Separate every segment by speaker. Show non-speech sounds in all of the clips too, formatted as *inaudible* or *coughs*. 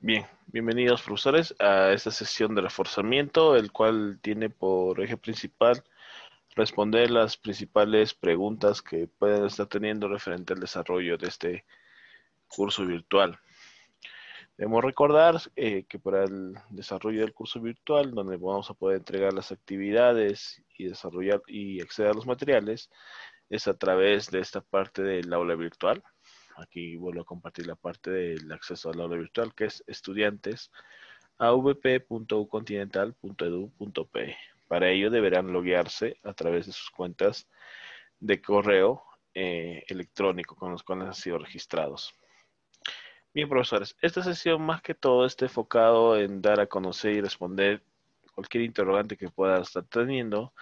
Speaker 1: Bien, bienvenidos profesores a esta sesión de reforzamiento, el cual tiene por eje principal responder las principales preguntas que pueden estar teniendo referente al desarrollo de este curso virtual. Debemos recordar eh, que para el desarrollo del curso virtual, donde vamos a poder entregar las actividades y desarrollar y acceder a los materiales, es a través de esta parte del aula virtual, Aquí vuelvo a compartir la parte del acceso al aula virtual que es estudiantes avp.ucontinental.edu.p. Para ello deberán loguearse a través de sus cuentas de correo eh, electrónico con los cuales han sido registrados. Bien, profesores, esta sesión más que todo está enfocado en dar a conocer y responder cualquier interrogante que pueda estar teniendo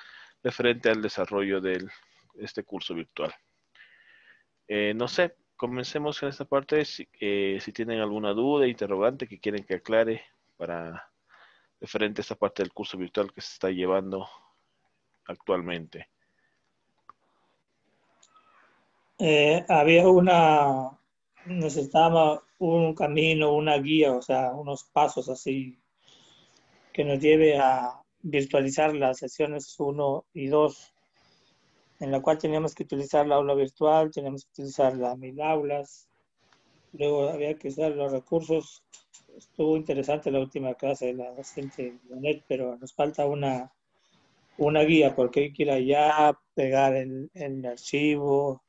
Speaker 1: referente al desarrollo de este curso virtual. Eh, no sé, comencemos en esta parte. Si, eh, si, tienen alguna duda, interrogante que quieren que aclare para referente a esta parte del curso virtual que se está llevando actualmente.
Speaker 2: Eh, había una, necesitaba un camino, una guía, o sea, unos pasos así que nos lleve a virtualizar las sesiones 1 y 2 en la cual teníamos que utilizar la aula virtual, teníamos que utilizar las mil aulas, luego había que usar los recursos. Estuvo interesante la última clase de la docente Janet, pero nos falta una, una guía porque hay que ir allá, pegar el, el archivo,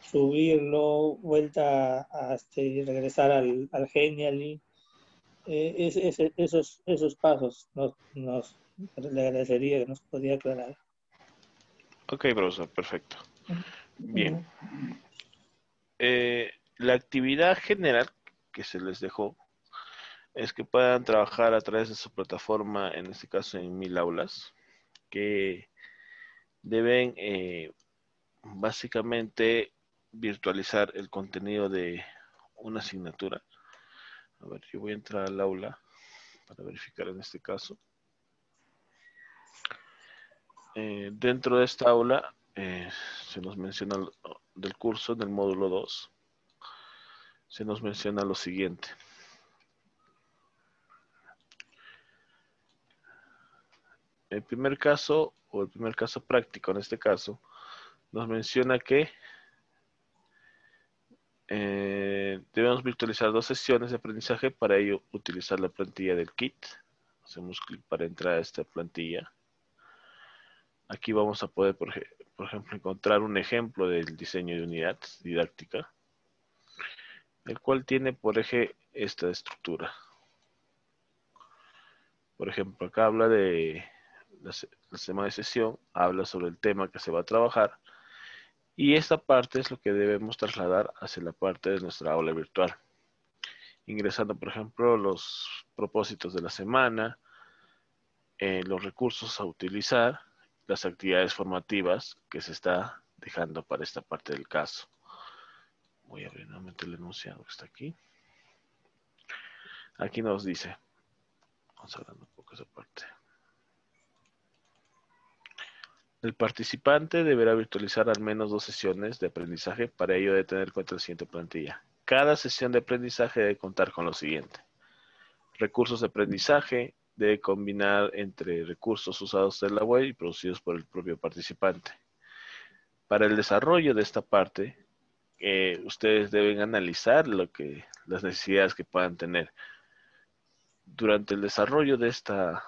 Speaker 2: subirlo, vuelta a este, regresar al, al Genially. Eh, esos, esos pasos nos, nos le agradecería que nos podía aclarar.
Speaker 1: Ok, profesor, perfecto. Bien. Eh, la actividad general que se les dejó es que puedan trabajar a través de su plataforma, en este caso en mil aulas, que deben eh, básicamente virtualizar el contenido de una asignatura. A ver, yo voy a entrar al aula para verificar en este caso. Eh, dentro de esta aula eh, se nos menciona del curso, del módulo 2, se nos menciona lo siguiente. El primer caso, o el primer caso práctico en este caso, nos menciona que eh, debemos virtualizar dos sesiones de aprendizaje, para ello utilizar la plantilla del kit. Hacemos clic para entrar a esta plantilla. Aquí vamos a poder, por, ejemplo, encontrar un ejemplo del diseño de unidad didáctica, el cual tiene por eje esta estructura. Por ejemplo, acá habla de la, semana de sesión, habla sobre el tema que se va a trabajar, y esta parte es lo que debemos trasladar hacia la parte de nuestra aula virtual. Ingresando, por ejemplo, los propósitos de la semana, eh, los recursos a utilizar, las actividades formativas que se está dejando para esta parte del caso. Voy a abrir nuevamente el enunciado que está aquí. Aquí nos dice, vamos a hablar un poco esa parte. El participante deberá virtualizar al menos dos sesiones de aprendizaje, para ello debe tener cuenta la siguiente plantilla. Cada sesión de aprendizaje debe contar con lo siguiente. Recursos de aprendizaje, de combinar entre recursos usados en la web y producidos por el propio participante. Para el desarrollo de esta parte, eh, ustedes deben analizar lo que, las necesidades que puedan tener. Durante el desarrollo de esta,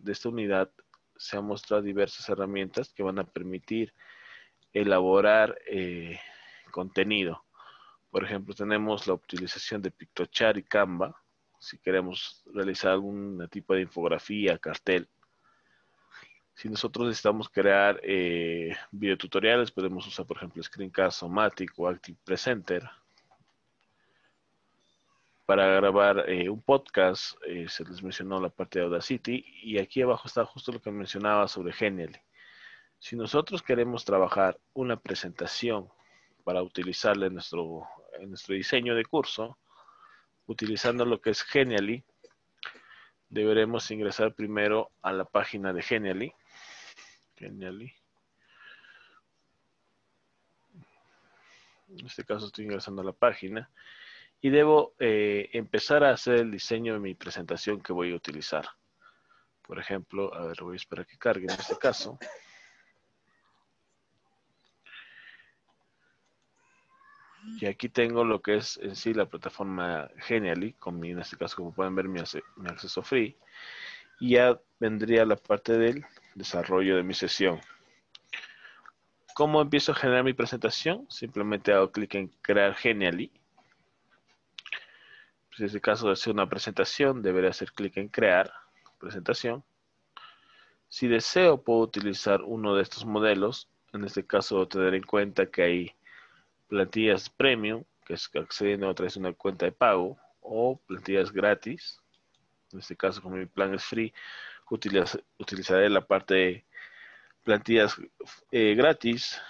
Speaker 1: de esta unidad se han mostrado diversas herramientas que van a permitir elaborar eh, contenido. Por ejemplo, tenemos la utilización de PictoChart y Canva, si queremos realizar algún tipo de infografía, cartel. Si nosotros necesitamos crear eh, videotutoriales, podemos usar, por ejemplo, Screencast Somatic o Active Presenter. Para grabar eh, un podcast, eh, se les mencionó la parte de Audacity y aquí abajo está justo lo que mencionaba sobre Genially. Si nosotros queremos trabajar una presentación para utilizarla nuestro, en nuestro diseño de curso, utilizando lo que es Genially, deberemos ingresar primero a la página de Genially. Genially. En este caso estoy ingresando a la página. y debo eh, empezar a hacer el diseño de mi presentación que voy a utilizar. Por ejemplo, a ver, voy a esperar que cargue en este caso. Y aquí tengo lo que es en sí la plataforma Genially, con mi, en este caso como pueden ver mi, acceso free. Y ya vendría la parte del desarrollo de mi sesión. ¿Cómo empiezo a generar mi presentación? Simplemente hago clic en crear Genially. Pues en este caso de hacer una presentación, deberé hacer clic en crear presentación. Si deseo, puedo utilizar uno de estos modelos. En este caso, tener en cuenta que hay plantillas premium, que es accediendo a través de una cuenta de pago, o plantillas gratis. En este caso, como mi plan es free, utilizaré la parte de plantillas eh, gratis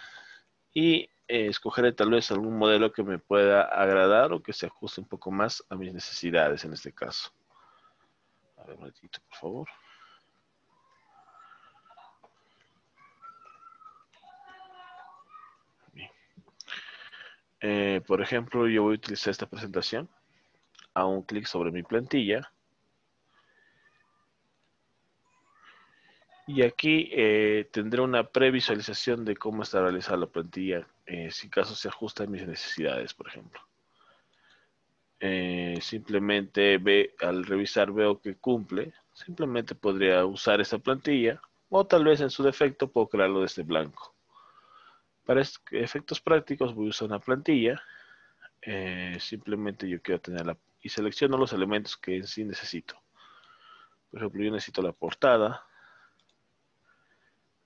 Speaker 1: y eh, escogeré tal vez algún modelo que me pueda agradar o que se ajuste un poco más a mis necesidades en este caso. A ver, un ratito, por favor. Eh, por ejemplo, yo voy a utilizar esta presentación. Hago un clic sobre mi plantilla. Y aquí eh, tendré una previsualización de cómo está realizada la plantilla, eh, si caso se ajusta a mis necesidades, por ejemplo. simplemente ve, al revisar veo que cumple. Simplemente podría usar esta plantilla o tal vez en su defecto puedo crearlo desde blanco. Para efectos prácticos voy a usar una plantilla. Eh, simplemente yo quiero tenerla y selecciono los elementos que en sí necesito. Por ejemplo, yo necesito la portada.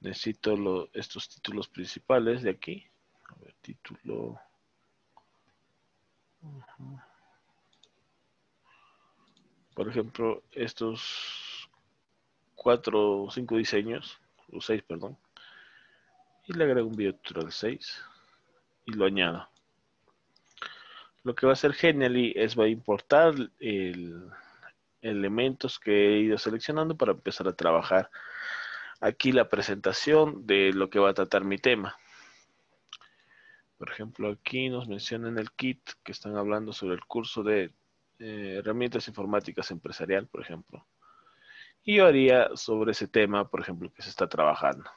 Speaker 1: Necesito estos títulos principales de aquí. A ver, título. Por ejemplo, estos cuatro o cinco diseños, o seis, perdón y le agrego un video tutorial 6 y lo añado. Lo que va a hacer Genially es va a importar el, elementos que he ido seleccionando para empezar a trabajar aquí la presentación de lo que va a tratar mi tema. Por ejemplo, aquí nos mencionan el kit que están hablando sobre el curso de eh, herramientas informáticas empresarial, por ejemplo. Y yo haría sobre ese tema, por ejemplo, que se está trabajando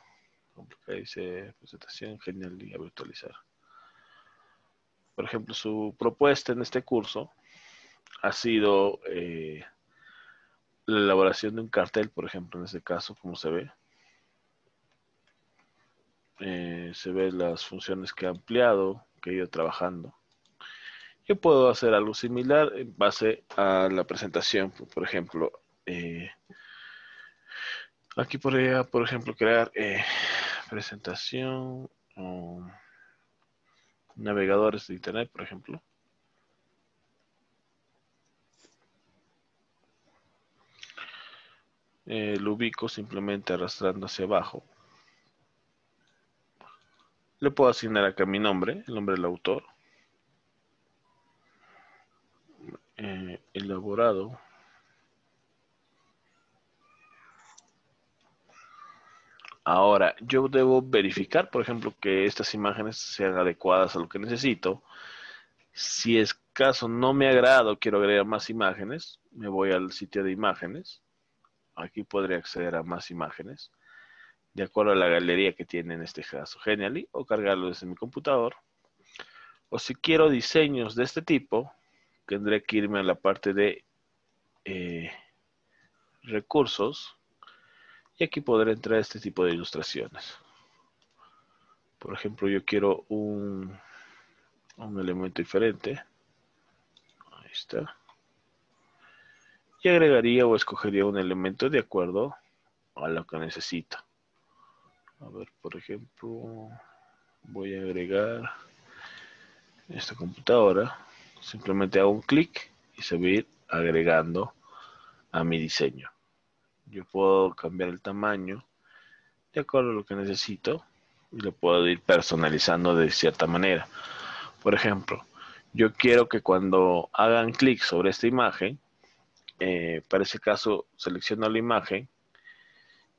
Speaker 1: dice presentación genial y virtualizar. Por ejemplo, su propuesta en este curso ha sido eh, la elaboración de un cartel, por ejemplo, en este caso, como se ve. Eh, se ve las funciones que ha ampliado, que ha ido trabajando. Yo puedo hacer algo similar en base a la presentación, por ejemplo. Eh, aquí podría, por ejemplo, crear presentación o navegadores de internet, por ejemplo. Eh, lo ubico simplemente arrastrando hacia abajo. Le puedo asignar acá mi nombre, el nombre del autor. Eh, elaborado Ahora, yo debo verificar, por ejemplo, que estas imágenes sean adecuadas a lo que necesito. Si es caso no me agrada quiero agregar más imágenes, me voy al sitio de imágenes. Aquí podré acceder a más imágenes, de acuerdo a la galería que tiene en este caso Genially, o cargarlo desde mi computador. O si quiero diseños de este tipo, tendré que irme a la parte de eh, recursos y aquí podré entrar este tipo de ilustraciones. Por ejemplo, yo quiero un, un elemento diferente. Ahí está. Y agregaría o escogería un elemento de acuerdo a lo que necesito. A ver, por ejemplo, voy a agregar esta computadora. Simplemente hago un clic y se va a ir agregando a mi diseño. Yo puedo cambiar el tamaño de acuerdo a lo que necesito y lo puedo ir personalizando de cierta manera. Por ejemplo, yo quiero que cuando hagan clic sobre esta imagen, eh, para ese caso selecciono la imagen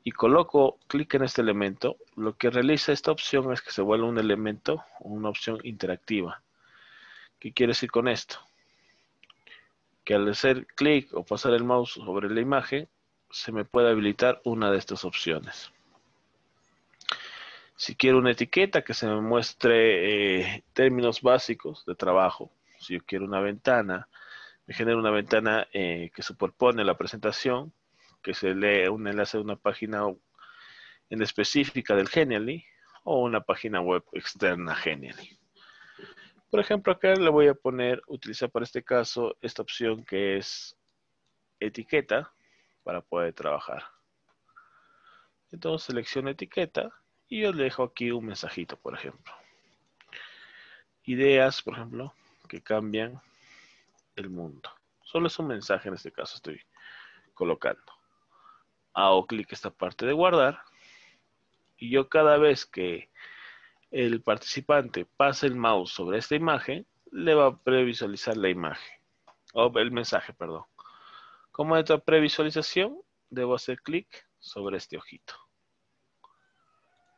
Speaker 1: y coloco clic en este elemento, lo que realiza esta opción es que se vuelve un elemento, una opción interactiva. ¿Qué quiere decir con esto? que al hacer clic o pasar el mouse sobre la imagen, se me puede habilitar una de estas opciones. Si quiero una etiqueta que se me muestre eh, términos básicos de trabajo, si yo quiero una ventana, me genera una ventana eh, que superpone la presentación, que se lee un enlace de una página en específica del Genially o una página web externa Genially. Por ejemplo, acá le voy a poner, utilizar para este caso esta opción que es etiqueta para poder trabajar. Entonces selecciono etiqueta y yo le dejo aquí un mensajito, por ejemplo. Ideas, por ejemplo, que cambian el mundo. Solo es un mensaje en este caso estoy colocando. Hago clic esta parte de guardar y yo cada vez que el participante pasa el mouse sobre esta imagen, le va a previsualizar la imagen, o el mensaje, perdón. Como esta previsualización, debo hacer clic sobre este ojito.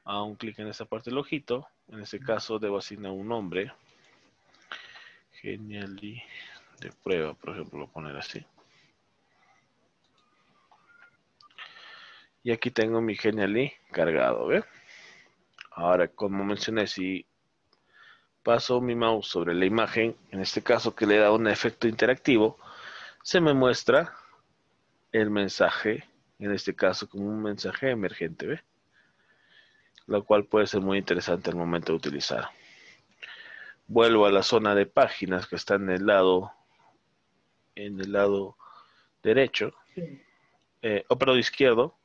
Speaker 1: Hago un clic en esta parte del ojito. En este caso debo asignar un nombre. Genially de prueba, por ejemplo, lo poner así. Y aquí tengo mi Genially cargado, ¿ve? Ahora, como mencioné, si paso mi mouse sobre la imagen, en este caso que le da un efecto interactivo, se me muestra el mensaje, en este caso como un mensaje emergente, ¿ve? Lo cual puede ser muy interesante al momento de utilizar. Vuelvo a la zona de páginas que está en el lado, en el lado derecho, eh, o perdón, izquierdo,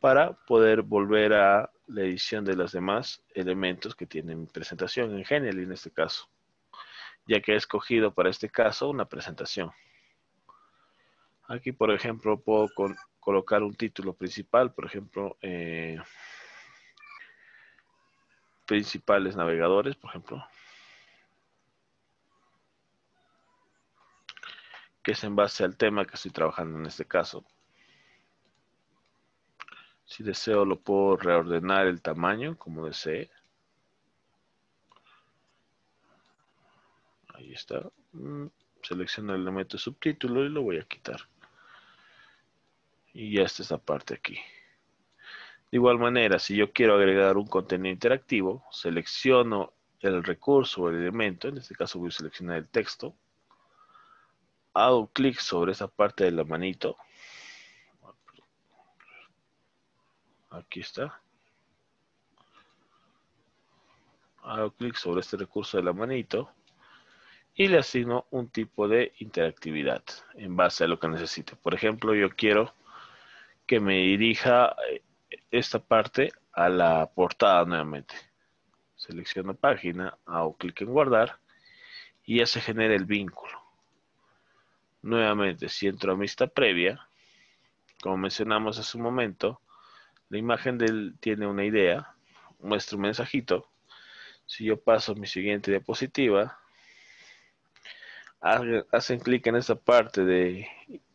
Speaker 1: para poder volver a la edición de los demás elementos que tienen presentación en Genial en este caso, ya que he escogido para este caso una presentación. Aquí, por ejemplo, puedo colocar un título principal, por ejemplo, eh, principales navegadores, por ejemplo, que es en base al tema que estoy trabajando en este caso. Si deseo lo puedo reordenar el tamaño como desee. Ahí está. Mm, selecciono el elemento subtítulo y lo voy a quitar. Y ya está esta parte aquí. De igual manera, si yo quiero agregar un contenido interactivo, selecciono el recurso o el elemento, en este caso voy a seleccionar el texto, hago clic sobre esa parte de la manito Aquí está. Hago clic sobre este recurso de la manito y le asigno un tipo de interactividad en base a lo que necesite. Por ejemplo, yo quiero que me dirija eh, esta parte a la portada nuevamente. Selecciono página, hago clic en guardar y ya se genera el vínculo. Nuevamente, si entro a mi vista previa, como mencionamos hace un momento, la imagen del tiene una idea, muestra un mensajito. Si yo paso a mi siguiente diapositiva, hacen clic en esta parte de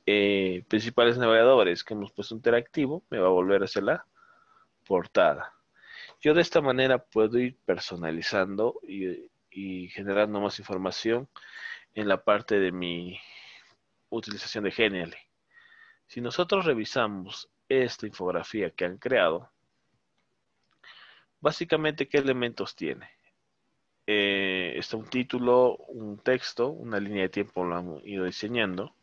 Speaker 1: eh, principales navegadores que hemos puesto interactivo, me va a volver hacia la portada. Yo de esta manera puedo ir personalizando y, y generando más información en la parte de mi utilización de Genially. Si nosotros revisamos esta infografía que han creado, básicamente, ¿qué elementos tiene? Eh, está un título, un texto, una línea de tiempo lo han ido diseñando.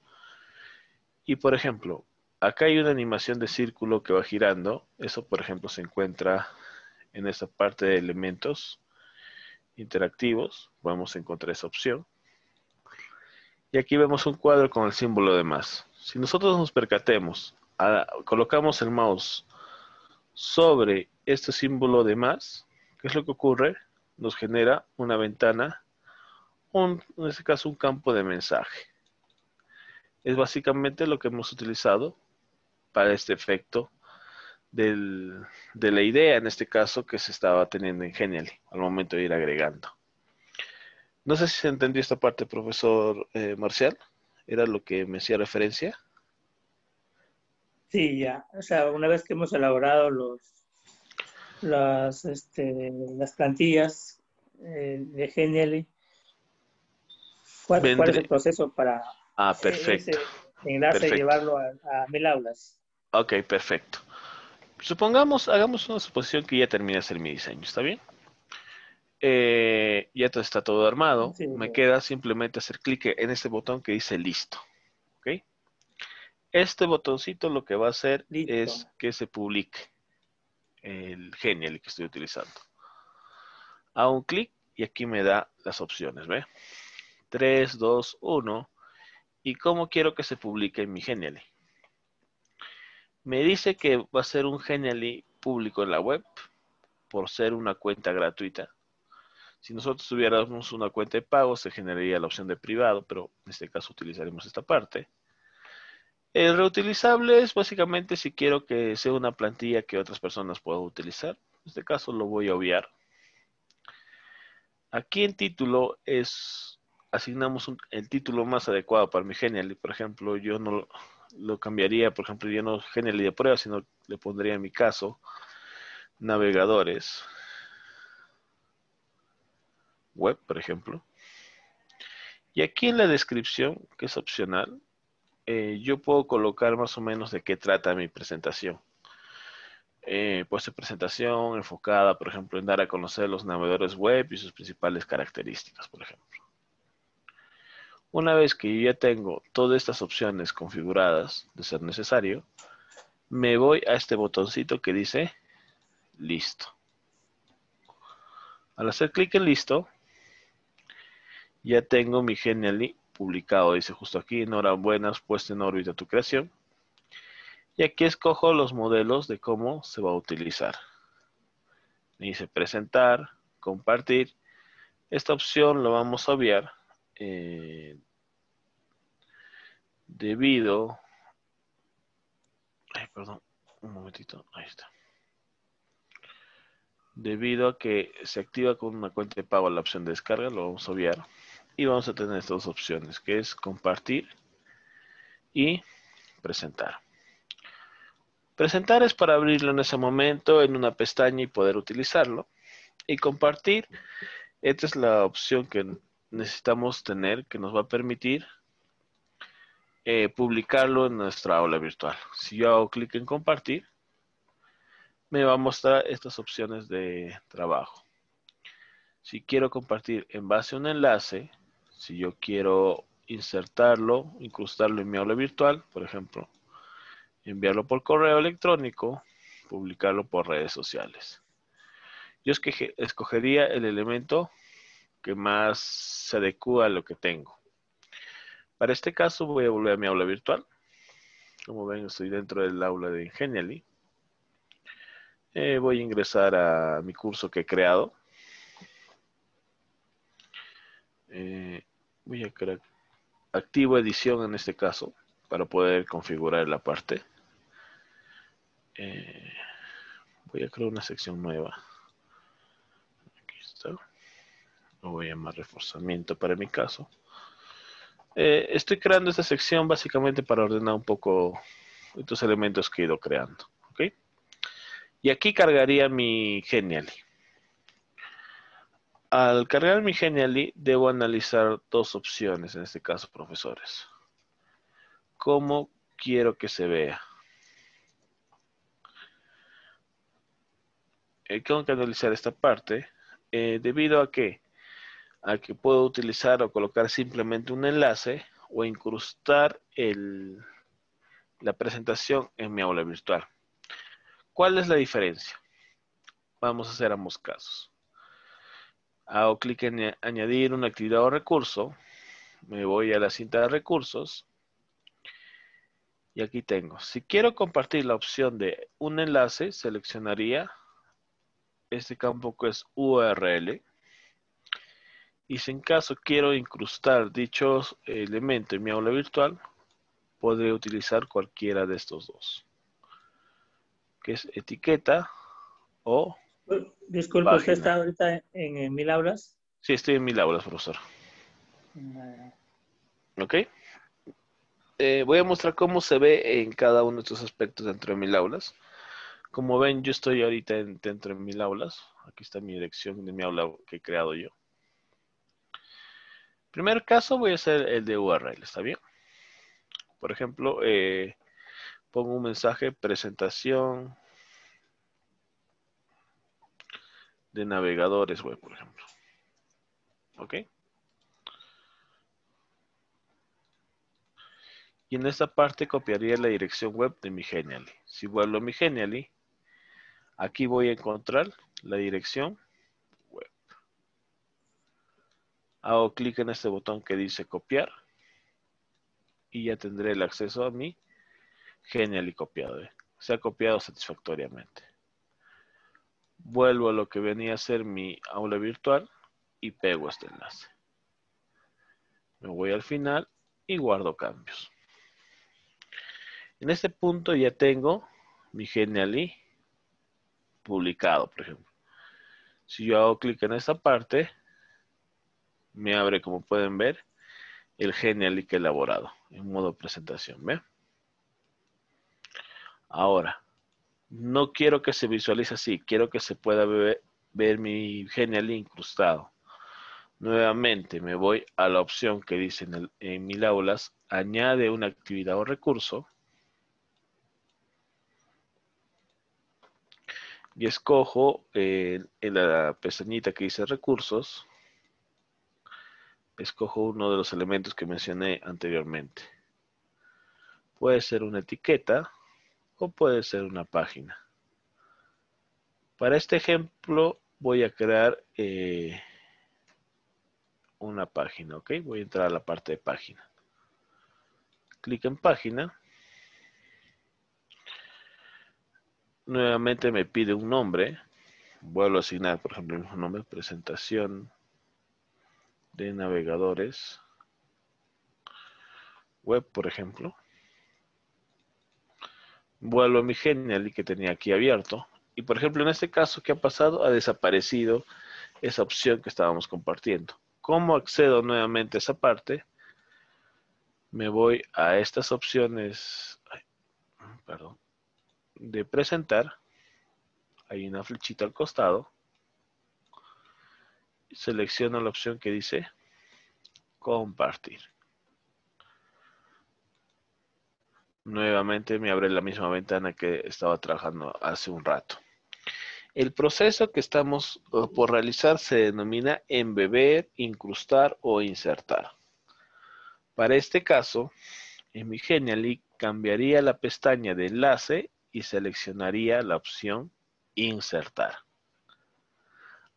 Speaker 1: Y por ejemplo, acá hay una animación de círculo que va girando. Eso, por ejemplo, se encuentra en esta parte de elementos interactivos. Podemos encontrar esa opción. Y aquí vemos un cuadro con el símbolo de más. Si nosotros nos percatemos colocamos el mouse sobre este símbolo de más, ¿qué es lo que ocurre? Nos genera una ventana, en este caso un campo de mensaje. Es básicamente lo que hemos utilizado para este efecto de la idea, en este caso, que se estaba teniendo en Genially al momento de ir agregando. No sé si se entendió esta parte, profesor eh, Marcial. ¿Era lo que me hacía referencia?
Speaker 2: Sí, ya. O sea, una vez que hemos elaborado los, las, este, las plantillas eh, de Genially, ¿cuál, es el proceso para,
Speaker 1: Ah, perfecto.
Speaker 2: ese enlace y
Speaker 1: Perfecto.
Speaker 2: llevarlo a, a mil aulas.
Speaker 1: Ok, perfecto. Supongamos, hagamos una suposición que ya terminé de hacer mi diseño, ¿está bien? Eh, ya todo está todo armado.
Speaker 2: Sí,
Speaker 1: Me queda simplemente hacer clic en este botón que dice listo. ¿Ok? Este botoncito lo que va a hacer
Speaker 2: Listo.
Speaker 1: es que se publique el Genially que estoy utilizando. Hago un clic y aquí me da las opciones, ¿ve? 3, 2, 1. ¿Y cómo quiero que se publique en mi Genially? Me dice que va a ser un Genially público en la web por ser una cuenta gratuita. Si nosotros tuviéramos una cuenta de pago, se generaría la opción de privado, pero en este caso utilizaremos esta parte. El reutilizable es básicamente si quiero que sea una plantilla que otras personas puedan utilizar. En este caso lo voy a obviar. Aquí en título es asignamos el título más adecuado para mi Genially. Por ejemplo, yo no lo, cambiaría, por ejemplo, yo no Genially de prueba, sino le pondría en mi caso navegadores web, por ejemplo. Y aquí en la descripción, que es opcional, eh, yo puedo colocar más o menos de qué trata mi presentación. Eh, puede ser presentación enfocada, por ejemplo, en dar a conocer los navegadores web y sus principales características, por ejemplo. Una vez que yo ya tengo todas estas opciones configuradas, de ser necesario, me voy a este botoncito que dice listo. Al hacer clic en listo, ya tengo mi Genially publicado. Dice justo aquí, enhorabuena, has puesto en órbita tu creación. Y aquí escojo los modelos de cómo se va a utilizar. Dice presentar, compartir. Esta opción lo vamos a obviar eh, debido... Perdón, un momentito, ahí está. Debido a que se activa con una cuenta de pago la opción de descarga, lo vamos a obviar. Y vamos a tener estas dos opciones, que es compartir y presentar. Presentar es para abrirlo en ese momento en una pestaña y poder utilizarlo. Y compartir, esta es la opción que necesitamos tener que nos va a permitir eh, publicarlo en nuestra aula virtual. Si yo hago clic en compartir, me va a mostrar estas opciones de trabajo. Si quiero compartir en base a un enlace, si yo quiero insertarlo, incrustarlo en mi aula virtual, por ejemplo, enviarlo por correo electrónico, publicarlo por redes sociales. Yo escogería el elemento que más se adecua a lo que tengo. Para este caso voy a volver a mi aula virtual. Como ven, estoy dentro del aula de Genially. Eh, voy a ingresar a mi curso que he creado. Eh, voy a crear activo edición en este caso para poder configurar la parte. Eh, voy a crear una sección nueva. Aquí está. Lo voy a llamar reforzamiento para mi caso. Eh, estoy creando esta sección básicamente para ordenar un poco estos elementos que he ido creando. ¿ok? Y aquí cargaría mi Genially. Al cargar mi Genially, debo analizar dos opciones, en este caso, profesores. ¿Cómo quiero que se vea? Eh, tengo que analizar esta parte eh, debido a que, a que puedo utilizar o colocar simplemente un enlace o incrustar la presentación en mi aula virtual. ¿Cuál es la diferencia? Vamos a hacer ambos casos. Hago clic en añadir una actividad o recurso. Me voy a la cinta de recursos. Y aquí tengo. Si quiero compartir la opción de un enlace, seleccionaría este campo que es URL. Y si en caso quiero incrustar dichos elementos en mi aula virtual, podré utilizar cualquiera de estos dos. Que es etiqueta o...
Speaker 2: Disculpe, ¿usted está ahorita en, en mil aulas?
Speaker 1: Sí, estoy en mil aulas, profesor.
Speaker 2: Eh,
Speaker 1: ¿Ok? Eh, voy a mostrar cómo se ve en cada uno de estos aspectos dentro de mil aulas. Como ven, yo estoy ahorita en- dentro de mil aulas. Aquí está mi dirección de mi aula que he creado yo. Primer caso voy a hacer el de URL, ¿está bien? Por ejemplo, eh, pongo un mensaje presentación de navegadores web, por ejemplo. ¿Ok? Y en esta parte copiaría la dirección web de mi Genially. Si vuelvo a mi Genially, aquí voy a encontrar la dirección web. Hago clic en este botón que dice copiar y ya tendré el acceso a mi Genially copiado. ¿eh? Se ha copiado satisfactoriamente. Vuelvo a lo que venía a ser mi aula virtual y pego este enlace. Me voy al final y guardo cambios. En este punto ya tengo mi Genially publicado, por ejemplo. Si yo hago clic en esta parte, me abre, como pueden ver, el he elaborado en modo presentación. ¿Ve? Ahora, no quiero que se visualice así, quiero que se pueda ver, mi Genially incrustado. Nuevamente me voy a la opción que dice en mil aulas, añade una actividad o recurso y escojo eh, en la pestañita que dice recursos, escojo uno de los elementos que mencioné anteriormente. Puede ser una etiqueta o puede ser una página. Para este ejemplo voy a crear eh, una página, ¿ok? Voy a entrar a la parte de página. Clic en página nuevamente me pide un nombre. Vuelvo a asignar, por ejemplo, el mismo nombre, presentación de navegadores web, por ejemplo. Vuelvo a mi Genially que tenía aquí abierto. Y por ejemplo, en este caso, ¿qué ha pasado? Ha desaparecido esa opción que estábamos compartiendo. ¿Cómo accedo nuevamente a esa parte? Me voy a estas opciones. perdón de presentar, hay una flechita al costado, selecciono la opción que dice compartir. Nuevamente me abre la misma ventana que estaba trabajando hace un rato. El proceso que estamos eh, por realizar se denomina embeber, incrustar o insertar. Para este caso, en mi Genially cambiaría la pestaña de enlace y seleccionaría la opción insertar.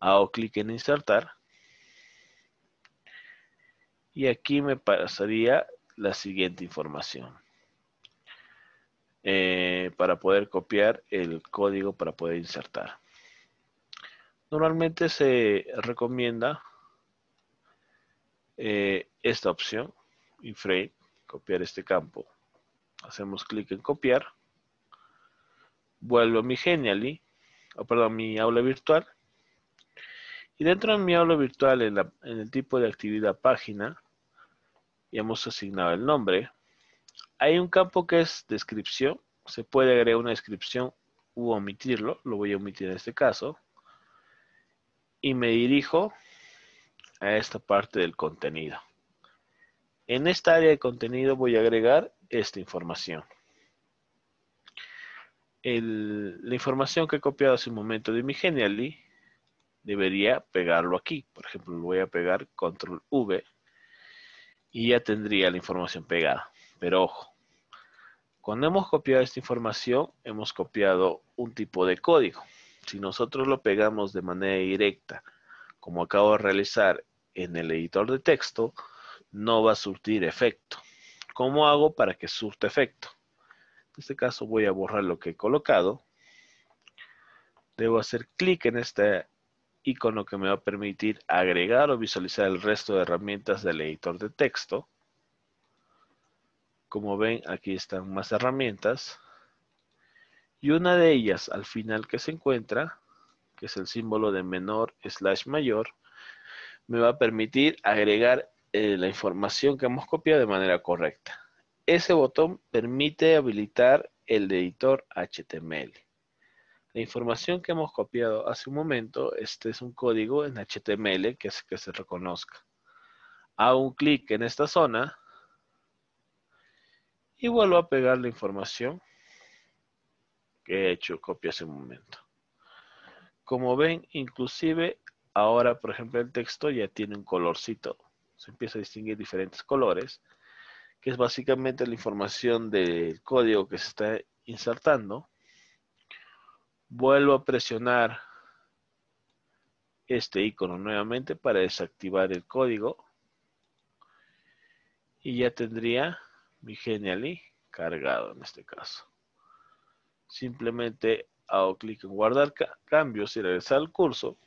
Speaker 1: Hago clic en insertar y aquí me pasaría la siguiente información. Eh, para poder copiar el código para poder insertar. Normalmente se recomienda eh, esta opción, iframe, copiar este campo. Hacemos clic en copiar vuelvo a mi Genially, o perdón, mi aula virtual. Dentro de mi aula virtual, en, el tipo de actividad página, y hemos asignado el nombre, hay un campo que es descripción. Se puede agregar una descripción u omitirlo. Lo voy a omitir en este caso. Y me dirijo a esta parte del contenido. En esta área de contenido voy a agregar esta información la información que he copiado hace un momento de mi Genially, debería pegarlo aquí. Por ejemplo, lo voy a pegar control V y ya tendría la información pegada. Pero ojo, cuando hemos copiado esta información, hemos copiado un tipo de código. Si nosotros lo pegamos de manera directa, como acabo de realizar en el editor de texto, no va a surtir efecto. ¿Cómo hago para que surte efecto? En este caso voy a borrar lo que he colocado. Debo hacer clic en este icono que me va a permitir agregar o visualizar el resto de herramientas del editor de texto. Como ven, aquí están más herramientas. Y una de ellas, al final que se encuentra, que es el símbolo de menor slash mayor, me va a permitir agregar eh, la información que hemos copiado de manera correcta. Ese botón permite habilitar el editor HTML. La información que hemos copiado hace un momento, este es un código en HTML que hace que se reconozca. Hago un clic en esta zona Y vuelvo a pegar la información que he hecho copia hace un momento. Como ven, inclusive ahora, por ejemplo, el texto ya tiene un colorcito. Se empieza a distinguir diferentes colores, que es básicamente la información del código que se está insertando. Vuelvo a presionar este icono nuevamente para desactivar el código. Y ya tendría mi Genially cargado en este caso. Simplemente hago clic en guardar cambios y regresar al curso.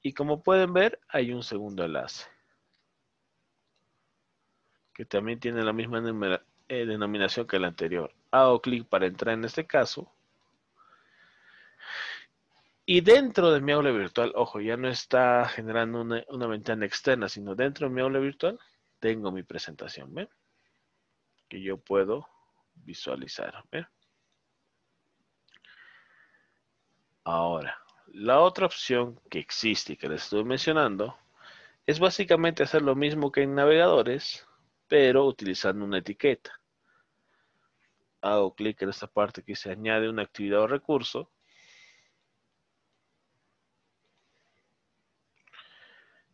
Speaker 1: Y como pueden ver, hay un segundo enlace. Que también tiene la misma eh, denominación que el anterior. Hago clic para entrar en este caso. Y dentro de mi aula virtual, ojo, ya no está generando una, una ventana externa, sino dentro de mi aula virtual tengo mi presentación, ¿ven? Que yo puedo visualizar, ¿ven? Ahora, la otra opción que existe y que les estoy mencionando es básicamente hacer lo mismo que en navegadores, pero utilizando una etiqueta. Hago clic en esta parte que se añade una actividad o recurso.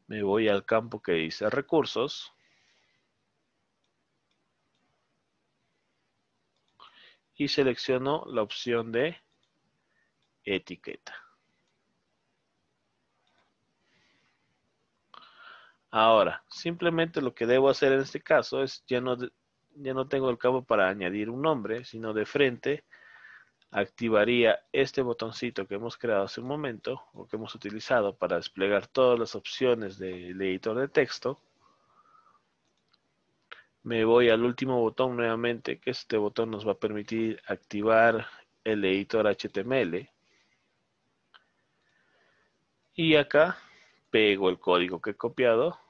Speaker 1: Me voy al campo que dice recursos. Y selecciono la opción de etiqueta. Ahora, simplemente lo que debo hacer en este caso es, ya no, ya no tengo el campo para añadir un nombre, sino de frente activaría este botoncito que hemos creado hace un momento, o que hemos utilizado para desplegar todas las opciones del editor de texto. Me voy al último botón nuevamente, que este botón nos va a permitir activar el editor HTML. Y acá pego el código que he copiado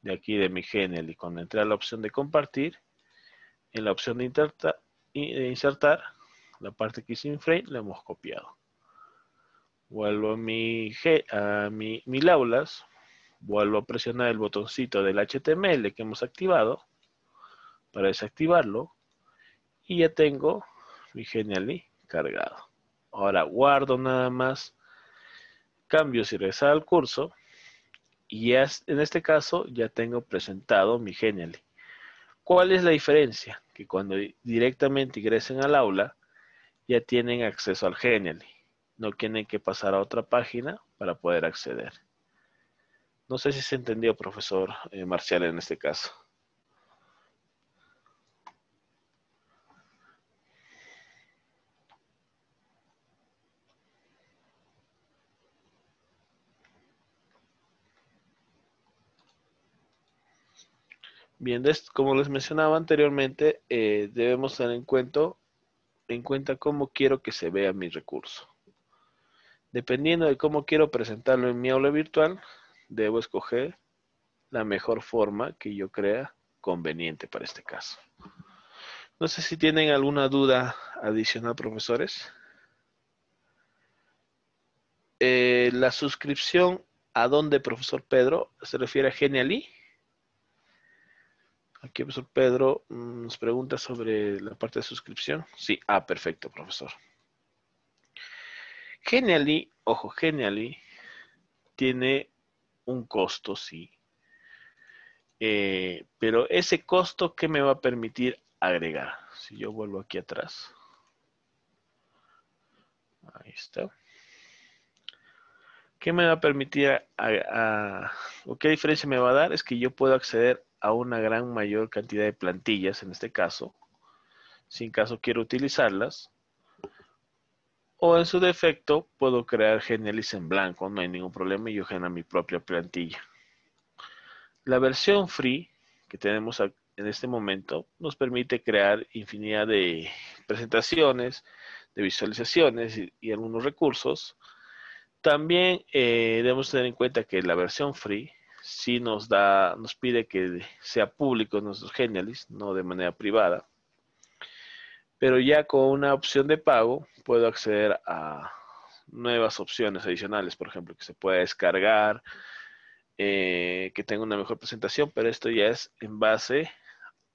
Speaker 1: de aquí de mi Genial y cuando entré a la opción de compartir, en la opción de insertar, la parte que hice frame la hemos copiado. Vuelvo a mi, a mi, mil aulas, vuelvo a presionar el botoncito del HTML que hemos activado para desactivarlo y ya tengo mi Genially cargado. Ahora guardo nada más cambios y regresar al curso. Y en este caso ya tengo presentado mi Genially. ¿Cuál es la diferencia? Que cuando directamente ingresen al aula, ya tienen acceso al Genially. No tienen que pasar a otra página para poder acceder. No sé si se entendió, profesor eh, Marcial, en este caso. Bien, como les mencionaba anteriormente, eh, debemos tener en cuenta, en cuenta cómo quiero que se vea mi recurso. Dependiendo de cómo quiero presentarlo en mi aula virtual, debo escoger la mejor forma que yo crea conveniente para este caso. No sé si tienen alguna duda adicional, profesores. Eh, la suscripción, ¿a dónde, profesor Pedro? ¿Se refiere a Genially? Aquí, profesor Pedro, mm, nos pregunta sobre la parte de suscripción. Sí, ah, perfecto, profesor. Genially, ojo, Genially tiene un costo, sí. Eh, pero ese costo, ¿qué me va a permitir agregar? Si yo vuelvo aquí atrás. Ahí está. ¿Qué me va a permitir, o qué diferencia me va a dar? Es que yo puedo acceder a una gran mayor cantidad de plantillas, en este caso, si en caso quiero utilizarlas. O en su defecto, puedo crear Genialis en blanco, no hay ningún problema y yo genero mi propia plantilla. La versión free que tenemos en este momento nos permite crear infinidad de presentaciones, de visualizaciones y, algunos recursos. También eh, debemos tener en cuenta que la versión free sí nos da, nos pide que sea público nuestros Genialis, no de manera privada. Pero ya con una opción de pago puedo acceder a nuevas opciones adicionales, por ejemplo, que se pueda descargar, eh, que tenga una mejor presentación, pero esto ya es en base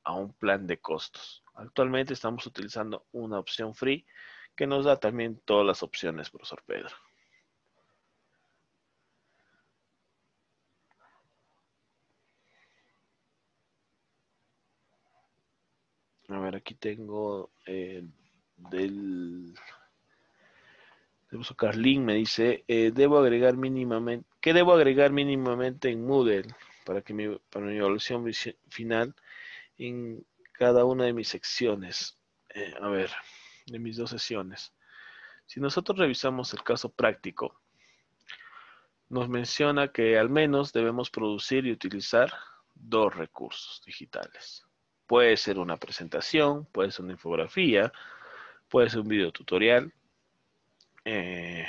Speaker 1: a un plan de costos. Actualmente estamos utilizando una opción free que nos da también todas las opciones, profesor Pedro. A ver, aquí tengo eh, del... Carlín me dice, eh, debo agregar mínimamente, ¿qué debo agregar mínimamente en Moodle para que mi, para mi evaluación final en cada una de mis secciones? Eh, a ver, de mis dos sesiones. Si nosotros revisamos el caso práctico, nos menciona que al menos debemos producir y utilizar dos recursos digitales. Puede ser una presentación, puede ser una infografía, puede ser un video tutorial, eh,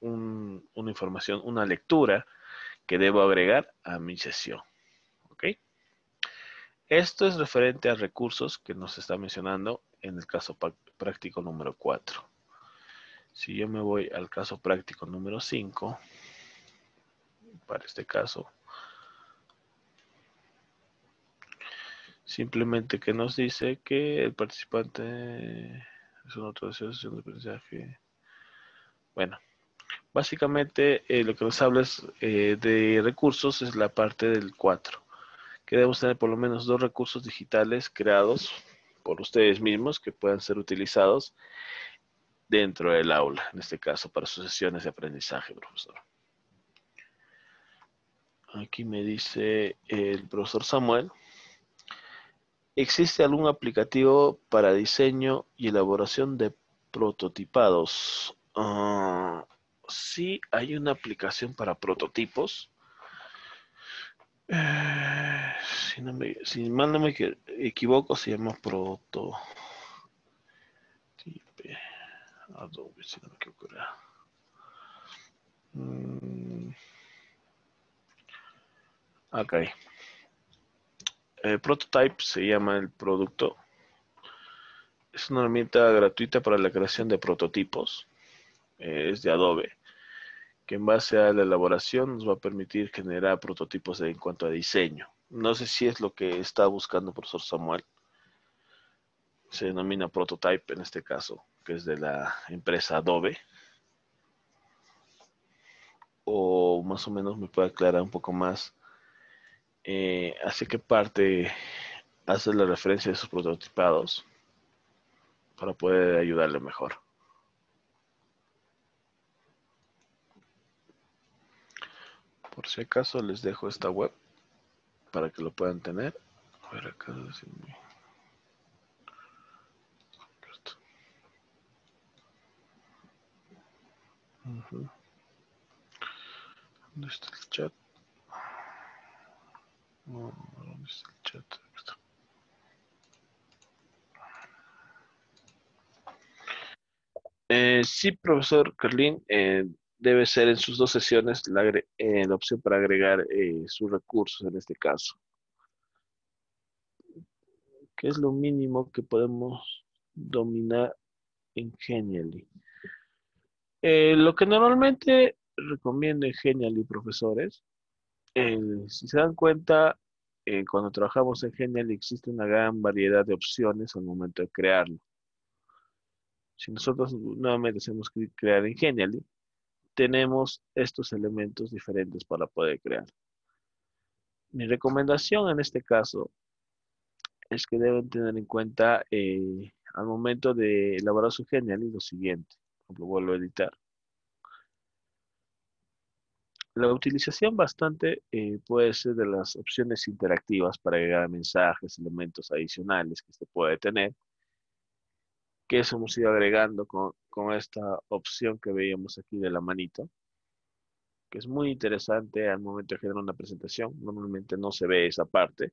Speaker 1: una información, una lectura que debo agregar a mi sesión. ¿Ok? Esto es referente a recursos que nos está mencionando en el caso práctico número 4. Si yo me voy al caso práctico número 5, para este caso, Simplemente que nos dice que el participante es una sesión de aprendizaje. Bueno, básicamente eh, lo que nos habla eh, de recursos es la parte del 4. Que debemos tener por lo menos dos recursos digitales creados por ustedes mismos que puedan ser utilizados dentro del aula, en este caso para sus sesiones de aprendizaje, profesor. Aquí me dice el profesor Samuel. ¿Existe algún aplicativo para diseño y elaboración de prototipados? Ah, sí, hay una aplicación para prototipos. Eh, si, no me, mal no me equivoco, se llama Proto. Adobe, si no me equivoco. Mm. Ok. Eh, Prototype se llama el producto. Es una herramienta gratuita para la creación de prototipos. Eh, es de Adobe, que en base a la elaboración nos va a permitir generar prototipos en cuanto a diseño. No sé si es lo que está buscando el profesor Samuel. Se denomina Prototype en este caso, que es de la empresa Adobe. O más o menos me puede aclarar un poco más eh, así que parte hace la referencia de sus prototipados para poder ayudarle mejor. Por si acaso les dejo esta web para que lo puedan tener. A ver acá. ¿Dónde está el chat? Eh, sí, profesor Carlin, eh, debe ser en sus dos sesiones la, eh, opción para agregar sus recursos en este caso. ¿Qué es lo mínimo que podemos dominar en Genially? lo que normalmente recomiendo en Genially, profesores, si se dan cuenta, eh, cuando trabajamos en Genial existe una gran variedad de opciones al momento de crearlo. Si nosotros nuevamente hacemos crear en Genially, tenemos estos elementos diferentes para poder crear. Mi recomendación en este caso es que deben tener en cuenta eh, al momento de elaborar su Genially lo siguiente. Ejemplo, vuelvo a editar. La utilización bastante eh, puede ser de las opciones interactivas para agregar mensajes, elementos adicionales que se puede tener, que eso hemos ido agregando con, con esta opción que veíamos aquí de la manito, que es muy interesante al momento de generar una presentación. Normalmente no se ve esa parte.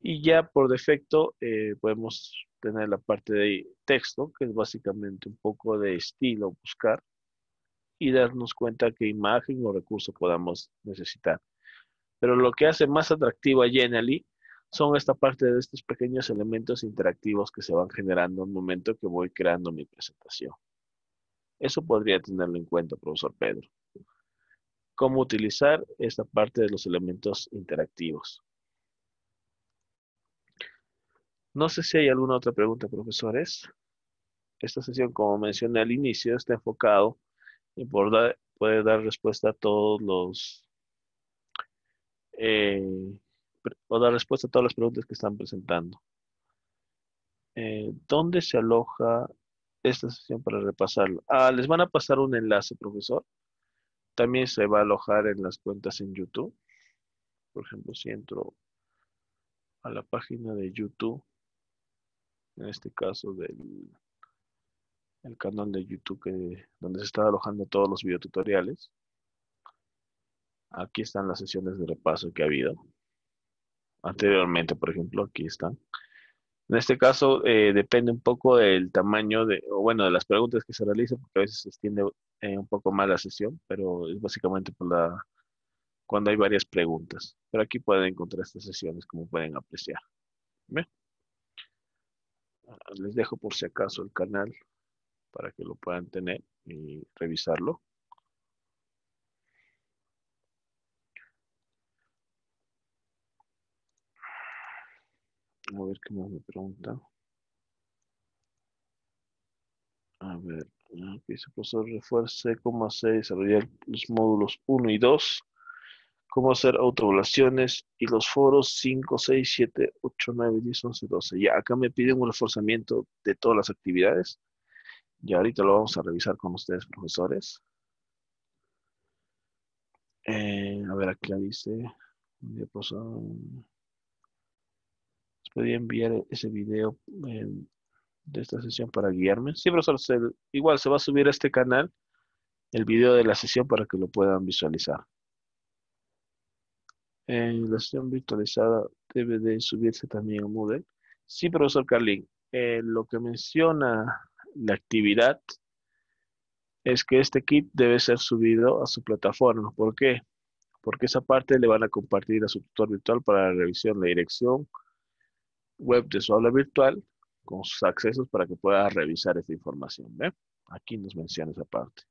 Speaker 1: Y ya por defecto eh, podemos tener la parte de texto, que es básicamente un poco de estilo buscar y darnos cuenta qué imagen o recurso podamos necesitar. Pero lo que hace más atractivo a Genially son esta parte de estos pequeños elementos interactivos que se van generando en el momento que voy creando mi presentación. Eso podría tenerlo en cuenta, profesor Pedro. Cómo utilizar esta parte de los elementos interactivos. No sé si hay alguna otra pregunta, profesores. Esta sesión, como mencioné al inicio, está enfocado en poder dar, respuesta a todos los... Eh, o dar respuesta a todas las preguntas que están presentando. Eh, ¿Dónde se aloja esta sesión para repasarlo? Ah, les van a pasar un enlace, profesor. También se va a alojar en las cuentas en YouTube. Por ejemplo, si entro a la página de YouTube, en este caso del el canal de YouTube que, donde se está alojando todos los videotutoriales. Aquí están las sesiones de repaso que ha habido. Anteriormente, por ejemplo, aquí están. En este caso, eh, depende un poco del tamaño de, o bueno, de las preguntas que se realizan, porque a veces se extiende eh, un poco más la sesión, pero es básicamente por la, cuando hay varias preguntas. Pero aquí pueden encontrar estas sesiones, como pueden apreciar. Les dejo por si acaso el canal para que lo puedan tener y revisarlo. A ver qué más me pregunta. A ver, aquí dice profesor, refuerce cómo hacer desarrollar los módulos 1 y 2, cómo hacer autoevaluaciones y los foros 5, 6, 7, 8, 9, 10, 11, 12. Ya, acá me piden un reforzamiento de todas las actividades. Y ahorita lo vamos a revisar con ustedes, profesores. Eh, a ver, aquí dice. Podría enviar ese video de esta sesión para guiarme. Sí, profesor, igual se va a subir a este canal el video de la sesión para que lo puedan visualizar. Eh, la sesión virtualizada debe de subirse también a Moodle. Sí, profesor Carlin, eh, lo que menciona la actividad es que este kit debe ser subido a su plataforma. ¿Por qué? Porque esa parte le van a compartir a su tutor virtual para la revisión, la dirección, web de su aula virtual con sus accesos para que pueda revisar esta información. Aquí nos menciona esa parte.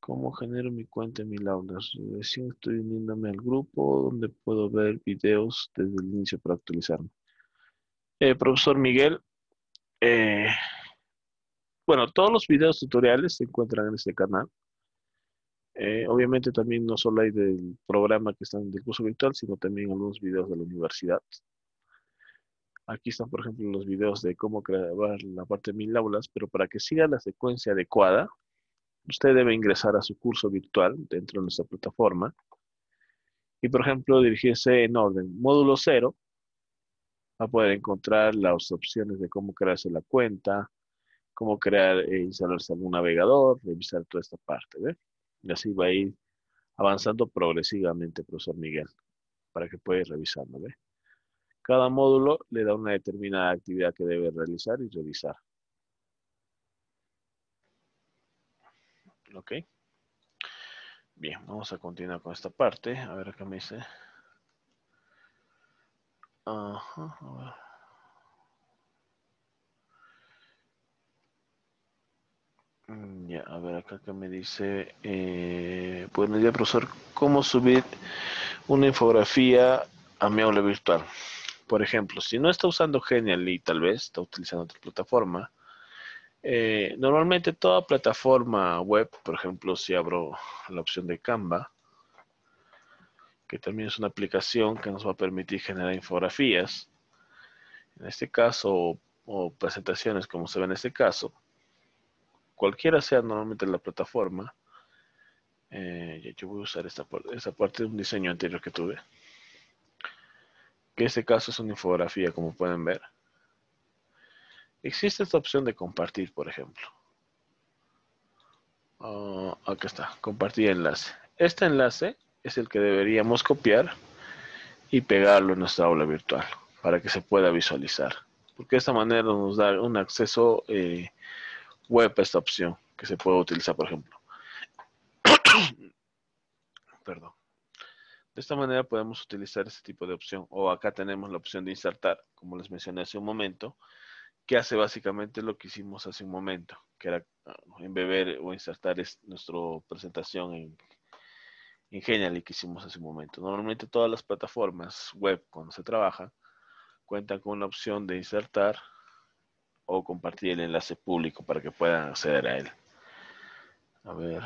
Speaker 1: ¿Cómo genero mi cuenta en mi aula? Recién estoy uniéndome al grupo donde puedo ver videos desde el inicio para actualizarme. Eh, profesor Miguel, eh, bueno, todos los videos tutoriales se encuentran en este canal. Eh, obviamente también no solo hay del programa que está en el curso virtual, sino también algunos videos de la universidad. Aquí están, por ejemplo, los videos de cómo crear la parte de mil aulas, pero para que siga la secuencia adecuada, usted debe ingresar a su curso virtual dentro de nuestra plataforma y, por ejemplo, dirigirse en orden. Módulo 0, va a poder encontrar las opciones de cómo crearse la cuenta, cómo crear e instalarse algún navegador, revisar toda esta parte. ¿ve? Y así va a ir avanzando progresivamente, profesor Miguel, para que pueda ir revisando. ¿ve? Cada módulo le da una determinada actividad que debe realizar y revisar. Ok. Bien, vamos a continuar con esta parte. A ver acá me dice. Ajá, Mm, ya, a ver acá que me dice, eh, buenos días profesor, ¿cómo subir una infografía a mi aula virtual? Por ejemplo, si no está usando Genial y tal vez está utilizando otra plataforma, eh, normalmente toda plataforma web, por ejemplo, si abro la opción de Canva, que también es una aplicación que nos va a permitir generar infografías, en este caso, o presentaciones como se ve en este caso, cualquiera sea normalmente la plataforma, eh, yo voy a usar esta, esa parte de un diseño anterior que tuve. Que en este caso es una infografía, como pueden ver. Existe esta opción de compartir, por ejemplo. Ah, aquí está, compartir enlace. Este enlace es el que deberíamos copiar y pegarlo en nuestra aula virtual para que se pueda visualizar. Porque de esta manera nos da un acceso eh, web esta opción que se puede utilizar, por ejemplo. *coughs* Perdón. De esta manera podemos utilizar este tipo de opción. O acá tenemos la opción de insertar, como les mencioné hace un momento, que hace básicamente lo que hicimos hace un momento, que era ah, embeber o insertar nuestra presentación en, en Genially que hicimos hace un momento. Normalmente todas las plataformas web cuando se trabaja cuentan con una opción de insertar o compartir el enlace público para que puedan acceder a él. A ver.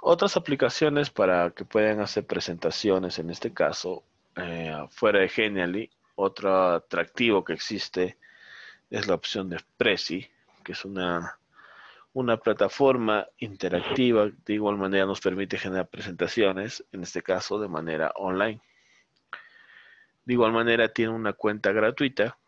Speaker 1: Otras aplicaciones para que puedan hacer presentaciones, en este caso, eh, fuera de Genially, otro atractivo que existe es la opción de Prezi, que es una, una plataforma interactiva, de igual manera nos permite generar presentaciones, en este caso de manera online. De igual manera tiene una cuenta gratuita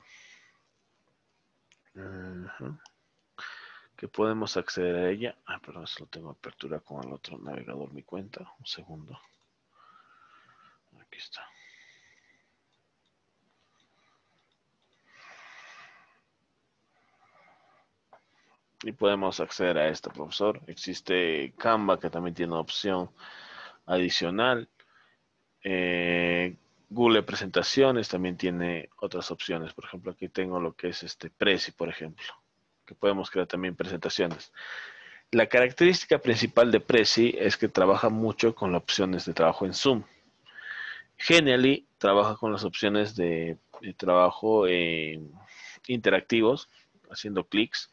Speaker 1: que podemos acceder a ella. Ah, perdón, lo tengo apertura con el otro navegador mi cuenta. Un segundo. Aquí está. Y podemos acceder a esto, profesor. Existe Canva que también tiene una opción adicional. Eh, Google Presentaciones también tiene otras opciones. Por ejemplo, aquí tengo lo que es este Prezi, por ejemplo, que podemos crear también presentaciones. La característica principal de Prezi es que trabaja mucho con las opciones de trabajo en Zoom. Genially trabaja con las opciones de, trabajo interactivos, haciendo clics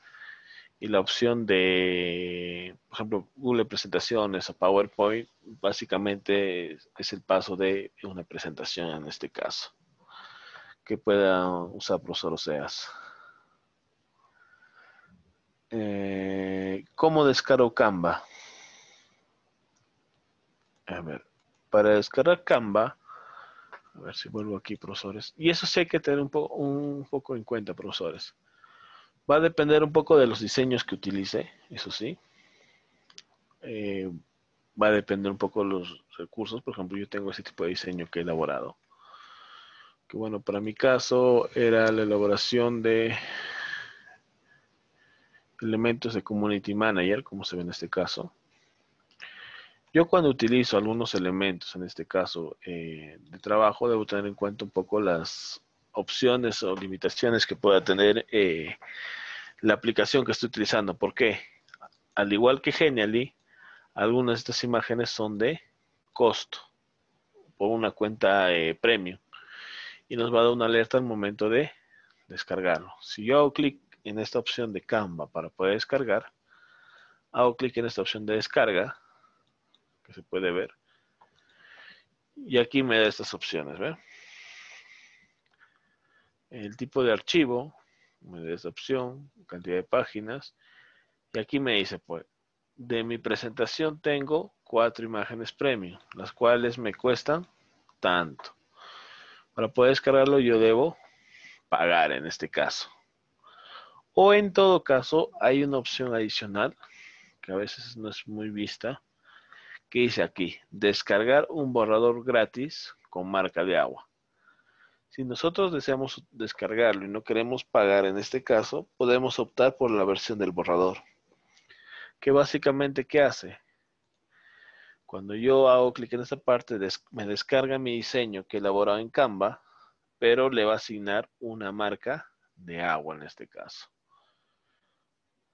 Speaker 1: y la opción de, por ejemplo, Google Presentaciones o PowerPoint, básicamente es el paso de una presentación en este caso, que pueda usar profesor Oseas. Eh, ¿Cómo descargo Canva? A ver, para descargar Canva, a ver si vuelvo aquí, profesores. Y eso sí hay que tener un, un poco en cuenta, profesores. Va a depender un poco de los diseños que utilice, eso sí. Eh, va a depender un poco de los recursos. Por ejemplo, yo tengo ese tipo de diseño que he elaborado. Que bueno, para mi caso era la elaboración de elementos de Community Manager, como se ve en este caso. Yo cuando utilizo algunos elementos, en este caso eh, de trabajo, debo tener en cuenta un poco las opciones o limitaciones que pueda tener eh, la aplicación que estoy utilizando. ¿Por qué? Al igual que Genially, algunas de estas imágenes son de costo por una cuenta eh, premium y nos va a dar una alerta al momento de descargarlo. Si yo hago clic en esta opción de Canva para poder descargar, hago clic en esta opción de descarga, que se puede ver, y aquí me da estas opciones. El tipo de archivo, me da esta opción, cantidad de páginas, y aquí me dice, pues, de mi presentación tengo cuatro imágenes premium, las cuales me cuestan tanto. Para poder descargarlo yo debo pagar en este caso. O en todo caso hay una opción adicional que a veces no es muy vista, que dice aquí, descargar un borrador gratis con marca de agua. Si nosotros deseamos descargarlo y no queremos pagar en este caso, podemos optar por la versión del borrador. Que básicamente, ¿qué hace? Cuando yo hago clic en esta parte, me descarga mi diseño que he elaborado en Canva, pero le va a asignar una marca de agua en este caso.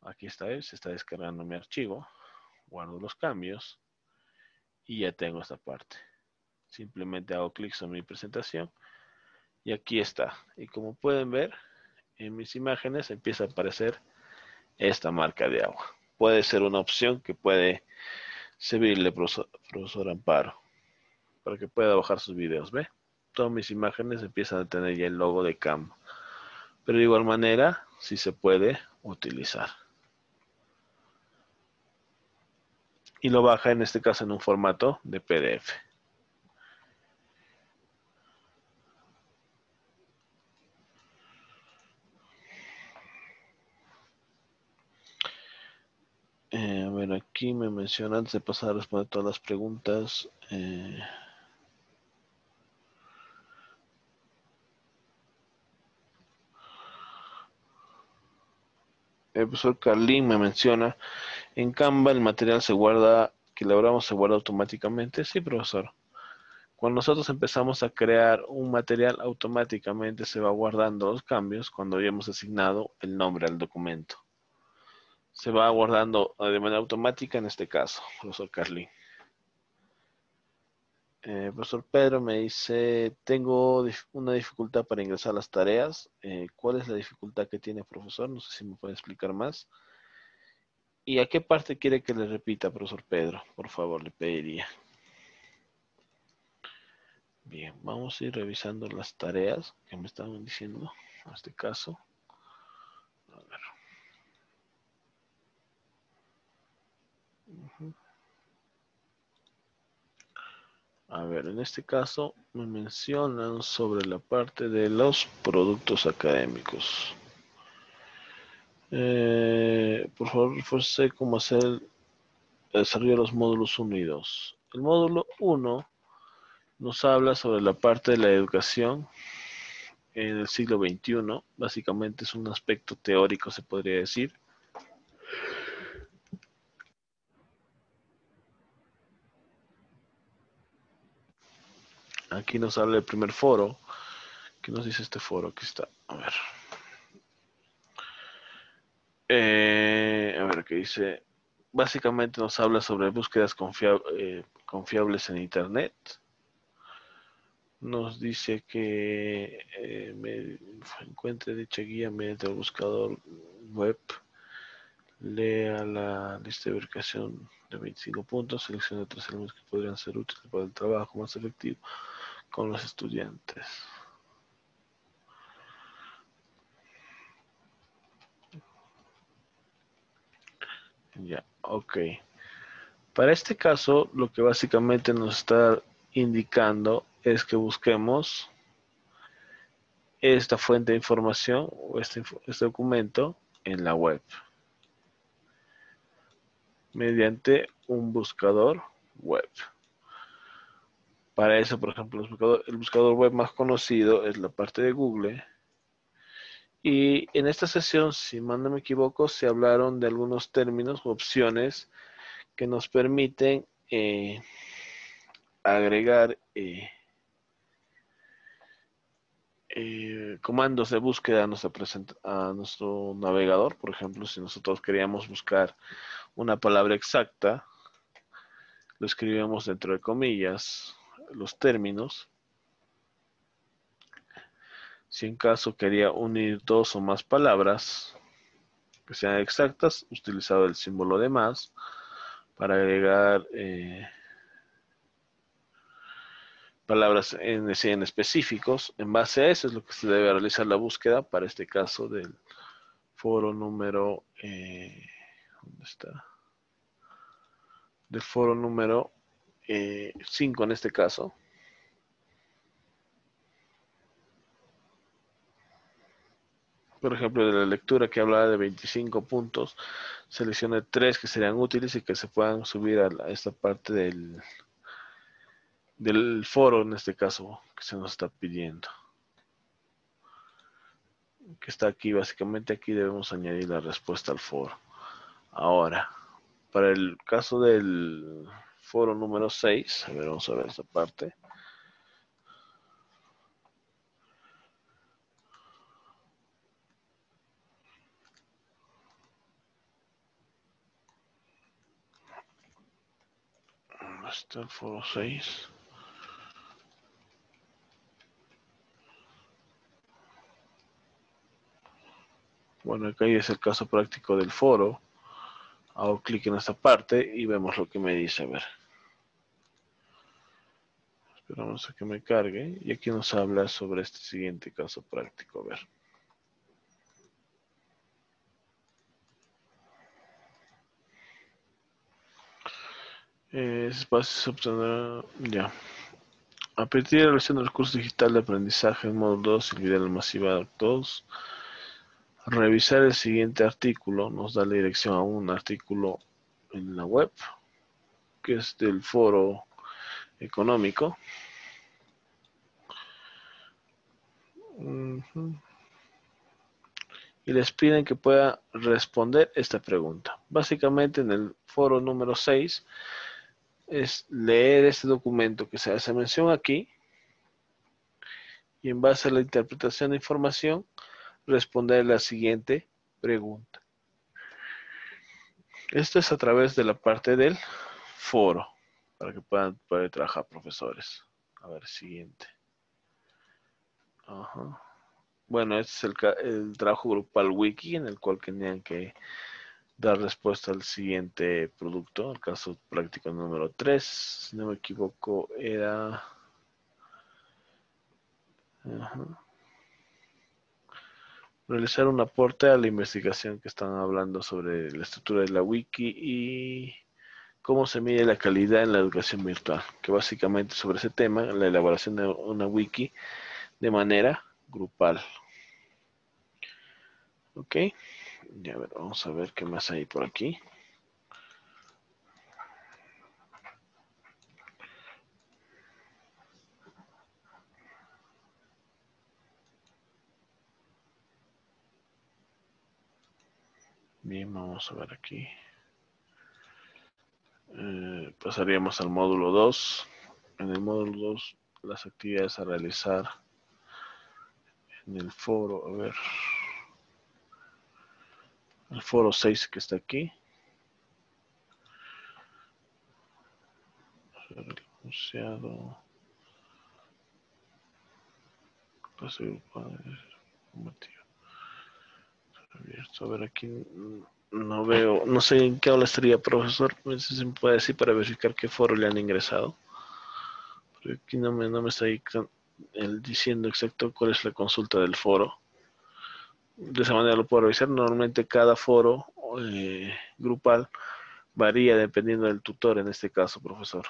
Speaker 1: Aquí está, se está descargando mi archivo. Guardo los cambios y ya tengo esta parte. Simplemente hago clic sobre mi presentación y aquí está. Y como pueden ver, en mis imágenes empieza a aparecer esta marca de agua. Puede ser una opción que puede servirle profesor, profesor Amparo para que pueda bajar sus videos. ¿Ve? Todas mis imágenes empiezan a tener ya el logo de Canva. Pero de igual manera, sí se puede utilizar. Y lo baja en este caso en un formato de PDF. Eh, aquí me menciona, antes de pasar a responder todas las preguntas, eh, el profesor Carlín me menciona, en Canva el material se guarda, que elaboramos se guarda automáticamente. Sí, profesor. Cuando nosotros empezamos a crear un material, automáticamente se va guardando los cambios cuando habíamos asignado el nombre al documento. Se va guardando de manera automática en este caso, profesor Carlin. Eh, profesor Pedro me dice, tengo una dificultad para ingresar a las tareas. Eh, ¿Cuál es la dificultad que tiene, profesor? No sé si me puede explicar más. ¿Y a qué parte quiere que le repita, profesor Pedro? Por favor, le pediría. Bien, vamos a ir revisando las tareas que me estaban diciendo en este caso. A ver. A ver, en este caso me mencionan sobre la parte de los productos académicos. Eh, por favor, refuerce cómo hacer el desarrollo de los módulos 1 y 2. El módulo 1 nos habla sobre la parte de la educación en el siglo XXI. Básicamente es un aspecto teórico, se podría decir. Aquí nos habla el primer foro. ¿Qué nos dice este foro? Aquí está. A ver. Eh, a ver qué dice. Básicamente nos habla sobre búsquedas eh, confiables en Internet. Nos dice que eh, me encuentre dicha guía mediante el buscador web. Lea la lista de verificación de 25 puntos. Seleccione tres elementos que podrían ser útiles para el trabajo más efectivo con los estudiantes. Ya, ok. Para este caso, lo que básicamente nos está indicando es que busquemos esta fuente de información o este, este documento en la web mediante un buscador web. Para eso, por ejemplo, el buscador, web más conocido es la parte de Google. Y en esta sesión, si mal no me equivoco, se hablaron de algunos términos o opciones que nos permiten eh, agregar eh, eh, comandos de búsqueda a, a nuestro navegador. Por ejemplo, si nosotros queríamos buscar una palabra exacta, lo escribimos dentro de comillas los términos. Si en caso quería unir dos o más palabras que sean exactas, utilizado el símbolo de más para agregar eh, palabras en, en específicos. En base a eso es lo que se debe realizar la búsqueda para este caso del foro número... Eh, ¿Dónde está? Del foro número 5 eh, en este caso. Por ejemplo, de la lectura que hablaba de 25 puntos, seleccione 3 que serían útiles y que se puedan subir a, esta parte del, del foro, en este caso, que se nos está pidiendo. Que está aquí, básicamente aquí debemos añadir la respuesta al foro. Ahora, para el caso del foro número 6. A ver, vamos a ver esa parte. ¿Dónde está el foro 6? Bueno, acá es el caso práctico del foro. Hago clic en esta parte y vemos lo que me dice. A ver. Esperamos a que me cargue. Y aquí nos habla sobre este siguiente caso práctico. A ver. Espacio se obtendrá. Ya. A partir de la versión del curso digital de aprendizaje en módulo 2 y video masiva de 2, revisar el siguiente artículo nos da la dirección a un artículo en la web que es del foro económico. Y les piden que pueda responder esta pregunta. Básicamente en el foro número 6 es leer este documento que se hace mención aquí y en base a la interpretación de información responder la siguiente pregunta. Esto es a través de la parte del foro, para que puedan poder trabajar profesores. A ver, siguiente. Bueno, este es el, trabajo grupal wiki en el cual tenían que dar respuesta al siguiente producto, el caso práctico número 3, si no me equivoco, era... Realizar un aporte a la investigación que están hablando sobre la estructura de la wiki y cómo se mide la calidad en la educación virtual, que básicamente sobre ese tema, la elaboración de una wiki de manera grupal. Ok, ya ver, vamos a ver qué más hay por aquí. Bien, vamos a ver aquí. Eh, pasaríamos al módulo 2. En el módulo 2, las actividades a realizar en el foro. A ver. El foro 6 que está aquí. Anunciado. A ver, aquí no veo, no sé en qué aula estaría, profesor. Si se me puede decir para verificar qué foro le han ingresado. Pero aquí no me, no me está diciendo exacto cuál es la consulta del foro. De esa manera lo puedo revisar. Normalmente cada foro eh, grupal varía dependiendo del tutor, en este caso, profesor.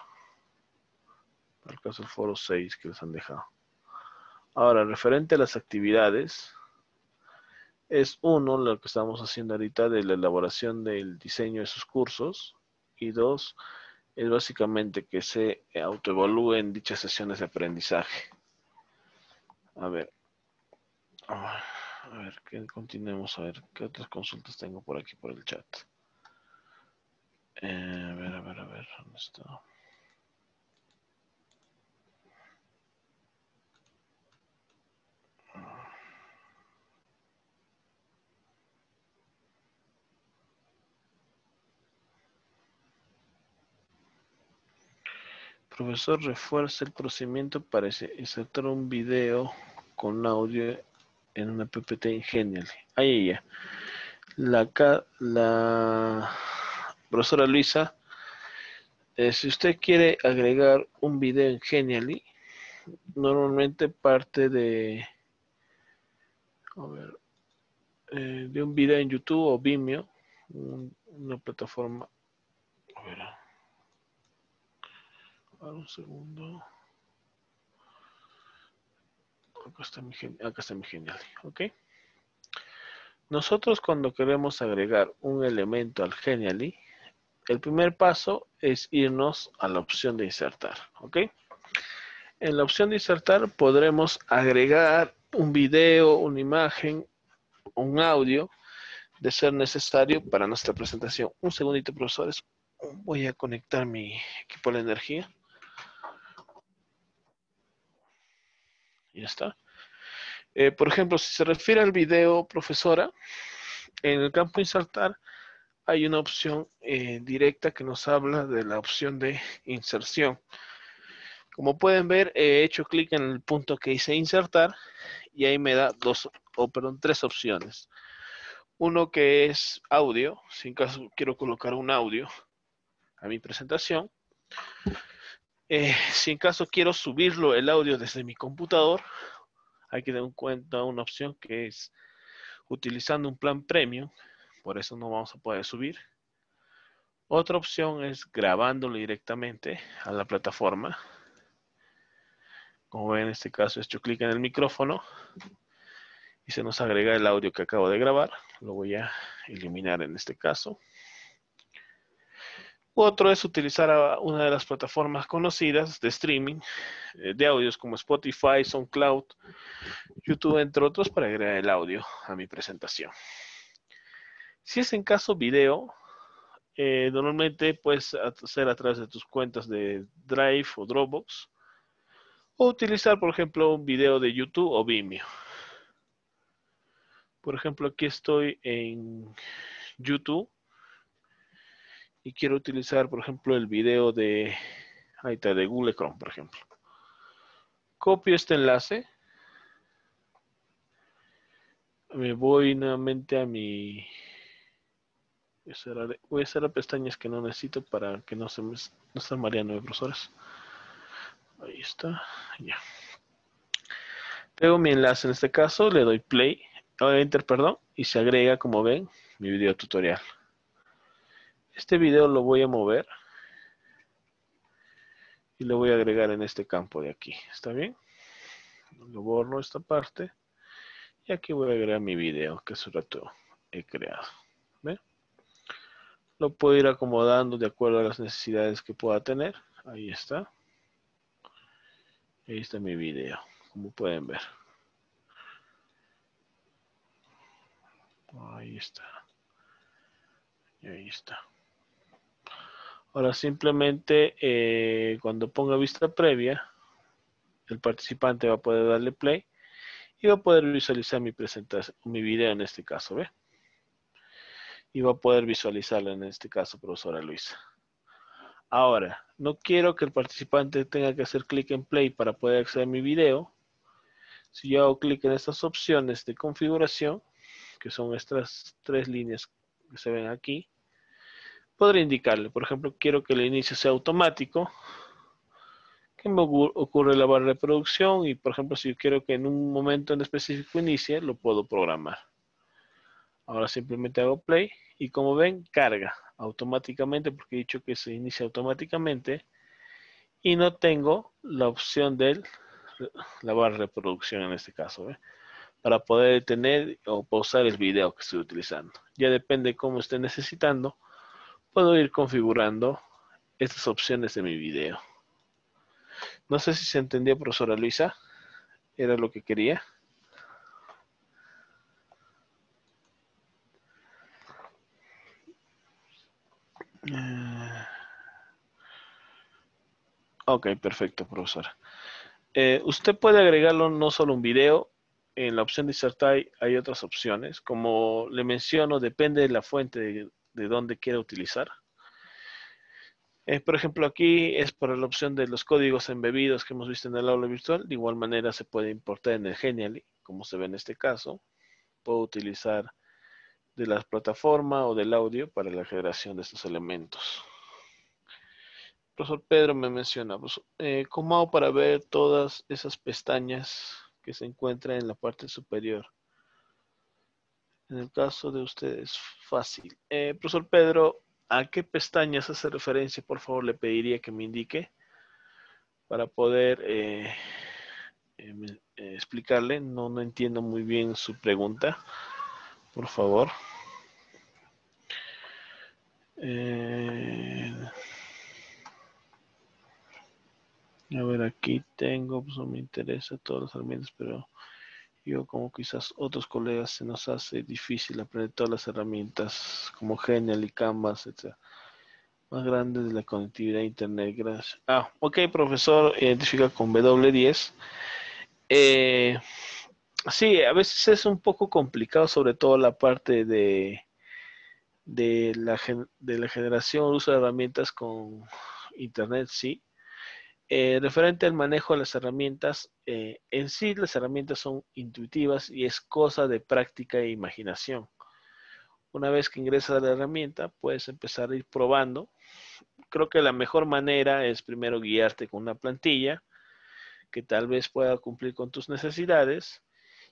Speaker 1: En el caso del foro 6 que les han dejado. Ahora, referente a las actividades, es uno, lo que estamos haciendo ahorita de la elaboración del diseño de sus cursos. Y dos, es básicamente que se autoevalúen dichas sesiones de aprendizaje. A ver. A ver, que continuemos a ver qué otras consultas tengo por aquí por el chat. Eh, a ver, a ver, a ver, ¿dónde está? Profesor refuerza el procedimiento para insertar un video con audio en una PPT en Genial. Ahí ya. La, la profesora Luisa, eh, si usted quiere agregar un video en Genially, normalmente parte de, a ver, eh, de un video en YouTube o Vimeo, una plataforma. A ver, un segundo. Acá está mi, acá está mi. ¿Ok? Nosotros cuando queremos agregar un elemento al Genially, el primer paso es irnos a la opción de insertar. ¿Ok? En la opción de insertar podremos agregar un video, una imagen, un audio, de ser necesario para nuestra presentación. Un segundito, profesores. Voy a conectar mi equipo de energía. Ya está. Eh, por ejemplo, si se refiere al video, profesora, en el campo insertar hay una opción eh, directa que nos habla de la opción de inserción. Como pueden ver, he hecho clic en el punto que dice insertar y ahí me da dos, o perdón, tres opciones. Uno que es audio, si en caso quiero colocar un audio a mi presentación. Eh, si en caso quiero subirlo el audio desde mi computador, hay que tener en cuenta una opción que es utilizando un plan premium, por eso no vamos a poder subir. Otra opción es grabándolo directamente a la plataforma. Como ven, en este caso he hecho clic en el micrófono y se nos agrega el audio que acabo de grabar. Lo voy a eliminar en este caso. Otro es utilizar una de las plataformas conocidas de streaming eh, de audios como Spotify, SoundCloud, YouTube, entre otros, para agregar el audio a mi presentación. Si es en caso video, eh, normalmente puedes hacer a través de tus cuentas de Drive o Dropbox o utilizar, por ejemplo, un video de YouTube o Vimeo. Por ejemplo, aquí estoy en YouTube y quiero utilizar, por ejemplo, el video de, ahí está, de Google Chrome, por ejemplo. Copio este enlace. Me voy nuevamente a mi... Voy a cerrar pestañas que no necesito para que no se me no estén mareando de profesores. Ahí está, ya. Tengo mi enlace en este caso, le doy play, o enter, perdón, y se agrega, como ven, mi video tutorial. Este video lo voy a mover y lo voy a agregar en este campo de aquí. ¿Está bien? Lo borro esta parte y aquí voy a agregar mi video que hace rato he creado. ¿Ven? Lo puedo ir acomodando de acuerdo a las necesidades que pueda tener. Ahí está. Ahí está mi video, como pueden ver. Ahí está. Y ahí está. Ahora simplemente eh, cuando ponga vista previa, el participante va a poder darle play y va a poder visualizar mi presentación, mi video en este caso, ¿ve? Y va a poder visualizarlo en este caso, profesora Luisa. Ahora, no quiero que el participante tenga que hacer clic en play para poder acceder a mi video. Si yo hago clic en estas opciones de configuración, que son estas tres líneas que se ven aquí, podría indicarle, por ejemplo, quiero que el inicio sea automático, que me ocurre la barra de reproducción y, por ejemplo, si yo quiero que en un momento en específico inicie, lo puedo programar. Ahora simplemente hago play y como ven, carga automáticamente porque he dicho que se inicia automáticamente y no tengo la opción de la barra de reproducción en este caso, para poder detener o pausar el video que estoy utilizando. Ya depende cómo esté necesitando puedo ir configurando estas opciones de mi video. No sé si se entendió, profesora Luisa. Era lo que quería. Eh, ok, perfecto, profesora. Eh, usted puede agregarlo no solo un video, en la opción de insertar hay otras opciones. Como le menciono, depende de la fuente de, de dónde quiera utilizar. Eh, por ejemplo, aquí es para la opción de los códigos embebidos que hemos visto en el aula virtual. De igual manera se puede importar en el Genially, como se ve en este caso. Puedo utilizar de la plataforma o del audio para la generación de estos elementos. profesor Pedro me menciona, pues, eh, ¿cómo hago para ver todas esas pestañas que se encuentran en la parte superior? En el caso de ustedes, fácil. Eh, profesor Pedro, ¿a qué pestañas hace referencia? Por favor, le pediría que me indique para poder eh, eh, explicarle. No, no entiendo muy bien su pregunta. Por favor. a ver, aquí tengo, pues no me interesa todos los herramientas, pero yo como quizás otros colegas se nos hace difícil aprender todas las herramientas como Genial y Canvas, etc. Más grandes de la conectividad a Internet. Gracias. Ah, ok, profesor, identifica con W10. Eh, sí, a veces es un poco complicado, sobre todo la parte de, de, la, de la generación, uso de herramientas con Internet, sí. Eh, referente al manejo de las herramientas, eh, en sí las herramientas son intuitivas y es cosa de práctica e imaginación. Una vez que ingresas a la herramienta, puedes empezar a ir probando. Creo que la mejor manera es primero guiarte con una plantilla que tal vez pueda cumplir con tus necesidades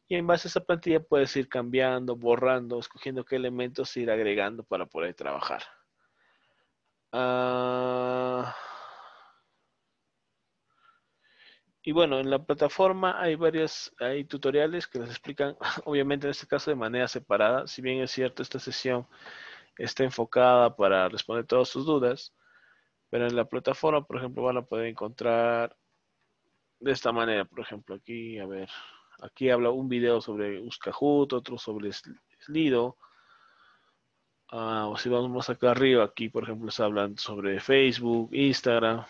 Speaker 1: y en base a esa plantilla puedes ir cambiando, borrando, escogiendo qué elementos ir agregando para poder trabajar. Ah... Y bueno, en la plataforma hay varios, hay tutoriales que les explican, *laughs* obviamente en este caso de manera separada. Si bien es cierto, esta sesión está enfocada para responder todas sus dudas, pero en la plataforma, por ejemplo, van a poder encontrar de esta manera, por ejemplo, aquí, a ver, aquí habla un video sobre Uskahut, otro sobre Slido. Ah, o si vamos acá arriba, aquí, por ejemplo, se hablan sobre Facebook, Instagram,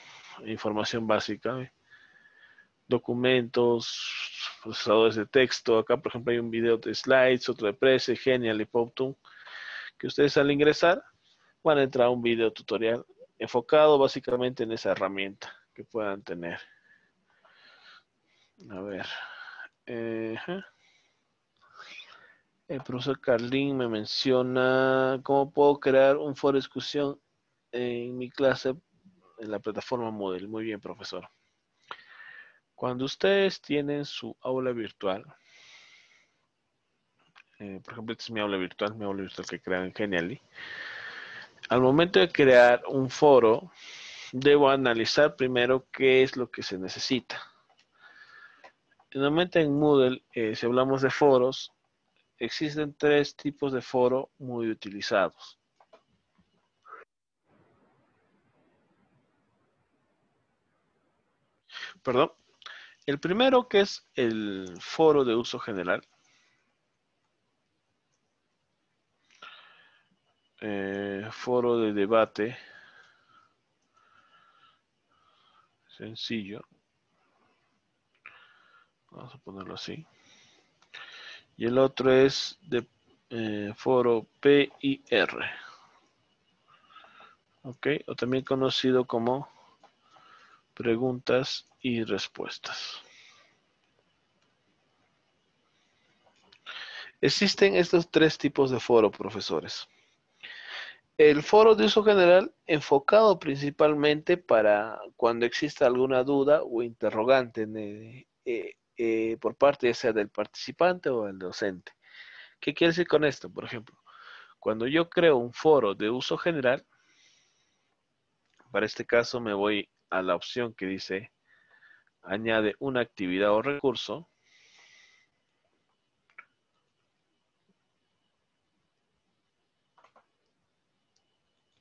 Speaker 1: información básica documentos, procesadores de texto. Acá, por ejemplo, hay un video de slides, otro de Prezi, Genial y que ustedes al ingresar van a entrar a un video tutorial enfocado básicamente en esa herramienta que puedan tener. A ver. Eh, el profesor Carlín me menciona cómo puedo crear un foro de discusión en mi clase en la plataforma Moodle. Muy bien, profesor. Cuando ustedes tienen su aula virtual, eh, por ejemplo, esta es mi aula virtual, mi aula virtual que crean en Genially. Al momento de crear un foro, debo analizar primero qué es lo que se necesita. Normalmente en Moodle, eh, si hablamos de foros, existen tres tipos de foro muy utilizados. Perdón. El primero que es el foro de uso general. Eh, foro de debate. Sencillo. Vamos a ponerlo así. Y el otro es de eh, foro PIR. Ok, o también conocido como preguntas y respuestas. Existen estos tres tipos de foro, profesores. El foro de uso general enfocado principalmente para cuando exista alguna duda o interrogante eh, eh, por parte ya sea del participante o del docente. ¿Qué quiere decir con esto? Por ejemplo, cuando yo creo un foro de uso general, para este caso me voy a la opción que dice añade una actividad o recurso.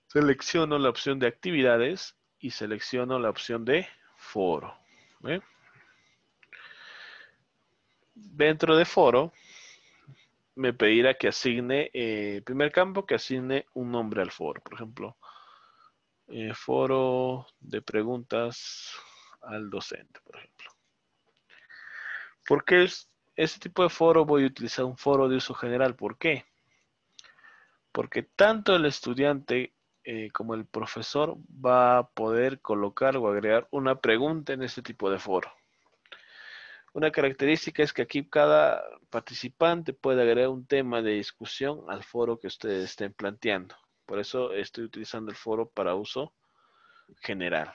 Speaker 1: Selecciono la opción de actividades y selecciono la opción de foro. dentro de foro, me pedirá que asigne, eh, primer campo, que asigne un nombre al foro. Por ejemplo, eh, foro de preguntas al docente, por ejemplo. ¿Por qué es, ese tipo de foro voy a utilizar un foro de uso general? ¿Por qué? Porque tanto el estudiante eh, como el profesor va a poder colocar o agregar una pregunta en este tipo de foro. Una característica es que aquí cada participante puede agregar un tema de discusión al foro que ustedes estén planteando. Por eso estoy utilizando el foro para uso general.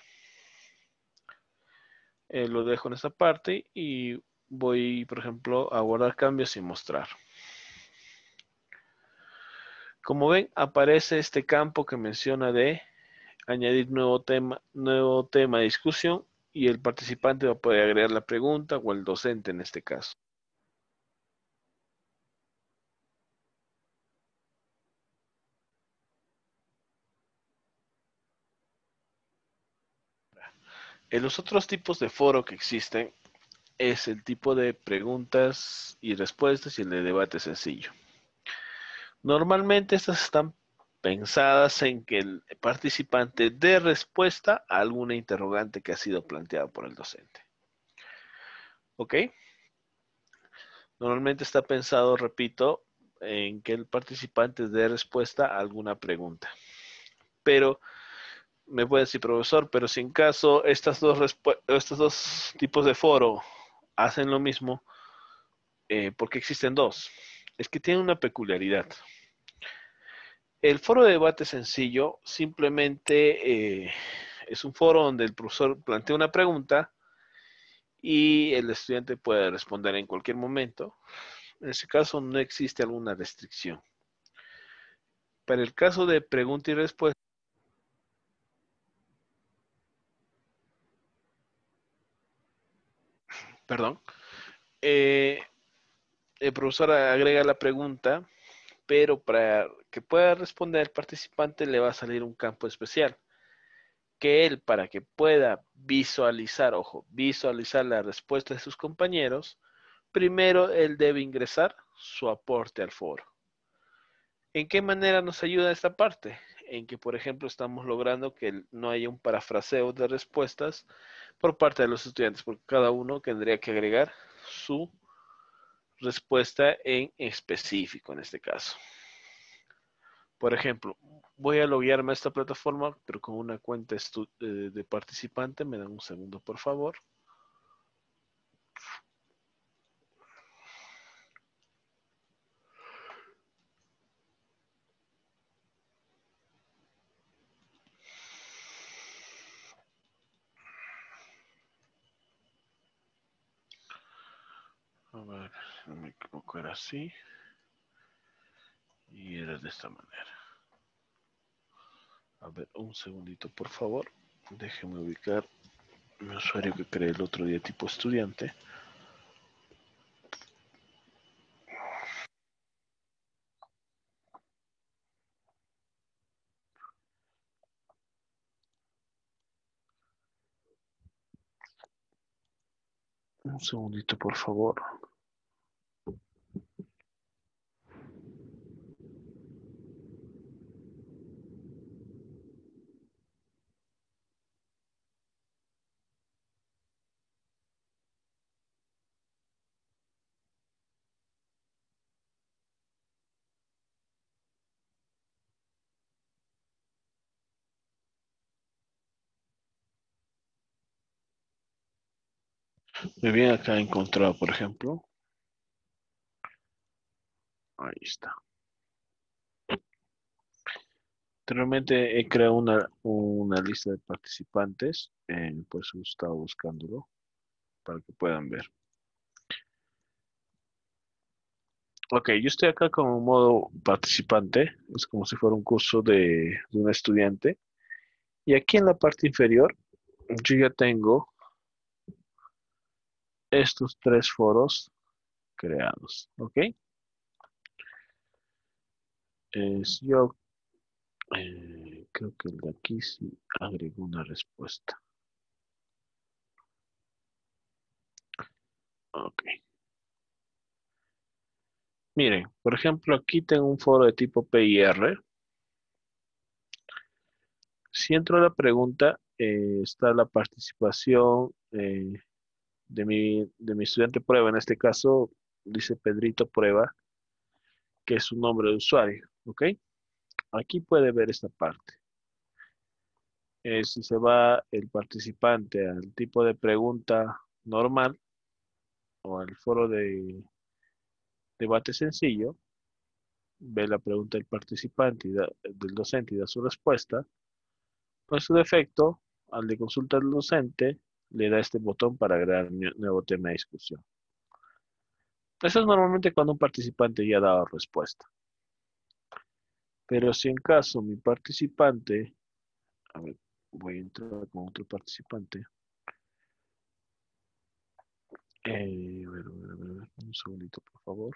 Speaker 1: Eh, lo dejo en esta parte y voy, por ejemplo, a guardar cambios y mostrar. Como ven, aparece este campo que menciona de añadir nuevo tema, nuevo tema de discusión y el participante va a poder agregar la pregunta o el docente en este caso. En los otros tipos de foro que existen es el tipo de preguntas y respuestas y el de debate sencillo. Normalmente estas están pensadas en que el participante dé respuesta a alguna interrogante que ha sido planteada por el docente. ¿Ok? Normalmente está pensado, repito, en que el participante dé respuesta a alguna pregunta. Pero me puede decir, profesor, pero si en caso estas dos estos dos tipos de foro hacen lo mismo, eh, ¿por qué existen dos? Es que tienen una peculiaridad. El foro de debate sencillo simplemente eh, es un foro donde el profesor plantea una pregunta y el estudiante puede responder en cualquier momento. En ese caso no existe alguna restricción. Para el caso de pregunta y respuesta, perdón, eh, el profesor agrega la pregunta pero para que pueda responder el participante le va a salir un campo especial que él para que pueda visualizar, ojo, visualizar la respuesta de sus compañeros, primero él debe ingresar su aporte al foro. ¿En qué manera nos ayuda esta parte? En que, por ejemplo, estamos logrando que no haya un parafraseo de respuestas por parte de los estudiantes, porque cada uno tendría que agregar su respuesta en específico en este caso. Por ejemplo, voy a loguearme a esta plataforma, pero con una cuenta de, de participante. Me dan un segundo, por favor. A ver, no era así. Y era de esta manera. A ver, un segundito, por favor. Déjeme ubicar mi usuario que creé el otro día tipo estudiante. Un segundito, por favor. Muy bien, acá he encontrado, por ejemplo. Ahí está. Anteriormente he creado una, una lista de participantes, eh, por eso estaba buscándolo, para que puedan ver. Ok, yo estoy acá como modo participante, es como si fuera un curso de, de un estudiante. Y aquí en la parte inferior, yo ya tengo estos tres foros creados, ¿ok? Es yo eh, creo que el de aquí sí agregó una respuesta. Ok. Miren, por ejemplo, aquí tengo un foro de tipo PIR. Si entro a la pregunta, eh, está la participación eh, de mi, de mi estudiante prueba, en este caso dice Pedrito Prueba, que es su nombre de usuario, ¿ok? Aquí puede ver esta parte. Eh, si se va el participante al tipo de pregunta normal o al foro de debate sencillo, ve la pregunta del participante y del docente y da su respuesta, pues su defecto, al de consulta del docente, le da este botón para agregar nuevo tema de discusión. Eso es normalmente cuando un participante ya ha dado respuesta. Pero si en caso mi participante, a ver, voy a entrar con otro participante. Eh, a ver, a ver, a ver, un segundito, por favor.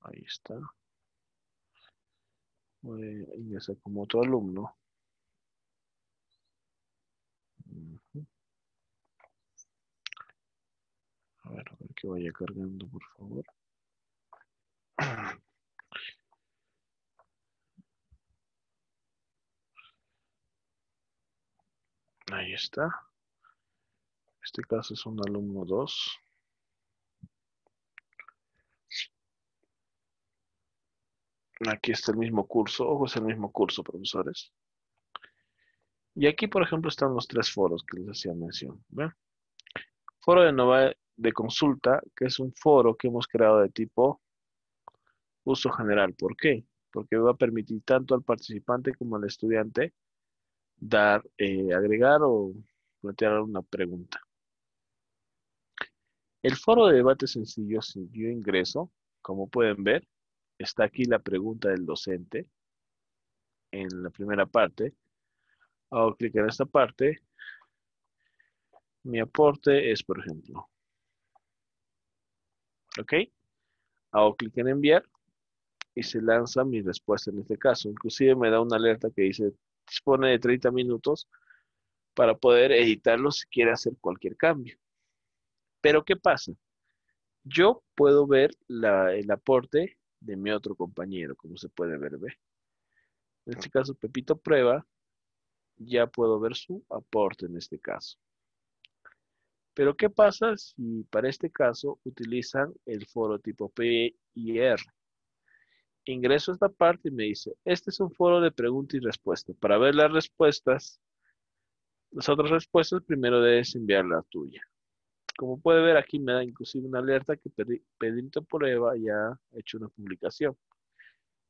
Speaker 1: Ahí está. Voy a ingresar como otro alumno. A ver, a ver que vaya cargando, por favor. Ahí está. Este caso es un alumno 2. Aquí está el mismo curso. Ojo, es el mismo curso, profesores. Y aquí, por ejemplo, están los tres foros que les hacía mención. Foro de, nueva, de consulta, que es un foro que hemos creado de tipo uso general. ¿Por qué? Porque va a permitir tanto al participante como al estudiante dar, eh, agregar o plantear una pregunta. El foro de debate sencillo, si yo ingreso, como pueden ver, está aquí la pregunta del docente en la primera parte Hago clic en esta parte. Mi aporte es, por ejemplo. ¿Ok? Hago clic en enviar y se lanza mi respuesta en este caso. Inclusive me da una alerta que dice dispone de 30 minutos para poder editarlo si quiere hacer cualquier cambio. Pero ¿qué pasa? Yo puedo ver el aporte de mi otro compañero, como se puede ver. ¿ve? En este caso, Pepito prueba ya puedo ver su aporte en este caso. Pero ¿qué pasa si para este caso utilizan el foro tipo PIR? ingreso a esta parte y me dice, este es un foro de pregunta y respuesta. Para ver las respuestas, las otras respuestas, primero debes enviar la tuya. Como puede ver, aquí me da inclusive una alerta que Pedrito Prueba ya ha hecho una publicación.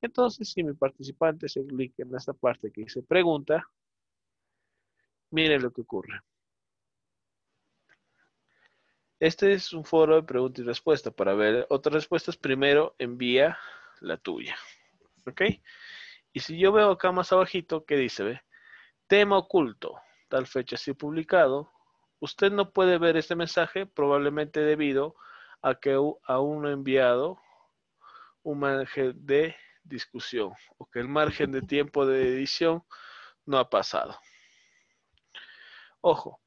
Speaker 1: Entonces, si mi participante se clica en esta parte que dice pregunta, miren lo que ocurre. Este es un foro de pregunta y respuesta. Para ver otras respuestas, primero envía la tuya. ¿Ok? Y si yo veo acá más abajito, ¿qué dice? Ve? Tema oculto. Tal fecha ha publicado. Usted no puede ver este mensaje probablemente debido a que aún no ha enviado un margen de discusión o que el margen de tiempo de edición no ha pasado. Ojo,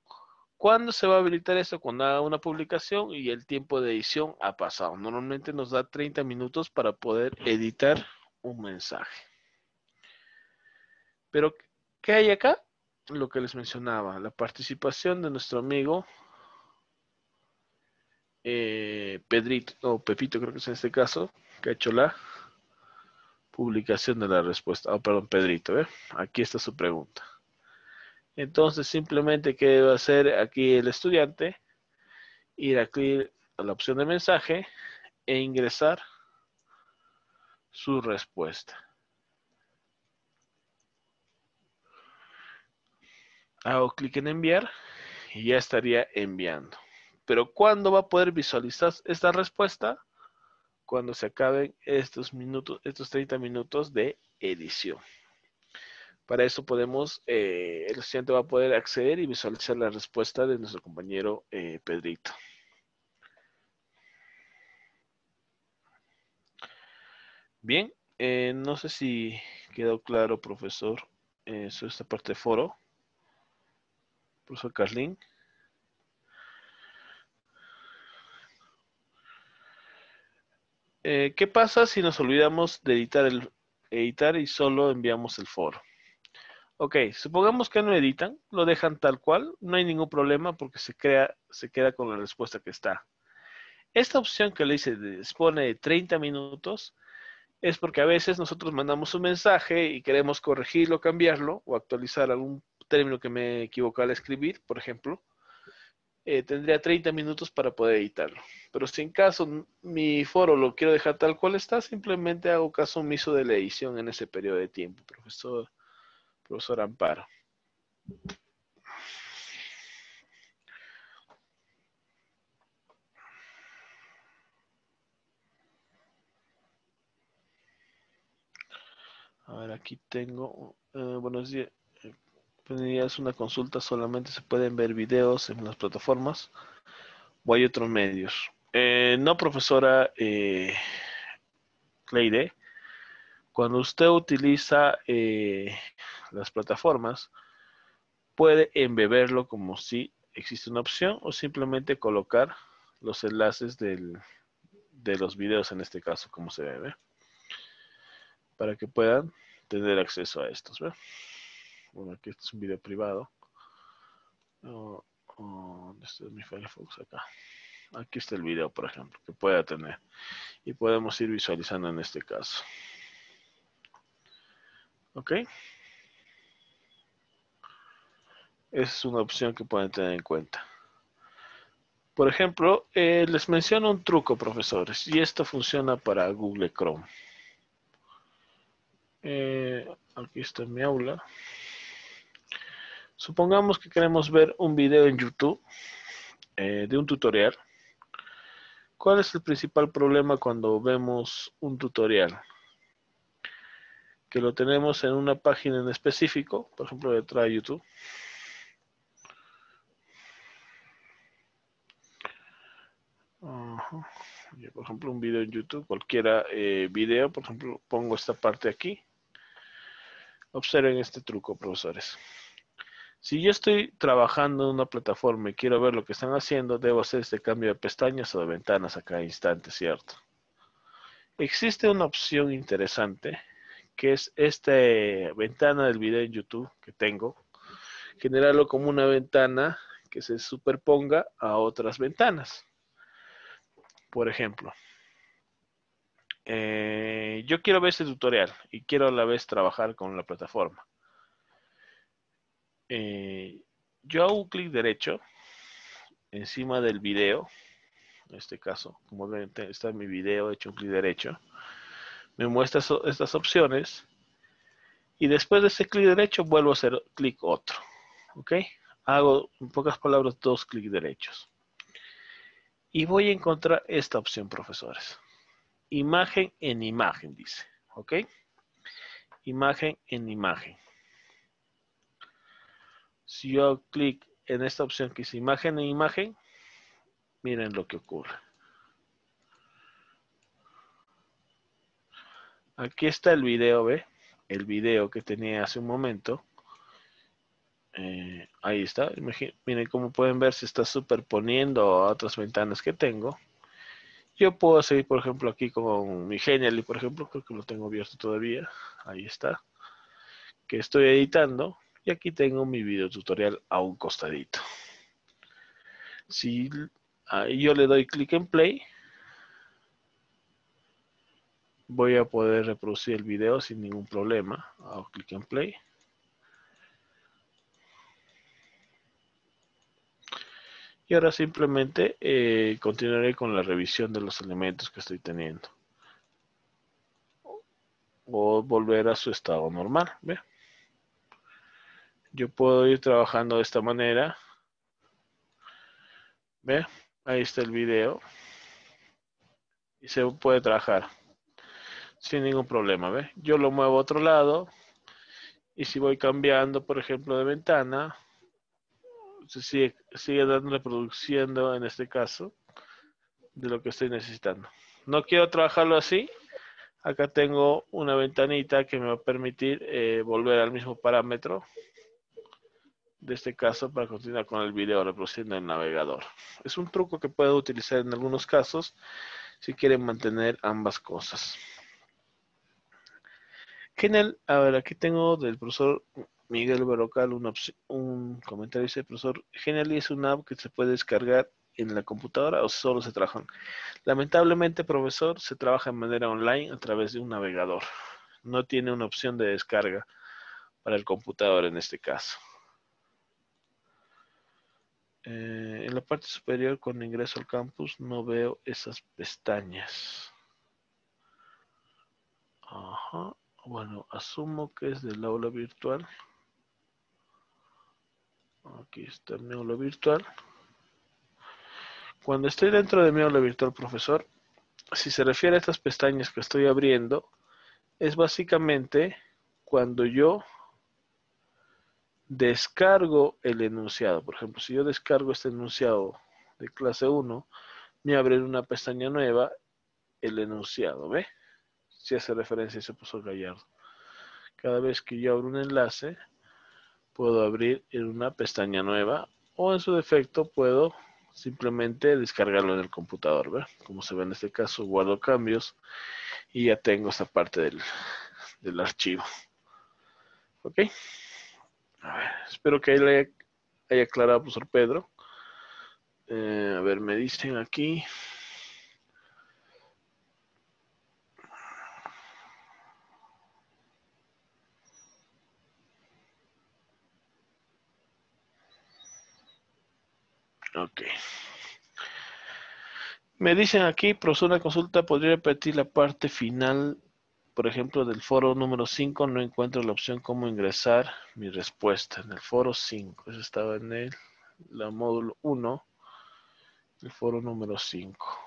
Speaker 1: ¿cuándo se va a habilitar esto? Cuando haga una publicación y el tiempo de edición ha pasado. Normalmente nos da 30 minutos para poder editar un mensaje. Pero, ¿qué hay acá? Lo que les mencionaba, la participación de nuestro amigo eh, Pedrito, o Pepito creo que es en este caso, que ha hecho la publicación de la respuesta. Oh, perdón, Pedrito, ¿eh? aquí está su pregunta. Entonces, simplemente, ¿qué debe hacer aquí el estudiante? Ir aquí a la opción de mensaje e ingresar su respuesta. Hago clic en enviar y ya estaría enviando. Pero ¿cuándo va a poder visualizar esta respuesta? Cuando se acaben estos minutos, estos 30 minutos de edición. Para eso podemos, eh, el estudiante va a poder acceder y visualizar la respuesta de nuestro compañero eh, Pedrito. Bien, eh, no sé si quedó claro, profesor, sobre esta parte de foro. Profesor Carlín. ¿Qué pasa si nos olvidamos de editar, el, editar y solo enviamos el foro? Ok, supongamos que no editan, lo dejan tal cual, no hay ningún problema porque se, crea, se queda con la respuesta que está. Esta opción que le dice dispone de 30 minutos es porque a veces nosotros mandamos un mensaje y queremos corregirlo, cambiarlo o actualizar algún término que me equivoqué al escribir, por ejemplo. Eh, tendría 30 minutos para poder editarlo. Pero si en caso mi foro lo quiero dejar tal cual está, simplemente hago caso omiso de la edición en ese periodo de tiempo, profesor profesor Amparo. A ver, aquí tengo, eh, buenos días. Es una consulta, solamente se pueden ver videos en las plataformas o hay otros medios. Eh, no, profesora eh, cuando usted utiliza eh, las plataformas, puede embeberlo como si existe una opción o simplemente colocar los enlaces de los videos en este caso, como se ve, para que puedan tener acceso a estos. Bueno, aquí este es un video privado. Oh, oh, ¿Dónde está mi Firefox? Acá. Aquí está el video, por ejemplo, que pueda tener. Y podemos ir visualizando en este caso. ¿Ok? Es una opción que pueden tener en cuenta. Por ejemplo, eh, les menciono un truco, profesores, y esto funciona para Google Chrome. Eh, aquí está mi aula. Supongamos que queremos ver un video en YouTube eh, de un tutorial. ¿Cuál es el principal problema cuando vemos un tutorial? Que lo tenemos en una página en específico, por ejemplo, detrás de YouTube. Por ejemplo, un video en YouTube, cualquiera eh, video, por ejemplo, pongo esta parte aquí. Observen este truco, profesores. Si yo estoy trabajando en una plataforma y quiero ver lo que están haciendo, debo hacer este cambio de pestañas o de ventanas a cada instante, ¿cierto? Existe una opción interesante que es esta ventana del video en YouTube que tengo, generarlo como una ventana que se superponga a otras ventanas. Por ejemplo, eh, yo quiero ver este tutorial y quiero a la vez trabajar con la plataforma. Eh, yo hago un clic derecho encima del video, en este caso, como ven, está mi video, he hecho un clic derecho, me muestra estas opciones y después de ese clic derecho vuelvo a hacer clic otro, ¿ok? Hago, en pocas palabras, dos clics derechos. Y voy a encontrar esta opción, profesores. Imagen en imagen, dice, ¿ok? Imagen en imagen. Si yo hago clic en esta opción que dice imagen en imagen, miren lo que ocurre. Aquí está el video, ¿ve? El video que tenía hace un momento. Eh, ahí está. miren cómo pueden ver, se está superponiendo a otras ventanas que tengo. Yo puedo seguir, por ejemplo, aquí con mi Genially, por ejemplo, creo que lo tengo abierto todavía. Ahí está. Que estoy editando. Y aquí tengo mi video tutorial a un costadito. Si yo le doy clic en play, voy a poder reproducir el video sin ningún problema. Hago clic en play. Y ahora simplemente eh, continuaré con la revisión de los elementos que estoy teniendo. O volver a su estado normal. ¿ve? yo puedo ir trabajando de esta manera. ¿Ve? Ahí está el video. Y se puede trabajar sin ningún problema. ¿Ve? Yo lo muevo a otro lado. Y si voy cambiando, por ejemplo, de ventana, se sigue, sigue dando reproduciendo en este caso de lo que estoy necesitando. No quiero trabajarlo así. Acá tengo una ventanita que me va a permitir eh, volver al mismo parámetro de este caso para continuar con el video reproduciendo el navegador. Es un truco que puedo utilizar en algunos casos si quieren mantener ambas cosas. A ver, aquí tengo del profesor Miguel Barocal un comentario. Dice, profesor, Genially es una app que se puede descargar en la computadora o solo se trabaja. Lamentablemente, profesor, se trabaja de manera online a través de un navegador. No tiene una opción de descarga para el computador en este caso. Eh, en la parte superior, cuando ingreso al campus, no veo esas pestañas. Ajá. Bueno, asumo que es del aula virtual. Aquí está mi aula virtual. Cuando estoy dentro de mi aula virtual, profesor, si se refiere a estas pestañas que estoy abriendo, es básicamente cuando yo descargo el enunciado. Por ejemplo, si yo descargo este enunciado de clase 1, me abre una pestaña nueva el enunciado, ¿ve? Si hace referencia a ese profesor Gallardo. Cada vez que yo abro un enlace, puedo abrir en una pestaña nueva o en su defecto puedo simplemente descargarlo en el computador, ¿ve? Como se ve en este caso, guardo cambios y ya tengo esta parte del, del archivo. ¿Ok? A ver, espero que haya, haya aclarado, profesor Pedro. Eh, a ver, me dicen aquí. Ok. Me dicen aquí, profesor, una consulta, ¿podría repetir la parte final por ejemplo, del foro número 5 no encuentro la opción cómo ingresar mi respuesta. En el foro 5, eso estaba en el la módulo 1, el foro número 5.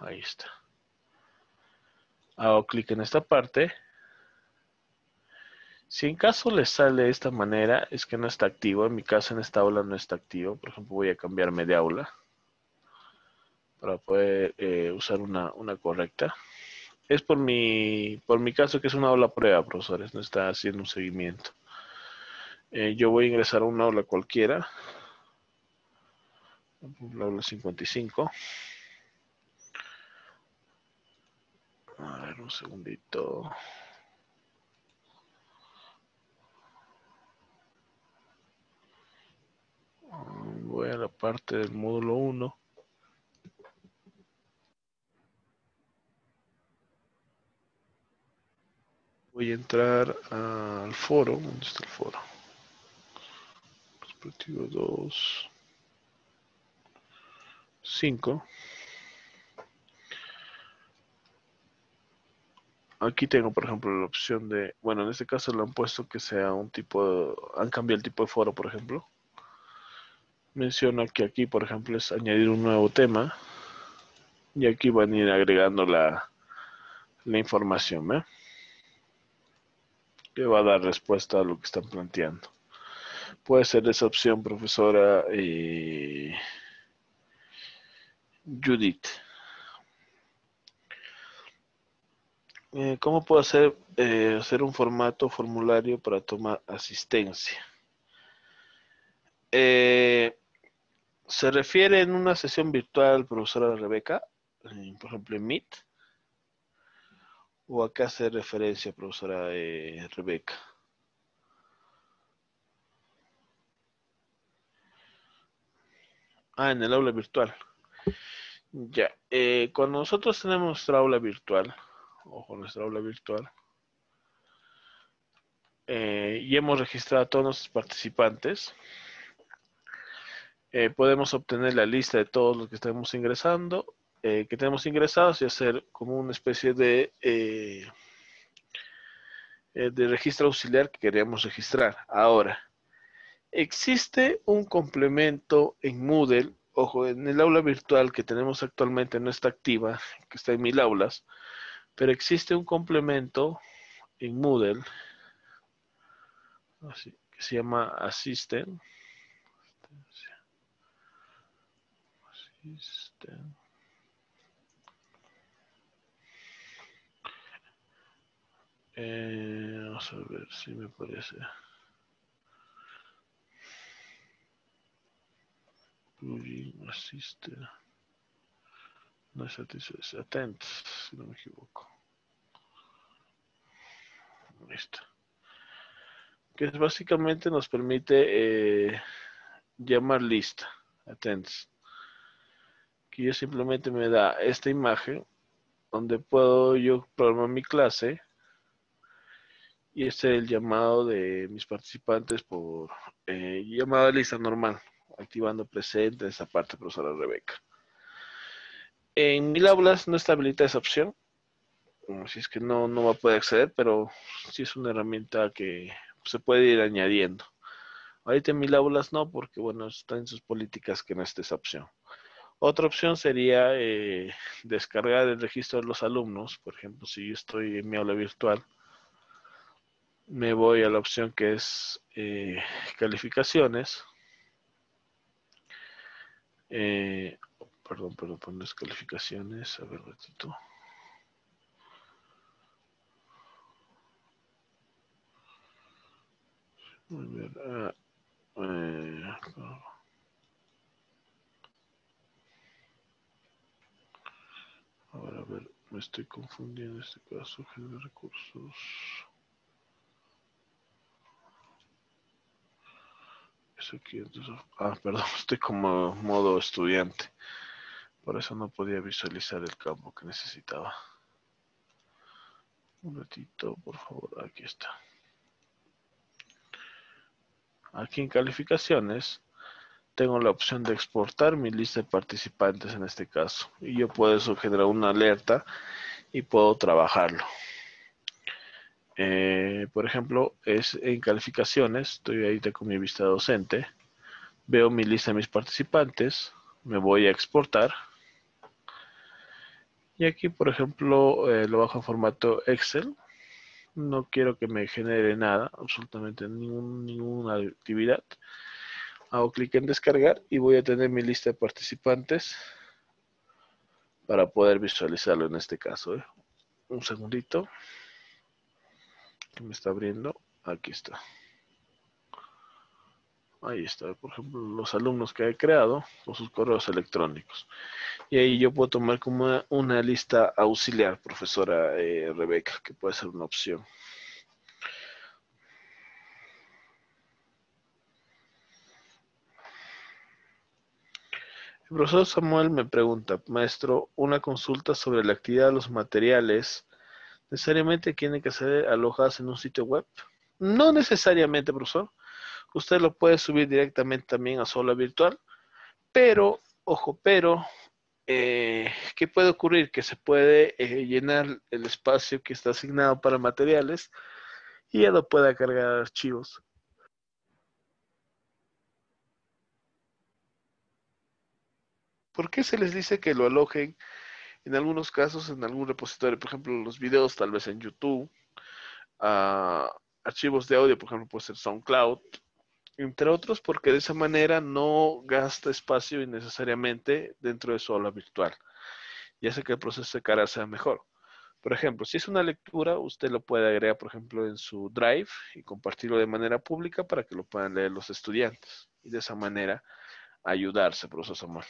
Speaker 1: Ahí está. Hago clic en esta parte. Si en caso le sale de esta manera, es que no está activo. En mi caso, en esta aula no está activo. Por ejemplo, voy a cambiarme de aula para poder eh, usar una, una correcta es por mi, por mi caso que es una aula prueba, profesores, no está haciendo un seguimiento. Eh, yo voy a ingresar a una aula cualquiera, la aula 55. A ver, un segundito. Voy a la parte del módulo 1. Voy a entrar al foro. ¿Dónde está el foro? Perspectiva 2. 5. Aquí tengo, por ejemplo, la opción de, bueno, en este caso lo han puesto que sea un tipo, de, han cambiado el tipo de foro, por ejemplo. Menciona que aquí, por ejemplo, es añadir un nuevo tema. Y aquí van a ir agregando la, la información, ¿eh? Que va a dar respuesta a lo que están planteando. Puede ser esa opción, profesora eh, Judith. Eh, ¿Cómo puedo hacer, eh, hacer un formato formulario para tomar asistencia? Eh, ¿Se refiere en una sesión virtual, profesora Rebeca? por ejemplo, en Meet. ¿O acá hace referencia, profesora Rebeca? Ah, en el aula virtual. Ya, cuando nosotros tenemos nuestra aula virtual, ojo, nuestra aula virtual. Eh, y hemos registrado a todos nuestros participantes. Eh, podemos obtener la lista de todos los que estamos ingresando, eh, que tenemos ingresados y hacer como una especie de, de registro auxiliar que queríamos registrar. Ahora, existe un complemento en Moodle, ojo, en el aula virtual que tenemos actualmente no está activa, que está en mil aulas, pero existe un complemento en Moodle que se llama Assistant. Assistant. Eh, vamos a ver si me parece. Plugin Assistant. No es Attent, si no me equivoco. Listo. Que básicamente nos permite eh, llamar lista. Attents. Que yo simplemente me da esta imagen donde puedo yo programar mi clase y este es el llamado de mis participantes por eh, llamada lista normal, activando presente esa parte, profesora Rebeca. En mil aulas no está habilitada esa opción. Si es que no, no va a poder acceder, pero sí es una herramienta que se puede ir añadiendo. Ahorita en mil aulas no, porque bueno, está en sus políticas que no esté esa opción. Otra opción sería eh, descargar el registro de los alumnos. Por ejemplo, si yo estoy en mi aula virtual, me voy a la opción que es eh, calificaciones. Eh, perdón, perdón, pones calificaciones, a ver, ratito. Ah, eh, Ahora, a ver, me estoy confundiendo en este caso, de recursos. Eso aquí, entonces, ah, perdón, *laughs* estoy como modo estudiante. Por eso no podía visualizar el campo que necesitaba. Un ratito, por favor. Aquí está. Aquí en calificaciones tengo la opción de exportar mi lista de participantes en este caso. Y yo puedo generar una alerta y puedo trabajarlo. Eh, por ejemplo, es en calificaciones, estoy ahí con mi vista docente, veo mi lista de mis participantes, me voy a exportar y aquí, por ejemplo, eh, lo bajo en formato Excel. No quiero que me genere nada, absolutamente ninguna actividad. Hago clic en descargar y voy a tener mi lista de participantes para poder visualizarlo en este caso. ¿eh? Un segundito. Que me está abriendo. Aquí está. Ahí está, por ejemplo, los alumnos que he creado con sus correos electrónicos. Y ahí yo puedo tomar como una, lista auxiliar, profesora eh, Rebeca, que puede ser una opción. El profesor Samuel me pregunta, maestro, una consulta sobre la actividad de los materiales necesariamente tienen que ser alojadas en un sitio web. No necesariamente, profesor. Usted lo puede subir directamente también a Sola Virtual, pero, ojo, pero, eh, ¿qué puede ocurrir? Que se puede eh, llenar el espacio que está asignado para materiales y ya no pueda cargar archivos. ¿Por qué se les dice que lo alojen en algunos casos en algún repositorio? Por ejemplo, los videos tal vez en YouTube, ah, archivos de audio, por ejemplo, puede ser SoundCloud, entre otros, porque de esa manera no gasta espacio innecesariamente dentro de su aula virtual y hace que el proceso de cara sea mejor. Por ejemplo, si es una lectura, usted lo puede agregar, por ejemplo, en su Drive y compartirlo de manera pública para que lo puedan leer los estudiantes. Y de esa manera ayudarse, profesor Samuel.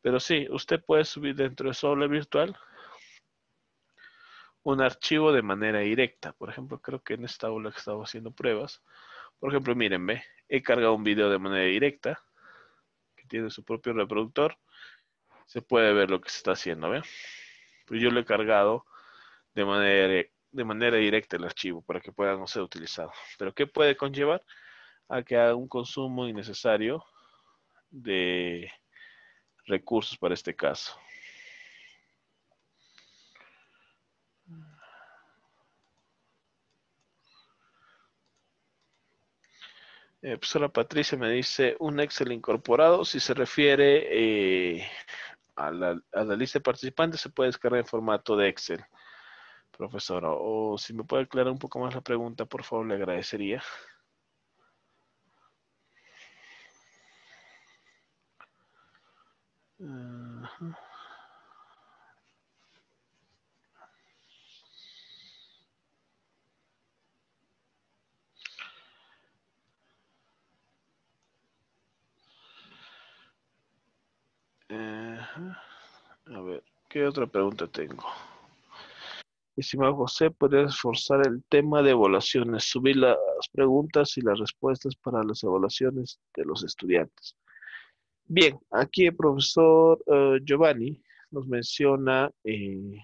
Speaker 1: Pero sí, usted puede subir dentro de su aula virtual un archivo de manera directa. Por ejemplo, creo que en esta aula que estaba haciendo pruebas, por ejemplo, miren, ve, he cargado un video de manera directa que tiene su propio reproductor. Se puede ver lo que se está haciendo, ¿ve? Pero yo lo he cargado de manera, de manera directa el archivo para que pueda ser utilizado. Pero ¿qué puede conllevar? A que haga un consumo innecesario de recursos para este caso. Eh, profesora Patricia me dice un Excel incorporado. Si se refiere eh, a, la, a, la, lista de participantes, se puede descargar en formato de Excel profesora. O si me puede aclarar un poco más la pregunta, por favor, le agradecería. Uh. A ver, ¿qué otra pregunta tengo? Estimado José, ¿podrías esforzar el tema de evaluaciones, subir las preguntas y las respuestas para las evaluaciones de los estudiantes? Bien, aquí el profesor uh, Giovanni nos menciona, eh,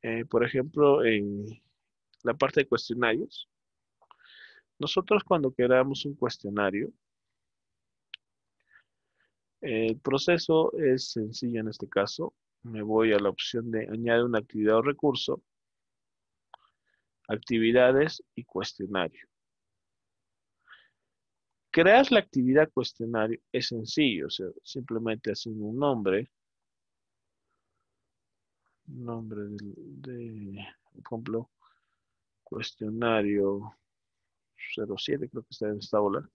Speaker 1: eh, por ejemplo, en la parte de cuestionarios. Nosotros cuando creamos un cuestionario, el proceso es sencillo en este caso me voy a la opción de añade una actividad o recurso, actividades y cuestionario. Crear la actividad cuestionario es sencillo, o sea, simplemente haciendo un nombre, nombre de, por ejemplo, cuestionario 07, creo que está en esta ola,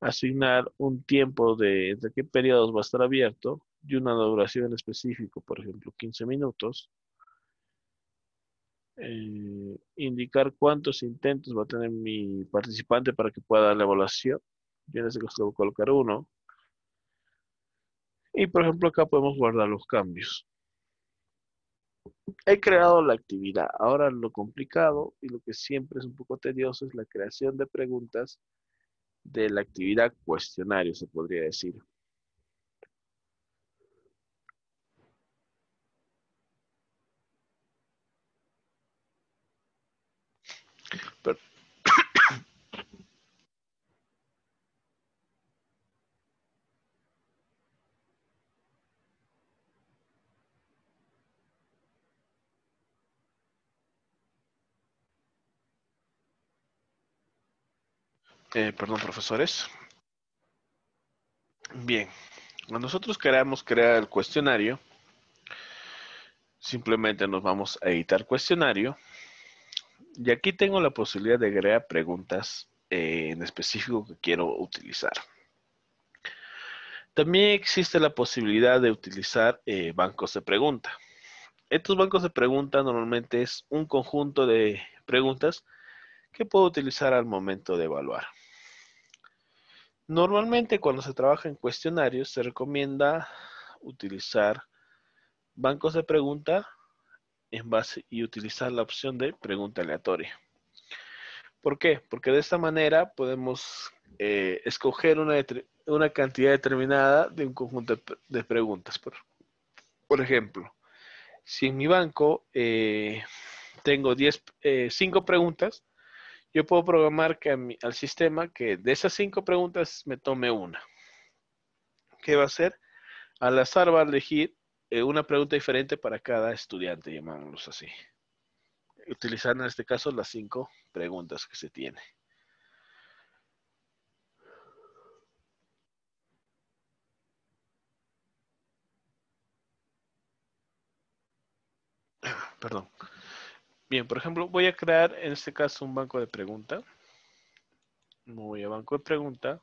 Speaker 1: asignar un tiempo de entre qué periodos va a estar abierto, y una duración específica, por ejemplo, 15 minutos. Eh, indicar cuántos intentos va a tener mi participante para que pueda dar la evaluación. Yo en caso voy a colocar uno. Y por ejemplo acá podemos guardar los cambios. He creado la actividad. Ahora lo complicado y lo que siempre es un poco tedioso es la creación de preguntas de la actividad cuestionario, se podría decir. Eh, perdón, profesores. Bien, cuando nosotros queramos crear el cuestionario, simplemente nos vamos a editar cuestionario. Y aquí tengo la posibilidad de crear preguntas eh, en específico que quiero utilizar. También existe la posibilidad de utilizar eh, bancos de pregunta. Estos bancos de pregunta normalmente es un conjunto de preguntas que puedo utilizar al momento de evaluar. Normalmente cuando se trabaja en cuestionarios se recomienda utilizar bancos de pregunta y utilizar la opción de pregunta aleatoria. ¿Por qué? Porque de esta manera podemos eh, escoger una, cantidad determinada de un conjunto de, preguntas. Por, ejemplo, Si en mi banco eh, tengo 10, 5 preguntas, yo puedo programar que al sistema que de esas 5 preguntas me tome una. ¿Qué va a hacer? Al azar va a elegir una pregunta diferente para cada estudiante, llamámoslos así. Utilizando en este caso las 5 preguntas que se tiene. Perdón. Bien, por ejemplo, voy a crear en este caso un banco de pregunta. Voy a banco de pregunta.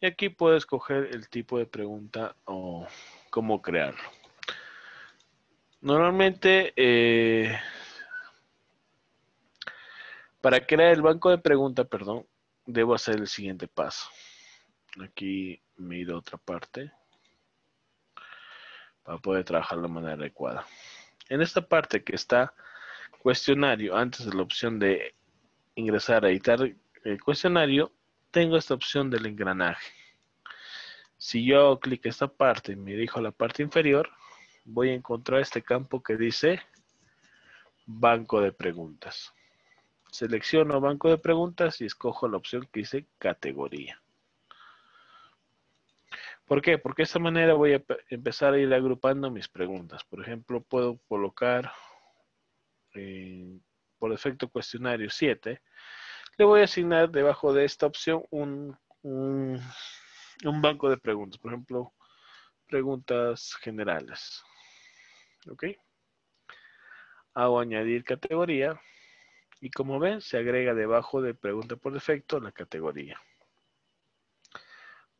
Speaker 1: Y aquí puedo escoger el tipo de pregunta o cómo crearlo. Normalmente, eh, para crear el banco de pregunta, perdón, debo hacer el siguiente paso. Aquí me he ido a otra parte para poder trabajar de manera adecuada. En esta parte que está cuestionario, antes de la opción de ingresar a editar el cuestionario, tengo esta opción del engranaje. Si yo hago clic esta parte y me dirijo a la parte inferior, voy a encontrar este campo que dice banco de preguntas. Selecciono banco de preguntas y escojo la opción que dice categoría. ¿Por qué? Porque de esta manera voy a empezar a ir agrupando mis preguntas. Por ejemplo, puedo colocar eh, por defecto cuestionario 7. Le voy a asignar debajo de esta opción un, un, banco de preguntas. Por ejemplo, preguntas generales. ¿Ok? Hago añadir categoría. Y como ven, se agrega debajo de pregunta por defecto la categoría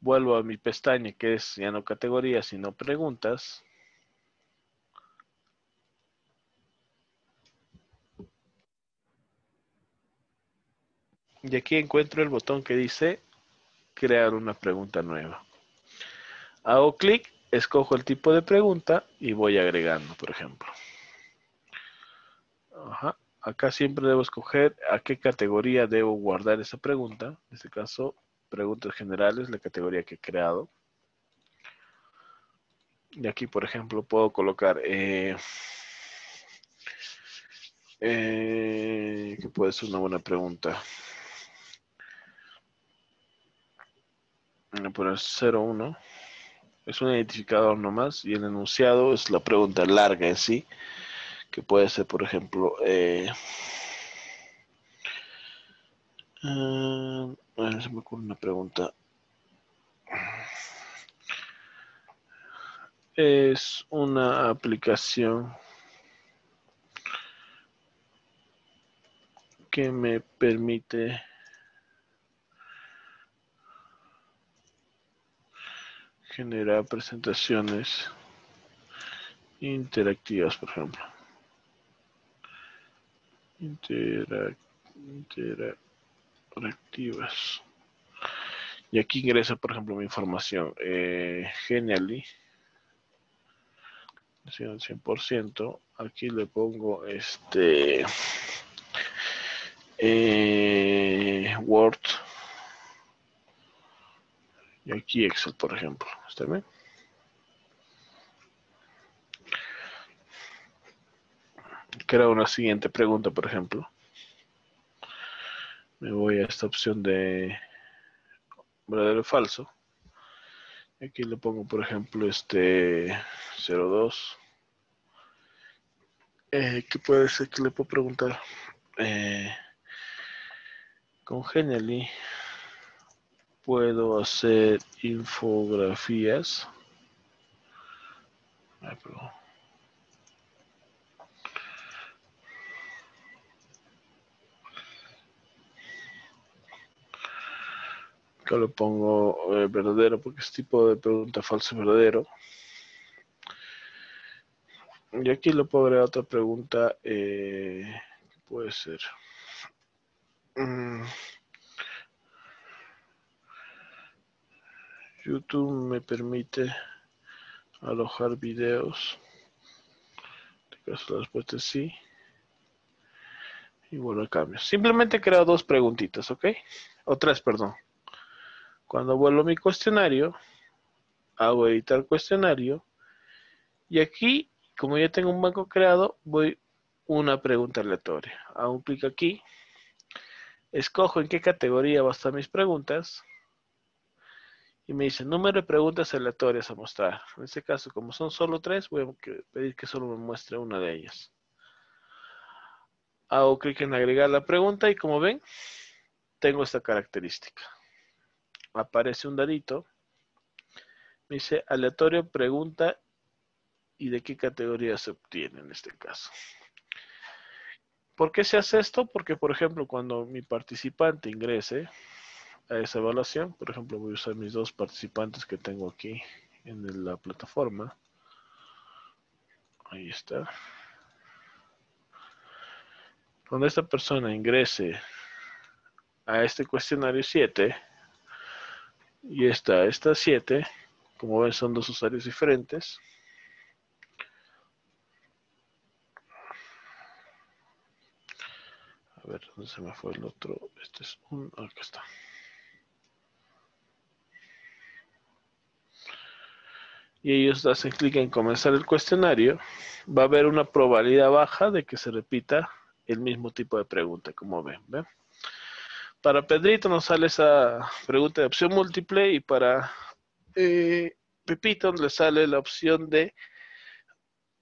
Speaker 1: vuelvo a mi pestaña que es ya no categorías sino preguntas. Y aquí encuentro el botón que dice crear una pregunta nueva. Hago clic, escojo el tipo de pregunta y voy agregando, por ejemplo. Acá siempre debo escoger a qué categoría debo guardar esa pregunta. En este caso, preguntas generales, la categoría que he creado. Y aquí, por ejemplo, puedo colocar eh, eh, que puede ser una buena pregunta. Voy a poner 01. Es un identificador nomás y el enunciado es la pregunta larga en sí, que puede ser, por ejemplo, eh, uh, se me ocurre una pregunta. Es una aplicación que me permite generar presentaciones interactivas, por ejemplo. interactivas reactivas. Y aquí ingresa, por ejemplo, mi información. Eh, Genially. 100%. Aquí le pongo este eh, Word. Y aquí Excel, por ejemplo. ¿Está bien? Creo una siguiente pregunta, por ejemplo me voy a esta opción de verdadero o falso. Aquí le pongo, por ejemplo, este 02. Eh, ¿Qué puede ser que le puedo preguntar? Eh, con Genially puedo hacer infografías. Ay, perdón. lo pongo eh, verdadero porque es tipo de pregunta falso verdadero. Y aquí le puedo agregar otra pregunta. Eh, puede ser. Mm. YouTube me permite alojar videos. En este caso la respuesta es sí. Y vuelvo a cambio. Simplemente creo dos preguntitas, ¿ok? O tres, perdón. Cuando vuelvo a mi cuestionario, hago editar cuestionario y aquí como ya tengo un banco creado, voy una pregunta aleatoria. Hago un clic aquí. Escojo en qué categoría van a estar mis preguntas. Y me dice número de preguntas aleatorias a mostrar. En este caso, como son solo tres, voy a pedir que solo me muestre una de ellas. Hago clic en agregar la pregunta y como ven, tengo esta característica. Aparece un dadito. Me dice aleatorio pregunta y de qué categoría se obtiene en este caso. ¿Por qué se hace esto? Porque, por ejemplo, cuando mi participante ingrese a esa evaluación, por ejemplo, voy a usar mis dos participantes que tengo aquí en la plataforma. Ahí está. Cuando esta persona ingrese a este cuestionario 7 y esta, esta 7, como ven son dos usuarios diferentes, A ver, ¿dónde se me fue el otro? Este es un... Acá está. Y ellos hacen clic en comenzar el cuestionario. Va a haber una probabilidad baja de que se repita el mismo tipo de pregunta, como ven. Para Pedrito nos sale esa pregunta de opción múltiple y para eh, Pepito le sale la opción de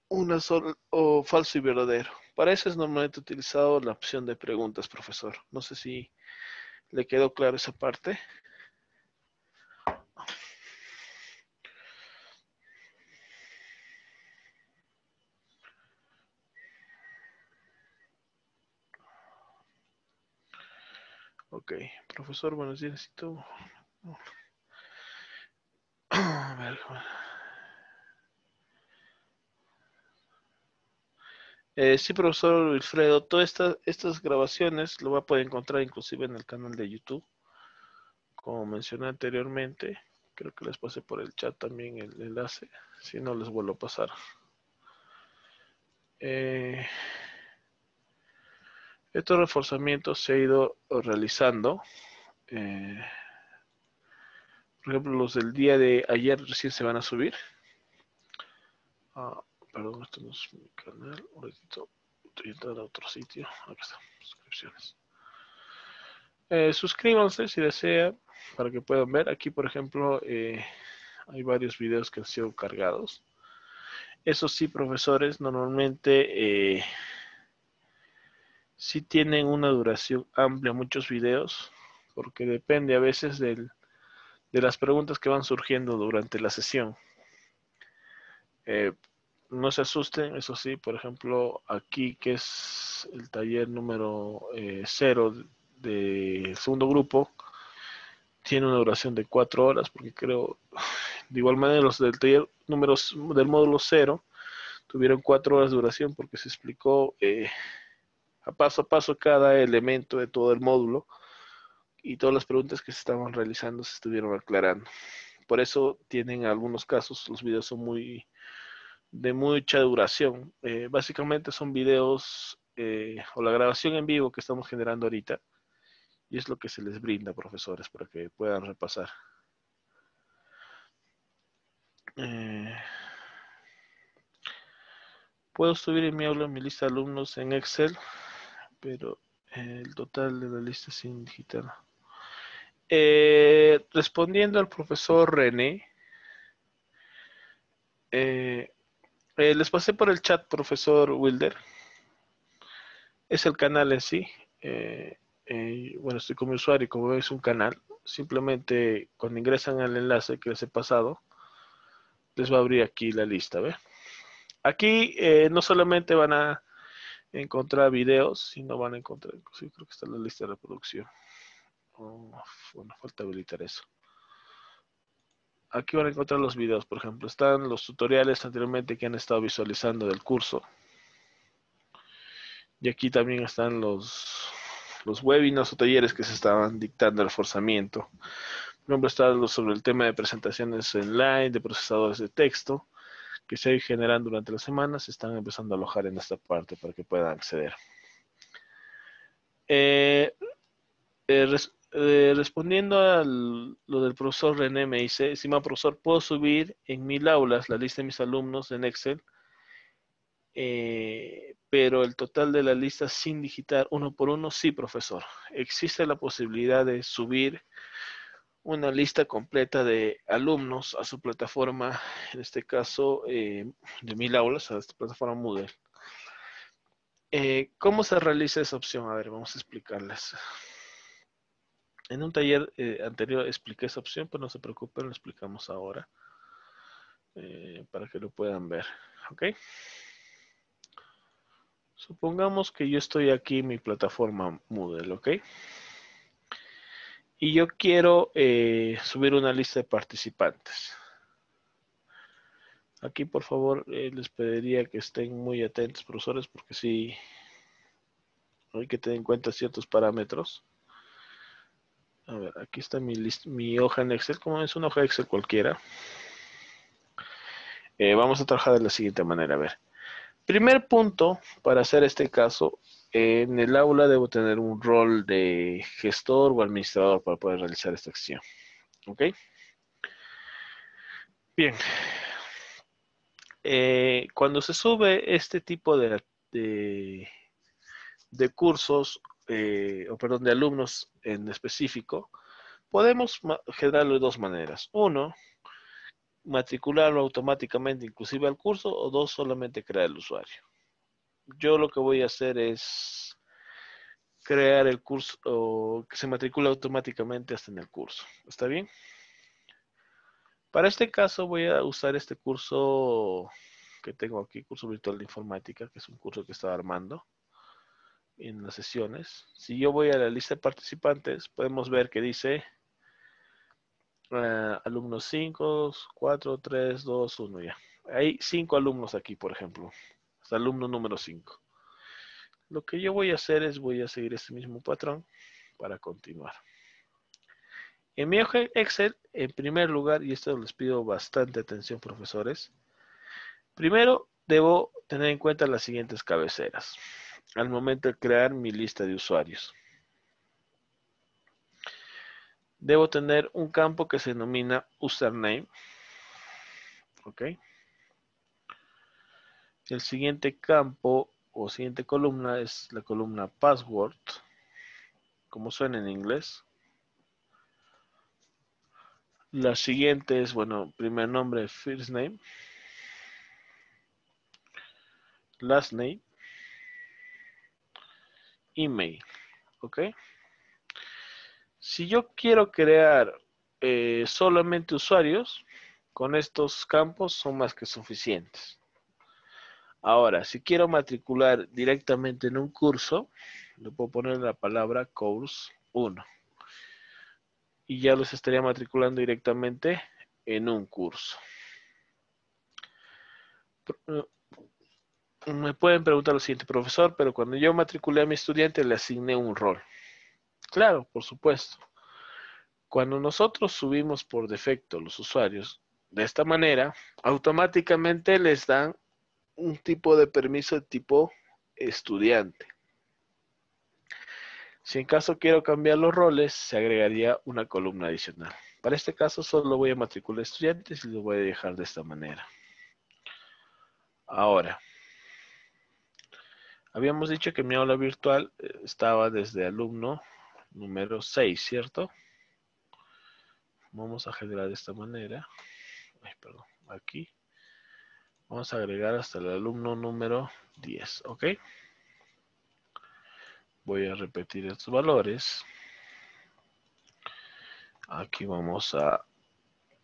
Speaker 1: una sola o falso y verdadero. Para eso es normalmente utilizado la opción de preguntas, profesor. No sé si le quedó claro esa parte. Ok, profesor, buenos días. Necesito... *coughs* A ver, Eh, sí, profesor Wilfredo, todas estas, grabaciones lo va a poder encontrar inclusive en el canal de YouTube. Como mencioné anteriormente, creo que les pasé por el chat también el enlace, si no les vuelvo a pasar. Eh, estos reforzamientos se ha ido realizando. Eh, por ejemplo, los del día de ayer recién se van a subir. Ah, perdón, esto no es mi canal. Ahorita estoy entrando a otro sitio. Aquí está, suscripciones. Eh, suscríbanse si desean para que puedan ver. Aquí, por ejemplo, eh, hay varios videos que han sido cargados. Eso sí, profesores, normalmente eh, sí tienen una duración amplia muchos videos, porque depende a veces del, de las preguntas que van surgiendo durante la sesión. Eh, no se asusten, eso sí, por ejemplo, aquí que es el taller número 0 eh, del segundo grupo, tiene una duración de 4 horas, porque creo, de igual manera, los del taller número del módulo 0 tuvieron 4 horas de duración porque se explicó eh, paso a paso cada elemento de todo el módulo y todas las preguntas que se estaban realizando se estuvieron aclarando. Por eso tienen algunos casos, los videos son muy de mucha duración. Eh, básicamente son videos eh, o la grabación en vivo que estamos generando ahorita y es lo que se les brinda, profesores, para que puedan repasar. Eh, puedo subir en mi aula mi lista de alumnos en Excel, pero el total de la lista sin digital. respondiendo al profesor René, eh, eh, les pasé por el chat, profesor Wilder. Es el canal en sí. Eh, eh, bueno, estoy como usuario y como es un canal, simplemente cuando ingresan al enlace que les he pasado, les va a abrir aquí la lista. ¿ve? Aquí no solamente van a encontrar videos, sino van a encontrar, creo que está la lista de reproducción. Oh, bueno, falta habilitar eso aquí van a encontrar los videos, por ejemplo. Están los tutoriales anteriormente que han estado visualizando del curso. Y aquí también están los, los webinars o talleres que se estaban dictando reforzamiento. Por ejemplo, está sobre el tema de presentaciones online, de procesadores de texto, que se han generando durante la semana, se están empezando a alojar en esta parte para que puedan acceder. Eh, eh, eh, respondiendo a lo del profesor René, me dice, estimado profesor, ¿puedo subir en mil aulas la lista de mis alumnos en Excel Eh, pero el total de la lista sin digitar uno por uno, sí, profesor. Existe la posibilidad de subir una lista completa de alumnos a su plataforma, en este caso eh, de mil aulas, a esta plataforma Moodle. Eh, ¿Cómo se realiza esa opción? A ver, vamos a explicarles. En un taller eh, anterior expliqué esa opción, pero no se preocupen, lo explicamos ahora para que lo puedan ver. ¿Ok? Supongamos que yo estoy aquí en mi plataforma Moodle, ¿ok? Y yo quiero eh, subir una lista de participantes. Aquí, por favor, eh, les pediría que estén muy atentos, profesores, porque sí hay que tener en cuenta ciertos parámetros. A ver, aquí está mi, hoja en Excel, como es una hoja Excel cualquiera. Eh, vamos a trabajar de la siguiente manera. A ver, primer punto para hacer este caso en el aula debo tener un rol de gestor o administrador para poder realizar esta acción. ¿Ok? Bien. Eh, cuando se sube este tipo de, de, cursos, eh, o perdón, de alumnos en específico, podemos generarlo de dos maneras. Uno, matricularlo automáticamente inclusive al curso, o dos, solamente crear el usuario yo lo que voy a hacer es crear el curso o que se matricule automáticamente hasta en el curso. ¿Está bien? Para este caso voy a usar este curso que tengo aquí, curso virtual de informática, que es un curso que estaba armando en las sesiones. Si yo voy a la lista de participantes, podemos ver que dice uh, alumnos 5, 4, 3, 2, 1 ya. Hay 5 alumnos aquí, por ejemplo alumno número 5. Lo que yo voy a hacer es voy a seguir este mismo patrón para continuar. En mi hoja Excel, en primer lugar, y esto les pido bastante atención, profesores, primero debo tener en cuenta las siguientes cabeceras al momento de crear mi lista de usuarios. Debo tener un campo que se denomina username. ¿Ok? El siguiente campo o siguiente columna es la columna password, como suena en inglés. La siguiente es, bueno, primer nombre, first name. Last name. Email. ¿Ok? Si yo quiero crear eh, solamente usuarios, con estos campos son más que suficientes. Ahora, si quiero matricular directamente en un curso, le puedo poner la palabra course 1. Y ya los estaría matriculando directamente en un curso. Me pueden preguntar lo siguiente, profesor, pero cuando yo matriculé a mi estudiante le asigné un rol. Claro, por supuesto. Cuando nosotros subimos por defecto los usuarios de esta manera, automáticamente les dan un tipo de permiso de tipo estudiante. Si en caso quiero cambiar los roles, se agregaría una columna adicional. Para este caso solo voy a matricular estudiantes y lo voy a dejar de esta manera. Ahora, habíamos dicho que mi aula virtual eh, estaba desde alumno número 6, ¿cierto? Vamos a generar de esta manera. Ay, perdón, aquí. Vamos a agregar hasta el alumno número 10, ¿ok? Voy a repetir estos valores. Aquí vamos a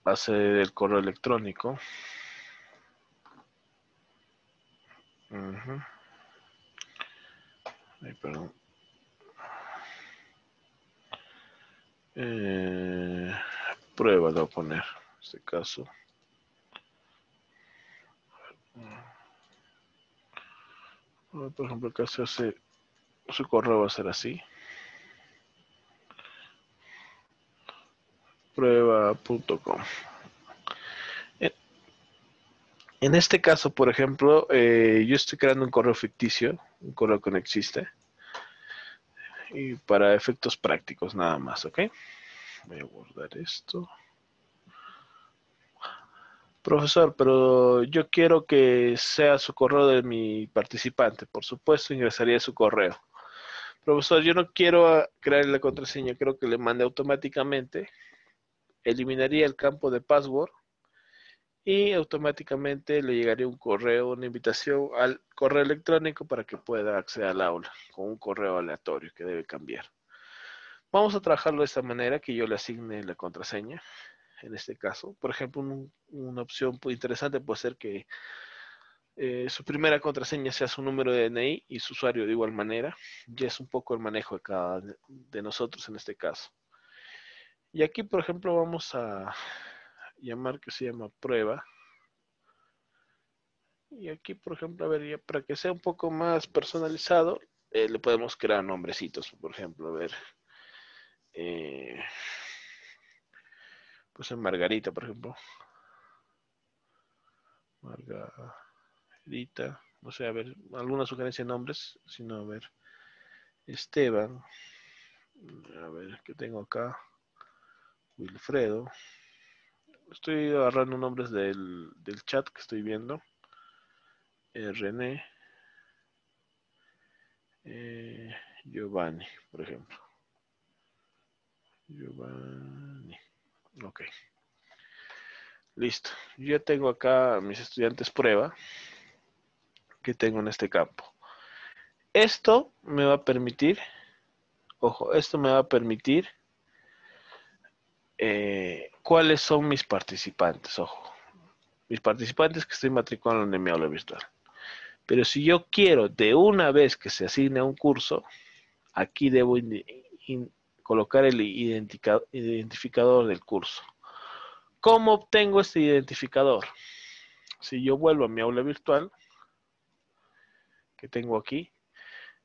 Speaker 1: hacer el correo electrónico. Ay, perdón. Eh, prueba de poner, en este caso. Por ejemplo, acá se hace, su correo va a ser así. Prueba.com. En este caso, por ejemplo, eh, yo estoy creando un correo ficticio, un correo que no existe. Y para efectos prácticos nada más, ¿ok? Voy a guardar esto. Profesor, pero yo quiero que sea su correo de mi participante. Por supuesto, ingresaría su correo. Profesor, yo no quiero crear la contraseña, creo que le mande automáticamente. Eliminaría el campo de password y automáticamente le llegaría un correo, una invitación al correo electrónico para que pueda acceder al aula con un correo aleatorio que debe cambiar. Vamos a trabajarlo de esta manera, que yo le asigne la contraseña, en este caso. Por ejemplo, una opción interesante puede ser que eh, su primera contraseña sea su número de DNI y su usuario de igual manera. Ya es un poco el manejo de cada de nosotros en este caso. Y aquí, por ejemplo, vamos a llamar que se llama prueba. Y aquí, por ejemplo, a ver, para que sea un poco más personalizado, eh, le podemos crear nombrecitos, por ejemplo, a ver. Eh, en Margarita, por ejemplo. Margarita no sé, a ver, alguna sugerencia de nombres, sino a ver, Esteban, a ver, ¿qué tengo acá? Wilfredo, estoy agarrando nombres del, chat que estoy viendo, eh, René, eh, Giovanni, por ejemplo. Giovanni. Ok. Listo. Yo tengo acá mis estudiantes prueba que tengo en este campo. Esto me va a permitir, ojo, esto me va a permitir eh, cuáles son mis participantes, ojo. Mis participantes que estoy matriculando en mi aula virtual. Pero si yo quiero de una vez que se asigne a un curso, aquí debo colocar el identificador del curso. ¿Cómo obtengo este identificador? Si yo vuelvo a mi aula virtual, que tengo aquí.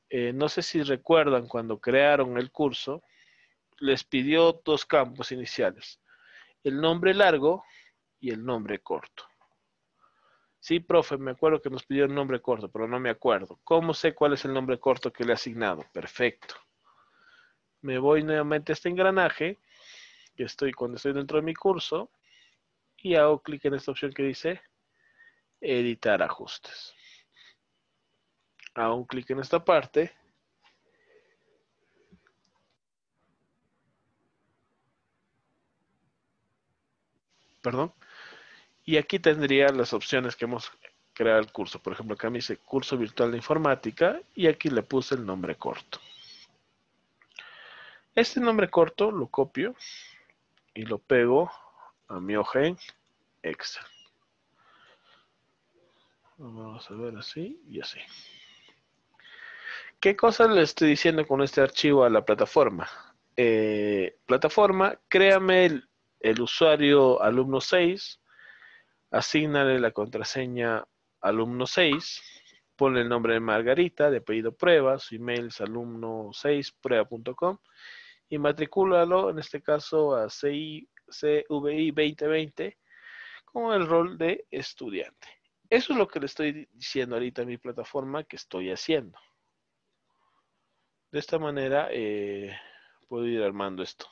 Speaker 1: Eh, no sé si recuerdan cuando crearon el curso, les pidió dos campos iniciales, el nombre largo y el nombre corto. Sí, profe, me acuerdo que nos pidió el nombre corto, pero no me acuerdo. ¿Cómo sé cuál es el nombre corto que le he asignado? Perfecto. Me voy nuevamente a este engranaje, que estoy cuando estoy dentro de mi curso, y hago clic en esta opción que dice editar ajustes hago un clic en esta parte. Perdón. Y aquí tendría las opciones que hemos creado el curso. Por ejemplo, acá me dice curso virtual de informática y aquí le puse el nombre corto. Este nombre corto lo copio y lo pego a mi hoja en Excel. Vamos a ver así y así. ¿Qué cosas le estoy diciendo con este archivo a la plataforma? Eh, plataforma, créame el, usuario alumno 6, asignale la contraseña alumno 6, ponle el nombre de Margarita, de apellido prueba, su email es alumno6prueba.com y matricúlalo, en este caso a CVI 2020 con el rol de estudiante. Eso es lo que le estoy diciendo ahorita a mi plataforma que estoy haciendo. De esta manera eh, puedo ir armando esto.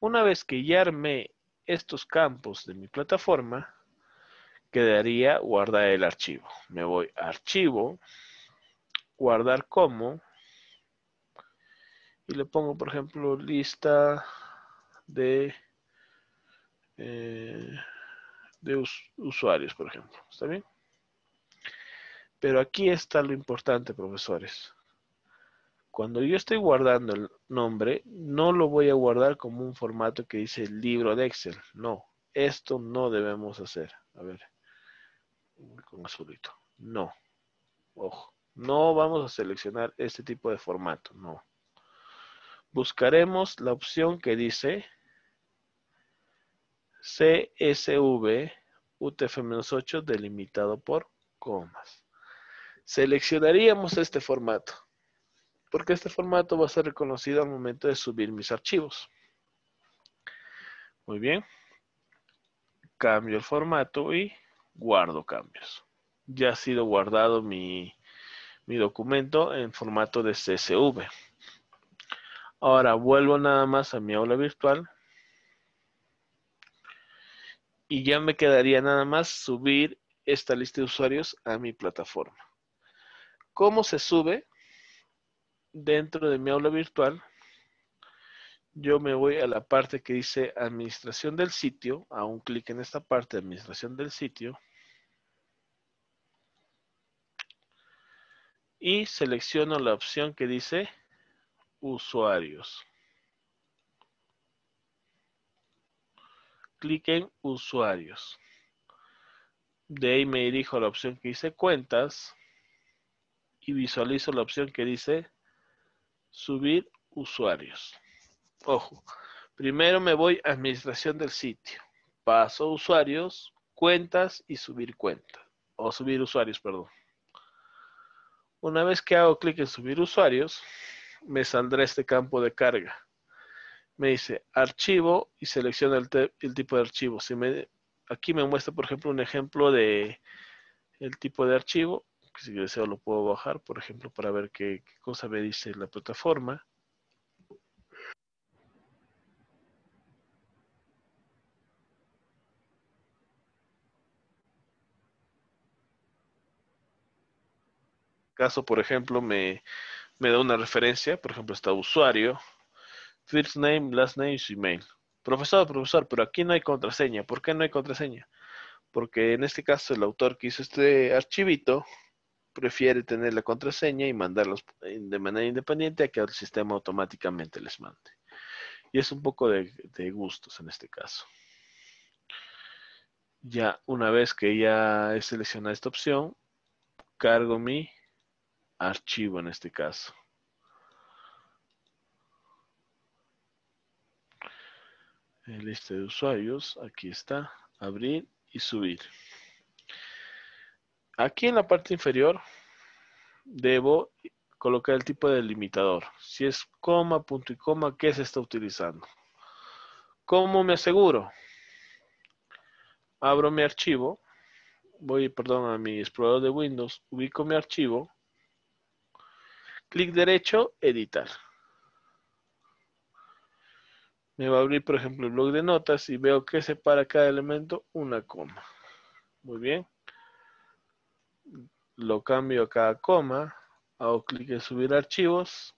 Speaker 1: Una vez que ya armé estos campos de mi plataforma, quedaría guardar el archivo. Me voy a archivo, guardar como, y le pongo, por ejemplo, lista de, eh, de usuarios, por ejemplo. ¿Está bien? Pero aquí está lo importante, profesores. Cuando yo estoy guardando el nombre, no lo voy a guardar como un formato que dice libro de Excel. No, esto no debemos hacer. A ver, con azulito. No, ojo, no vamos a seleccionar este tipo de formato, no. Buscaremos la opción que dice CSV UTF-8 delimitado por comas. Seleccionaríamos este formato porque este formato va a ser reconocido al momento de subir mis archivos. Muy bien. Cambio el formato y guardo cambios. Ya ha sido guardado mi, mi documento en formato de CSV. Ahora vuelvo nada más a mi aula virtual Y ya me quedaría nada más subir esta lista de usuarios a mi plataforma. ¿Cómo se sube? Dentro de mi aula virtual, yo me voy a la parte que dice administración del sitio, a un clic en esta parte administración del sitio. Y selecciono la opción que dice usuarios. Clic en usuarios. De ahí me dirijo a la opción que dice cuentas y visualizo la opción que dice subir usuarios. Ojo, primero me voy a administración del sitio. Paso usuarios, cuentas y subir cuentas. O subir usuarios, perdón. Una vez que hago clic en subir usuarios, me saldrá este campo de carga. Me dice archivo y selecciona el, tipo de archivo. Si me, aquí me muestra, por ejemplo, un ejemplo de el tipo de archivo. Que si deseo lo puedo bajar, por ejemplo, para ver qué cosa me dice la plataforma. caso, por ejemplo, me, da una referencia, por ejemplo, está usuario, first name, last name, email. Profesor, profesor, pero aquí no hay contraseña. ¿Por qué no hay contraseña? Porque en este caso el autor que hizo este archivito prefiere tener la contraseña y mandarlos de manera independiente a que el sistema automáticamente les mande. Y es un poco de, de gustos en este caso. Ya una vez que ya he seleccionado esta opción, cargo mi archivo en este caso. El lista de usuarios, aquí está, abrir y subir. Aquí en la parte inferior debo colocar el tipo de limitador. Si es coma, punto y coma, ¿qué se está utilizando? ¿Cómo me aseguro? Abro mi archivo, voy, perdón, a mi explorador de Windows, ubico mi archivo, Clic derecho, editar. Me va a abrir, por ejemplo, el blog de notas y veo que separa cada elemento una coma. Muy bien. Lo cambio a cada coma. Hago clic en subir archivos.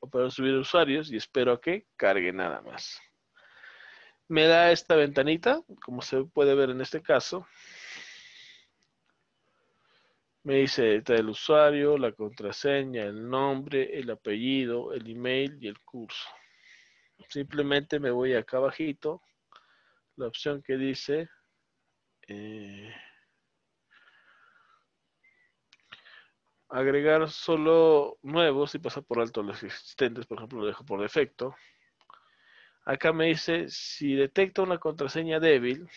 Speaker 1: O para subir usuarios y espero que cargue nada más. Me da esta ventanita, como se puede ver en este caso. Me dice el usuario, la contraseña, el nombre, el apellido, el email y el curso. Simplemente me voy acá abajito, la opción que dice eh, agregar solo nuevos y pasar por alto los existentes, por ejemplo, lo dejo por defecto. Acá me dice si detecta una contraseña débil,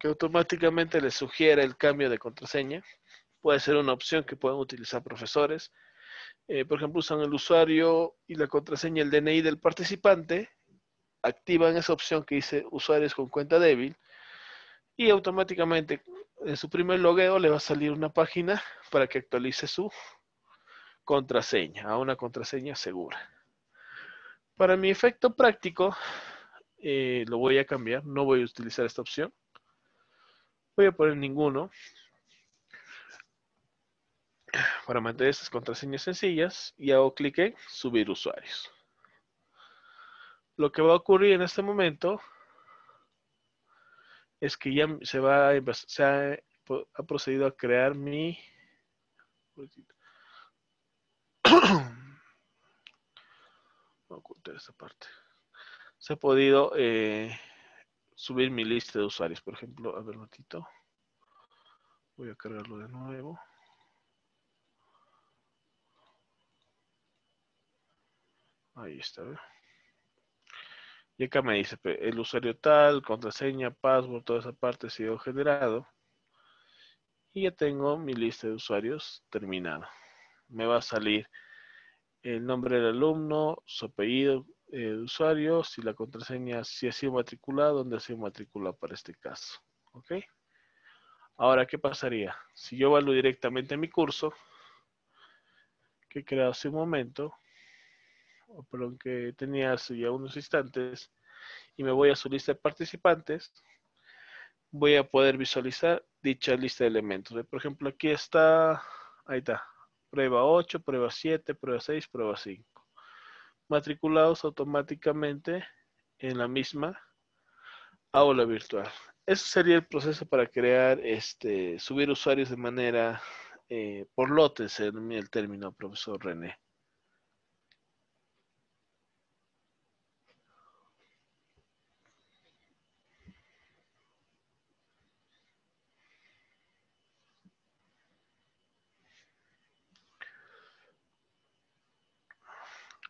Speaker 1: que automáticamente le sugiere el cambio de contraseña puede ser una opción que pueden utilizar profesores. Eh, por ejemplo, usan el usuario y la contraseña, el DNI del participante, activan esa opción que dice usuarios con cuenta débil y automáticamente en su primer logueo le va a salir una página para que actualice su contraseña a una contraseña segura. Para mi efecto práctico, eh, lo voy a cambiar, no voy a utilizar esta opción. Voy a poner ninguno para mantener estas contraseñas sencillas y hago clic en subir usuarios. Lo que va a ocurrir en este momento es que ya se va se ha, procedido a crear mi *coughs* ocultar esta parte. Se ha podido eh, subir mi lista de usuarios. Por ejemplo, a ver un ratito. Voy a cargarlo de nuevo. Ahí está. Y acá me dice el usuario tal, contraseña, password, toda esa parte ha sido generado. Y ya tengo mi lista de usuarios terminada. Me va a salir el nombre del alumno, su apellido eh, de usuario, si la contraseña si ha sido matriculado, dónde ha sido matriculado para este caso. ¿Ok? Ahora, ¿qué pasaría? Si yo valgo directamente mi curso, que he creado hace un momento, perdón, que tenía hace ya unos instantes, y me voy a su lista de participantes, voy a poder visualizar dicha lista de elementos. Por ejemplo, aquí está, ahí está, prueba 8, prueba 7, prueba 6, prueba 5. Matriculados automáticamente en la misma aula virtual. Ese sería el proceso para crear, este, subir usuarios de manera eh, por lotes, en el término, profesor René.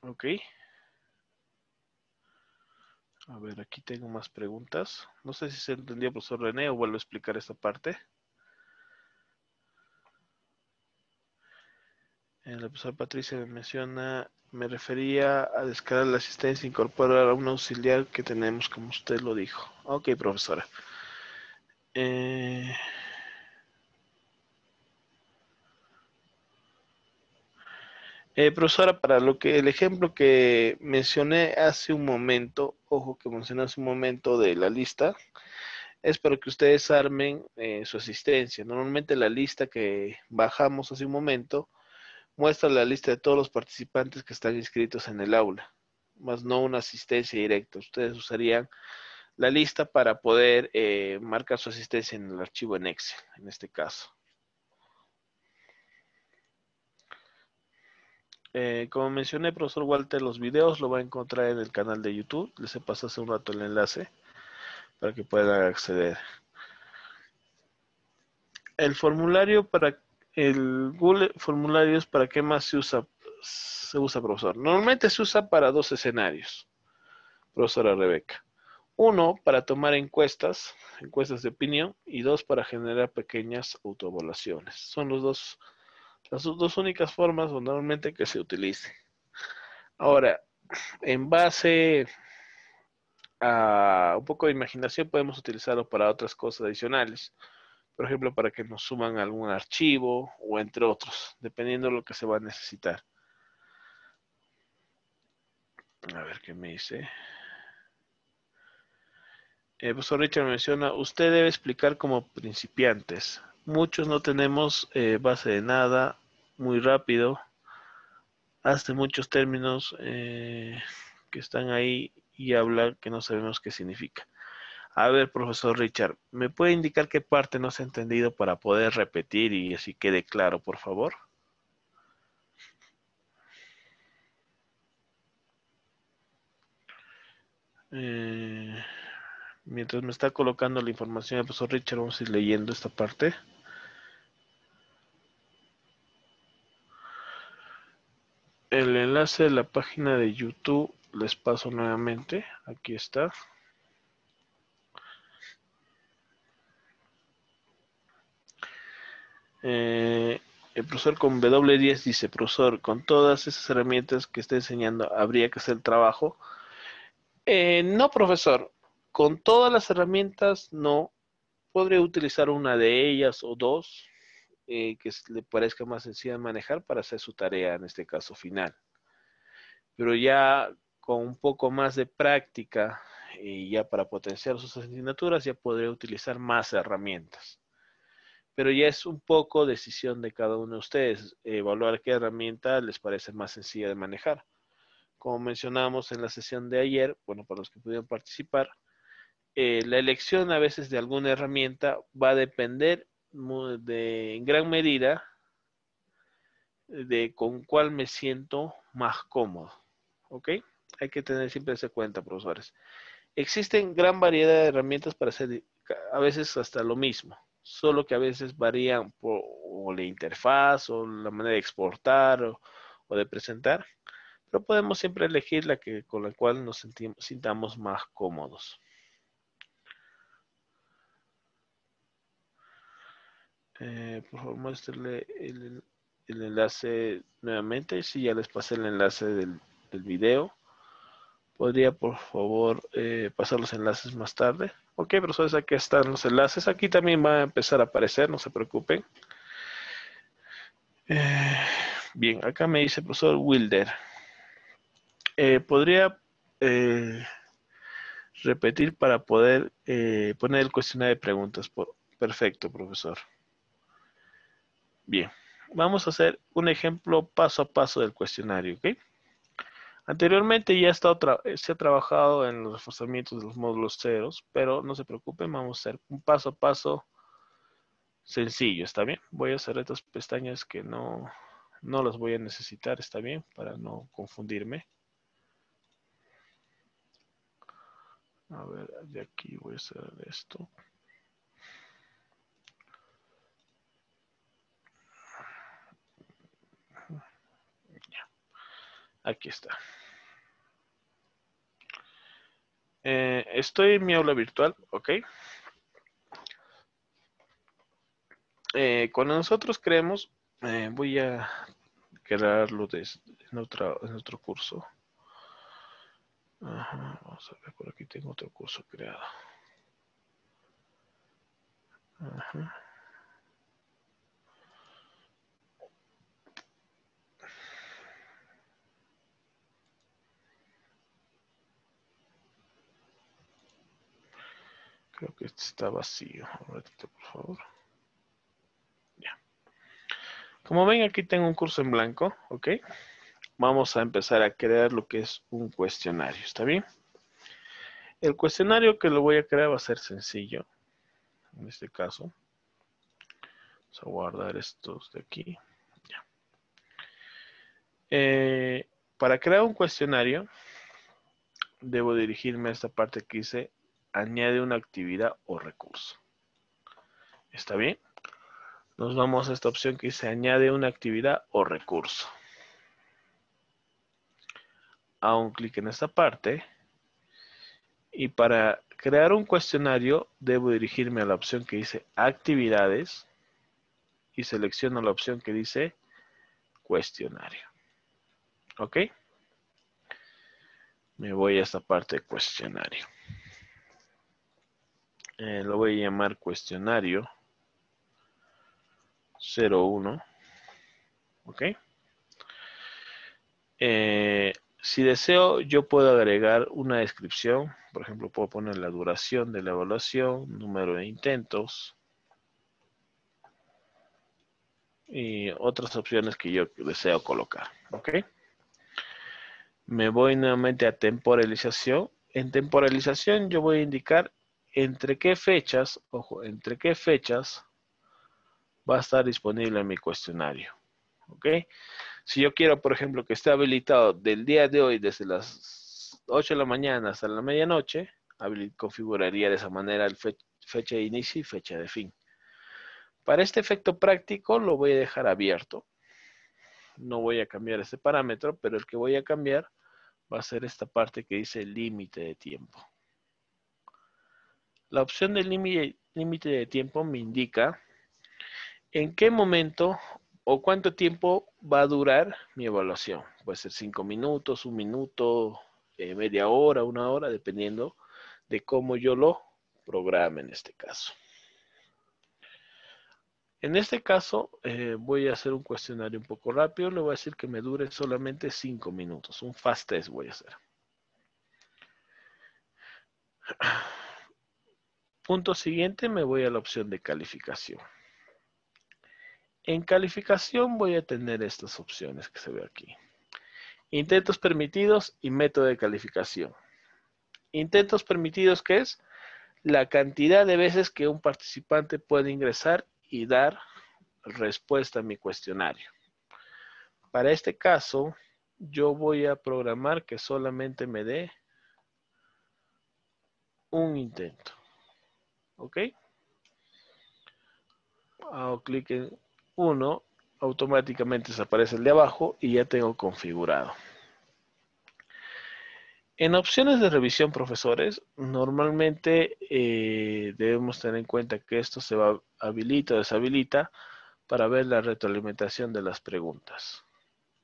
Speaker 1: Ok. A ver, aquí tengo más preguntas. No sé si se entendió, profesor René, o vuelvo a explicar esta parte. El profesor Patricia me menciona, me refería a descargar la asistencia e incorporar a un auxiliar que tenemos, como usted lo dijo. Ok, profesora. Eh, Eh, profesora, para lo que el ejemplo que mencioné hace un momento, ojo que mencioné hace un momento de la lista, es para que ustedes armen eh, su asistencia. Normalmente la lista que bajamos hace un momento muestra la lista de todos los participantes que están inscritos en el aula, más no una asistencia directa. Ustedes usarían la lista para poder eh, marcar su asistencia en el archivo en Excel, en este caso. Eh, como mencioné, profesor Walter, los videos lo va a encontrar en el canal de YouTube. Les he pasado hace un rato el enlace para que puedan acceder. El formulario para el Google Formularios, ¿para qué más se usa, se usa, profesor? Normalmente se usa para dos escenarios, profesora Rebeca. Uno, para tomar encuestas, encuestas de opinión, y dos, para generar pequeñas autoevaluaciones. Son los dos las dos únicas formas normalmente que se utilice. Ahora, en base a un poco de imaginación podemos utilizarlo para otras cosas adicionales. Por ejemplo, para que nos suman algún archivo o entre otros, dependiendo de lo que se va a necesitar. A ver qué me dice. El eh, profesor Richard menciona, usted debe explicar como principiantes. Muchos no tenemos eh, base de nada, muy rápido, hace muchos términos eh, que están ahí y habla que no sabemos qué significa. A ver, profesor Richard, ¿me puede indicar qué parte no se ha entendido para poder repetir y así quede claro, por favor? Eh, mientras me está colocando la información el profesor Richard, vamos a ir leyendo esta parte. el enlace de la página de YouTube les paso nuevamente. Aquí está. Eh, el profesor con W10 dice, profesor, con todas esas herramientas que está enseñando, ¿habría que hacer trabajo? Eh, no, profesor. Con todas las herramientas, no. Podría utilizar una de ellas o dos eh, que le parezca más sencilla de manejar para hacer su tarea, en este caso final. Pero ya con un poco más de práctica y ya para potenciar sus asignaturas, ya podría utilizar más herramientas. Pero ya es un poco decisión de cada uno de ustedes, evaluar qué herramienta les parece más sencilla de manejar. Como mencionamos en la sesión de ayer, bueno, para los que pudieron participar, eh, la elección a veces de alguna herramienta va a depender de, en gran medida de con cuál me siento más cómodo. ¿Ok? Hay que tener siempre ese cuenta, profesores. Existen gran variedad de herramientas para hacer a veces hasta lo mismo, solo que a veces varían por la interfaz o la manera de exportar o, de presentar, pero podemos siempre elegir la que con la cual nos sintamos más cómodos. Eh, por favor, muéstrenle el, enlace nuevamente. Si ya les pasé el enlace del, video. ¿Podría, por favor, eh, pasar los enlaces más tarde? Ok, profesores, aquí están los enlaces. Aquí también va a empezar a aparecer, no se preocupen. Eh, bien, acá me dice profesor Wilder. ¿Podría Repetir para poder poner el cuestionario de preguntas. Perfecto, profesor. Bien, vamos a hacer un ejemplo paso a paso del cuestionario, ¿ok? Anteriormente ya se ha trabajado en los reforzamientos de los módulos ceros, pero no se preocupen, vamos a hacer un paso a paso sencillo, ¿está bien? Voy a hacer estas pestañas que no, no las voy a necesitar, ¿está bien? Para no confundirme. A ver, de aquí voy a hacer esto. Aquí está. Eh, estoy en mi aula virtual, ¿ok? Eh, cuando nosotros creemos, eh, voy a crearlo en, otro curso. vamos a ver, por aquí tengo otro curso creado. Creo que este está vacío. Un ratito, por favor. Como ven, aquí tengo un curso en blanco, ¿ok? Vamos a empezar a crear lo que es un cuestionario, ¿está bien? El cuestionario que lo voy a crear va a ser sencillo, en este caso. Vamos a guardar estos de aquí. Ya. Eh, para crear un cuestionario, debo dirigirme a esta parte que dice añade una actividad o recurso. ¿Está bien? nos vamos a esta opción que dice añade una actividad o recurso. Hago un clic en esta parte y para crear un cuestionario debo dirigirme a la opción que dice actividades y selecciono la opción que dice cuestionario. ¿Ok? Me voy a esta parte de cuestionario. Eh, lo voy a llamar cuestionario 01. ¿Ok? Eh, si deseo, yo puedo agregar una descripción. Por ejemplo, puedo poner la duración de la evaluación, número de intentos y otras opciones que yo deseo colocar. ¿Ok? Me voy nuevamente a temporalización. En temporalización yo voy a indicar entre qué fechas, ojo, entre qué fechas va a estar disponible mi cuestionario. ¿Ok? Si yo quiero, por ejemplo, que esté habilitado del día de hoy desde las 8 de la mañana hasta la medianoche, configuraría de esa manera el fecha de inicio y fecha de fin. Para este efecto práctico lo voy a dejar abierto. No voy a cambiar este parámetro, pero el que voy a cambiar va a ser esta parte que dice límite de tiempo. La opción del límite de tiempo me indica ¿En qué momento o cuánto tiempo va a durar mi evaluación? Puede ser cinco minutos, un minuto, eh, media hora, una hora, dependiendo de cómo yo lo programe en este caso. En este caso, eh, voy a hacer un cuestionario un poco rápido. Le voy a decir que me dure solamente cinco minutos. Un fast test voy a hacer. Punto siguiente, me voy a la opción de calificación. En calificación voy a tener estas opciones que se ve aquí. Intentos permitidos y método de calificación. Intentos permitidos, ¿qué es? La cantidad de veces que un participante puede ingresar y dar respuesta a mi cuestionario. Para este caso, yo voy a programar que solamente me dé un intento. ¿Ok? Hago clic en 1, automáticamente desaparece el de abajo y ya tengo configurado. En opciones de revisión, profesores, normalmente eh, debemos tener en cuenta que esto se va habilita o deshabilita para ver la retroalimentación de las preguntas.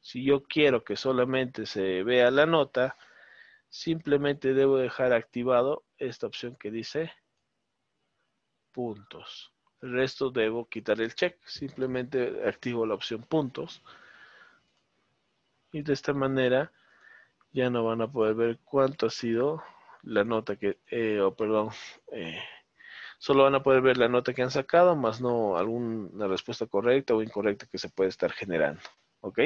Speaker 1: Si yo quiero que solamente se vea la nota, simplemente debo dejar activado esta opción que dice puntos. El resto debo quitar el check. Simplemente activo la opción puntos. Y de esta manera ya no van a poder ver cuánto ha sido la nota que, eh, o perdón, eh, solo van a poder ver la nota que han sacado, más no alguna respuesta correcta o incorrecta que se puede estar generando. ¿Ok?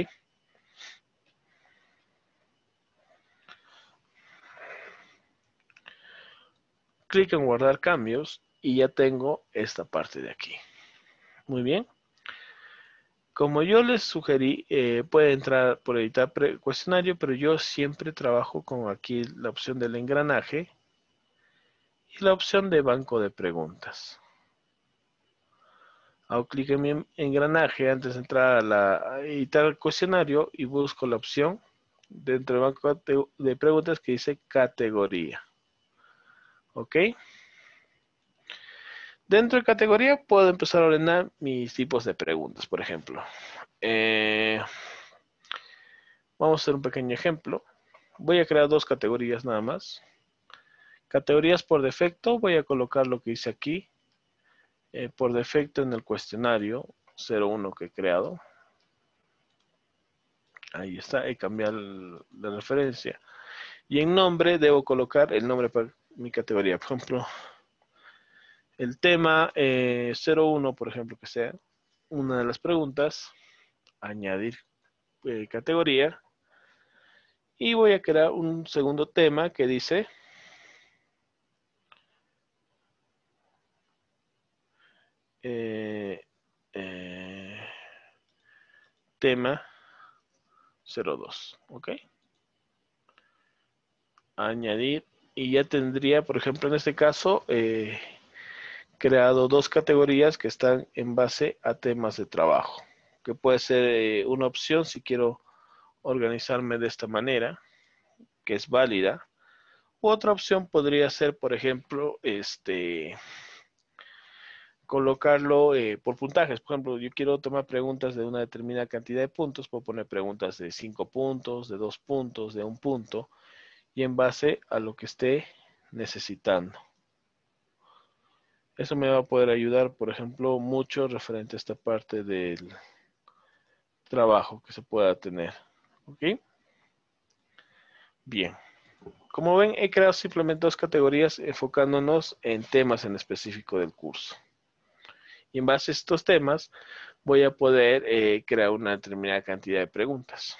Speaker 1: Clic en guardar cambios y ya tengo esta parte de aquí. Muy bien. Como yo les sugerí, eh, puede entrar por editar cuestionario, pero yo siempre trabajo con aquí la opción del engranaje y la opción de banco de preguntas. Hago clic en mi engranaje antes de entrar a, la, editar el cuestionario y busco la opción dentro del banco de preguntas que dice categoría. ¿Ok? Dentro de categoría puedo empezar a ordenar mis tipos de preguntas, por ejemplo. Eh, vamos a hacer un pequeño ejemplo. Voy a crear dos categorías nada más. Categorías por defecto, voy a colocar lo que hice aquí. Eh, por defecto en el cuestionario 01 que he creado. Ahí está, he cambiado la referencia. Y en nombre debo colocar el nombre para mi categoría. Por ejemplo, el tema 01, eh, por ejemplo, que sea una de las preguntas, añadir eh, categoría, y voy a crear un segundo tema que dice eh, tema 02, ¿ok? Añadir, y ya tendría, por ejemplo, en este caso, creado dos categorías que están en base a temas de trabajo, que puede ser eh, una opción si quiero organizarme de esta manera, que es válida. Otra opción podría ser, por ejemplo, este colocarlo eh, por puntajes. Por ejemplo, yo quiero tomar preguntas de una determinada cantidad de puntos, puedo poner preguntas de cinco puntos, de dos puntos, de un punto, y en base a lo que esté necesitando. Eso me va a poder ayudar, por ejemplo, mucho referente a esta parte del trabajo que se pueda tener. ¿Ok? Bien. Como ven, he creado simplemente dos categorías enfocándonos en temas en específico del curso. Y en base a estos temas, voy a poder eh, crear una determinada cantidad de preguntas.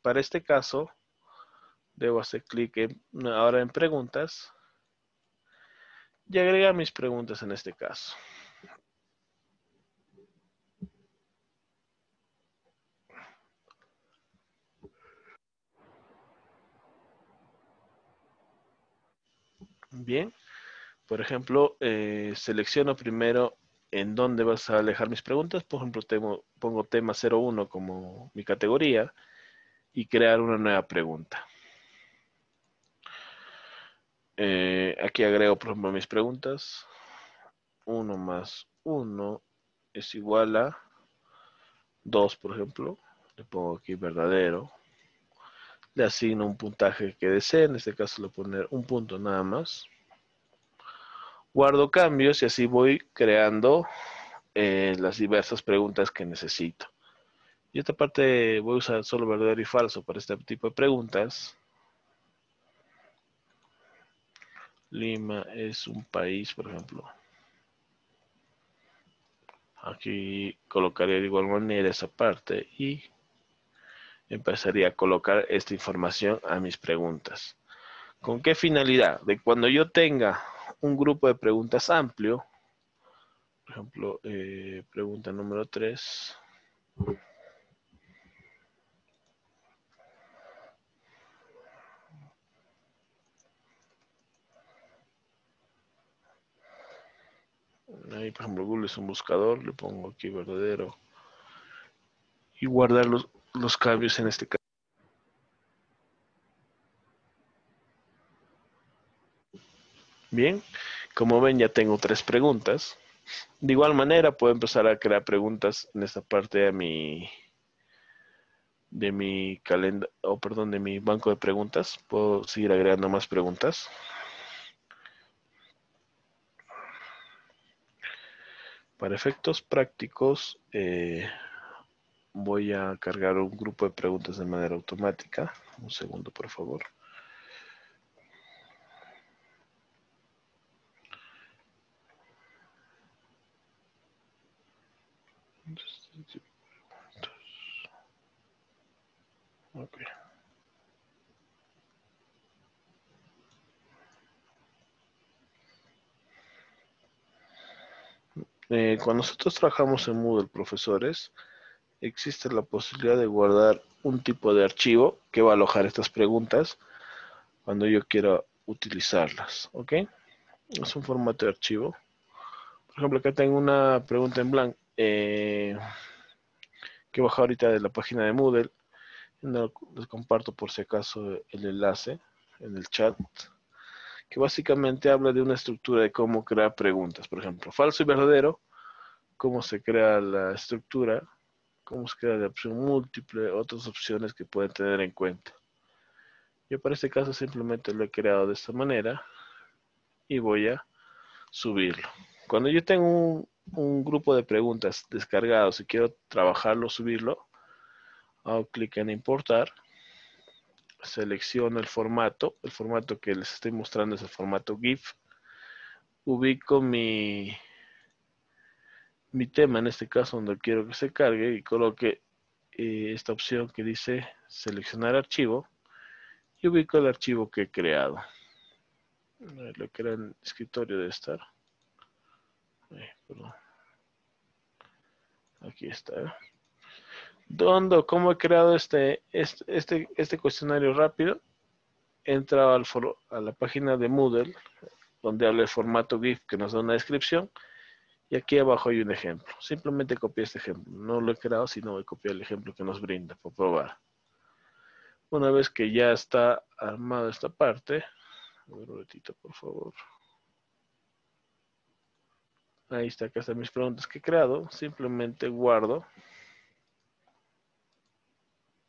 Speaker 1: Para este caso, debo hacer clic ahora en preguntas y agrega mis preguntas en este caso. Bien, por ejemplo, eh, selecciono primero en dónde vas a alejar mis preguntas. Por ejemplo, pongo tema 01 como mi categoría y crear una nueva pregunta. Eh, aquí agrego, por ejemplo, mis preguntas. 1 más 1 es igual a 2, por ejemplo. Le pongo aquí verdadero. Le asigno un puntaje que desee. En este caso le voy a poner un punto nada más. Guardo cambios y así voy creando eh, las diversas preguntas que necesito. Y esta parte voy a usar solo verdadero y falso para este tipo de preguntas. Lima es un país, por ejemplo. Aquí colocaría de igual manera esa parte y empezaría a colocar esta información a mis preguntas. ¿Con qué finalidad? De cuando yo tenga un grupo de preguntas amplio, por ejemplo, eh, pregunta número 3. Ahí, por ejemplo, Google es un buscador, le pongo aquí verdadero. Y guardar los, los cambios en este caso. Bien, como ven ya tengo tres preguntas. De igual manera puedo empezar a crear preguntas en esta parte de mi de mi calendario, o perdón, de mi banco de preguntas. Puedo seguir agregando más preguntas. Para efectos prácticos, eh, voy a cargar un grupo de preguntas de manera automática. Un segundo, por favor. Okay. Eh, cuando nosotros trabajamos en Moodle, profesores, existe la posibilidad de guardar un tipo de archivo que va a alojar estas preguntas cuando yo quiera utilizarlas, ¿ok? Es un formato de archivo. Por ejemplo, acá tengo una pregunta en blanco eh, que baja ahorita de la página de Moodle. Les comparto por si acaso el enlace en el chat que básicamente habla de una estructura de cómo crear preguntas. Por ejemplo, falso y verdadero, cómo se crea la estructura, cómo se crea la opción múltiple, otras opciones que pueden tener en cuenta. Yo para este caso simplemente lo he creado de esta manera y voy a subirlo. Cuando yo tengo un, grupo de preguntas descargados y quiero trabajarlo, subirlo, hago clic en importar selecciono el formato, el formato que les estoy mostrando es el formato GIF, ubico mi, mi tema, en este caso donde quiero que se cargue y coloque eh, esta opción que dice seleccionar archivo y ubico el archivo que he creado. Lo que era en escritorio de estar. Aquí está. ¿Dónde, cómo he creado este, este, este, este cuestionario rápido? Entra al foro, a la página de Moodle, donde habla el formato GIF que nos da una descripción. Y aquí abajo hay un ejemplo. Simplemente copié este ejemplo. No lo he creado, sino a copiar el ejemplo que nos brinda por probar. Una vez que ya está armada esta parte, un ratito, por favor. Ahí está, acá están mis preguntas que he creado. Simplemente guardo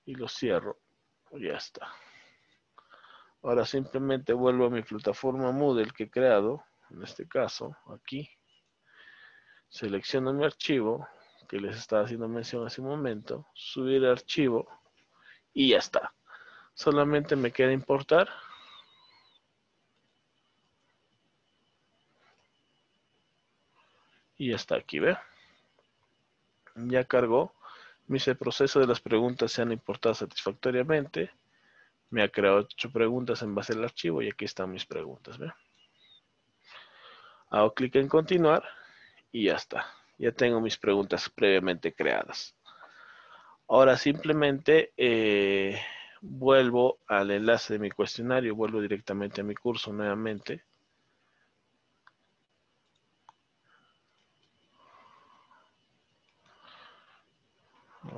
Speaker 1: y lo cierro. Ya está. Ahora simplemente vuelvo a mi plataforma Moodle que he creado, en este caso, aquí. Selecciono mi archivo, que les estaba haciendo mención hace un momento, subir archivo y ya está. Solamente me queda importar. Y ya está aquí, ¿ve? Ya cargó el proceso de las preguntas se han importado satisfactoriamente. Me ha creado ocho preguntas en base al archivo y aquí están mis preguntas. Hago clic en continuar y ya está. Ya tengo mis preguntas previamente creadas. Ahora simplemente eh, vuelvo al enlace de mi cuestionario, vuelvo directamente a mi curso nuevamente.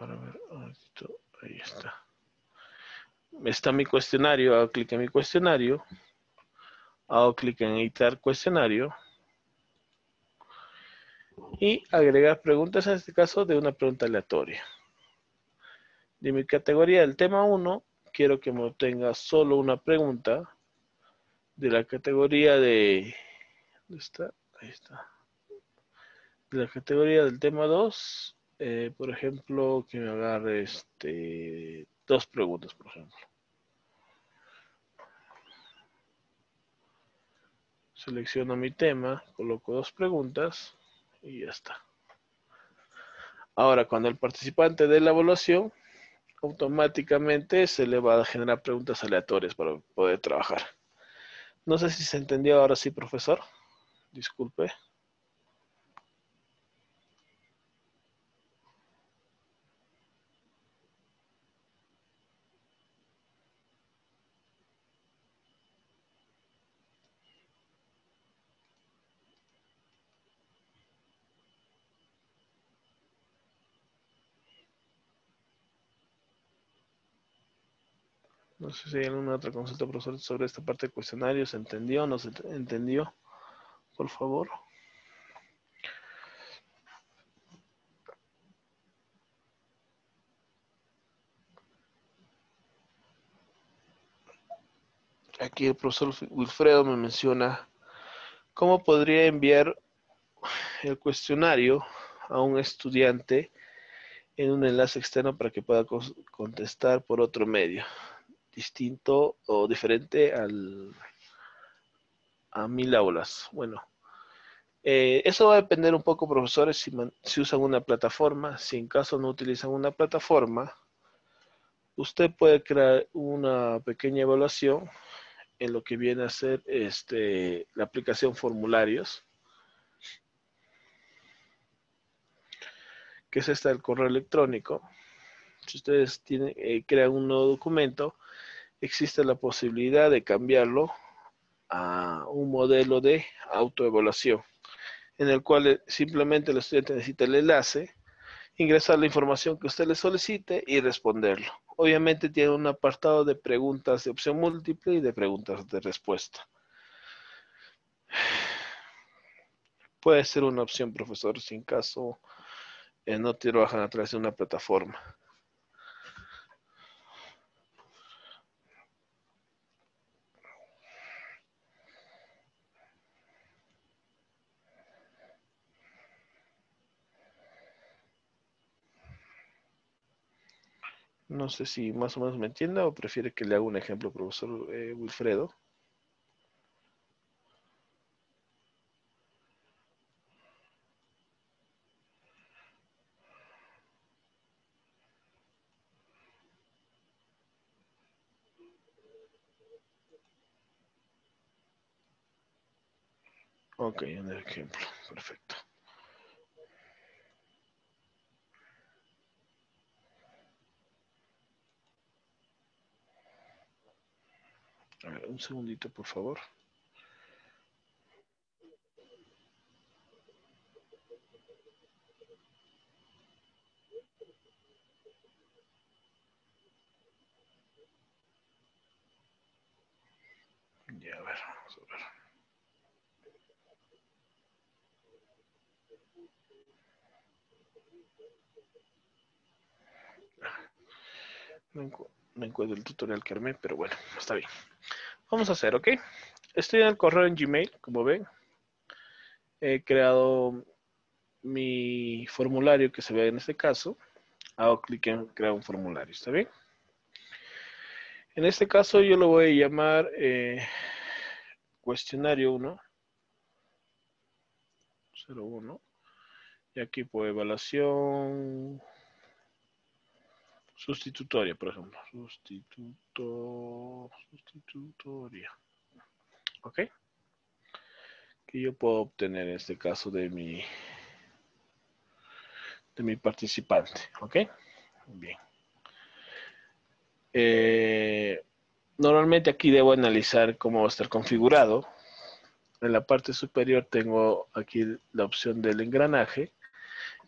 Speaker 1: A ver, ahí está. Está mi cuestionario, hago clic en mi cuestionario, hago clic en editar cuestionario y agregar preguntas, en este caso de una pregunta aleatoria. De mi categoría del tema 1, quiero que me obtenga solo una pregunta. De la categoría de... ¿Dónde está? Ahí está. De la categoría del tema 2, eh, por ejemplo, que me agarre este, dos preguntas, por ejemplo. Selecciono mi tema, coloco dos preguntas y ya está. Ahora, cuando el participante dé la evaluación, automáticamente se le va a generar preguntas aleatorias para poder trabajar. No sé si se entendió ahora sí, profesor. Disculpe. Si hay alguna otra consulta, profesor, sobre esta parte del cuestionario. ¿Se entendió? ¿No se entendió? Por favor. Aquí el profesor Wilfredo me menciona cómo podría enviar el cuestionario a un estudiante en un enlace externo para que pueda contestar por otro medio distinto o diferente al, a mil aulas. Bueno, Eh, eso va a depender un poco, profesores, si, usan una plataforma. Si en caso no utilizan una plataforma, usted puede crear una pequeña evaluación en lo que viene a ser este, la aplicación formularios, que es esta del correo electrónico. Si ustedes tienen, eh, crean un nuevo documento, existe la posibilidad de cambiarlo a un modelo de autoevaluación, en el cual eh, simplemente el estudiante necesita el enlace, ingresar la información que usted le solicite y responderlo. Obviamente tiene un apartado de preguntas de opción múltiple y de preguntas de respuesta. Puede ser una opción, profesor, sin caso eh, no trabajan a través de una plataforma. No sé si más o menos me entienda o prefiere que le haga un ejemplo, profesor eh, Wilfredo. Ok, un ejemplo, perfecto. A ver, un segundito, por favor. Ya, a ver, vamos a ver. No encuentro el tutorial que armé, pero bueno, está bien. Vamos a hacer, ¿ok? Estoy en el correo en Gmail, como ven. He creado mi formulario que se ve en este caso. Hago clic en crear un formulario, ¿está bien? En este caso yo lo voy a llamar eh, cuestionario 1. 01. Y aquí por evaluación Sustitutoria, por ejemplo. Sustituto, sustitutoria. ¿Ok? Que yo puedo obtener en este caso de mi, de mi participante. ¿Ok? Bien. Eh, normalmente aquí debo analizar cómo va a estar configurado. En la parte superior tengo aquí la opción del engranaje,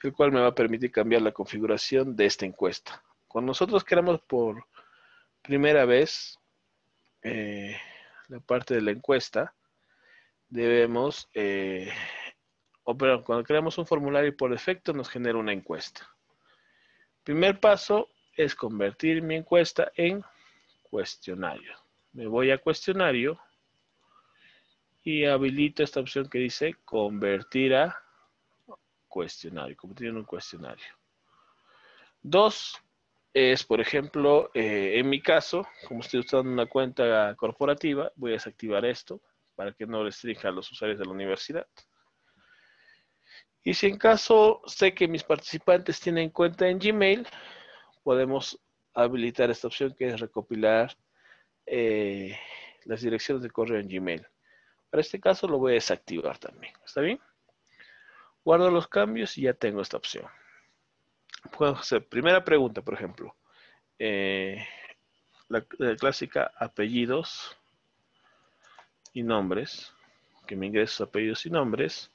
Speaker 1: el cual me va a permitir cambiar la configuración de esta encuesta. Cuando nosotros creamos por primera vez eh, la parte de la encuesta, debemos, eh, o perdón, cuando creamos un formulario por defecto nos genera una encuesta. Primer paso es convertir mi encuesta en cuestionario. Me voy a cuestionario y habilito esta opción que dice convertir a cuestionario, convertir en un cuestionario. Dos, es, por ejemplo, eh, en mi caso, como estoy usando una cuenta corporativa, voy a desactivar esto para que no restrinja a los usuarios de la universidad. Y si en caso sé que mis participantes tienen cuenta en Gmail, podemos habilitar esta opción que es recopilar eh, las direcciones de correo en Gmail. Para este caso lo voy a desactivar también. ¿Está bien? Guardo los cambios y ya tengo esta opción primera pregunta, por ejemplo. Eh, la, clásica apellidos y nombres, que me ingrese sus apellidos y nombres.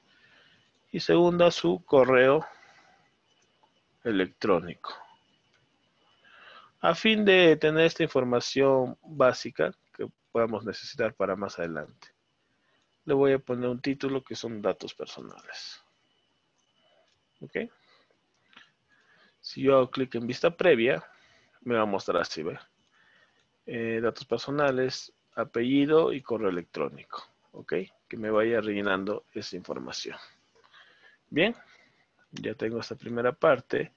Speaker 1: Y segunda, su correo electrónico. A fin de tener esta información básica que podamos necesitar para más adelante, le voy a poner un título que son datos personales. ¿Ok? Si yo hago clic en vista previa, me va a mostrar así, ¿ve? Eh, datos personales, apellido y correo electrónico, ¿ok? Que me vaya rellenando esa información. Bien, ya tengo esta primera parte.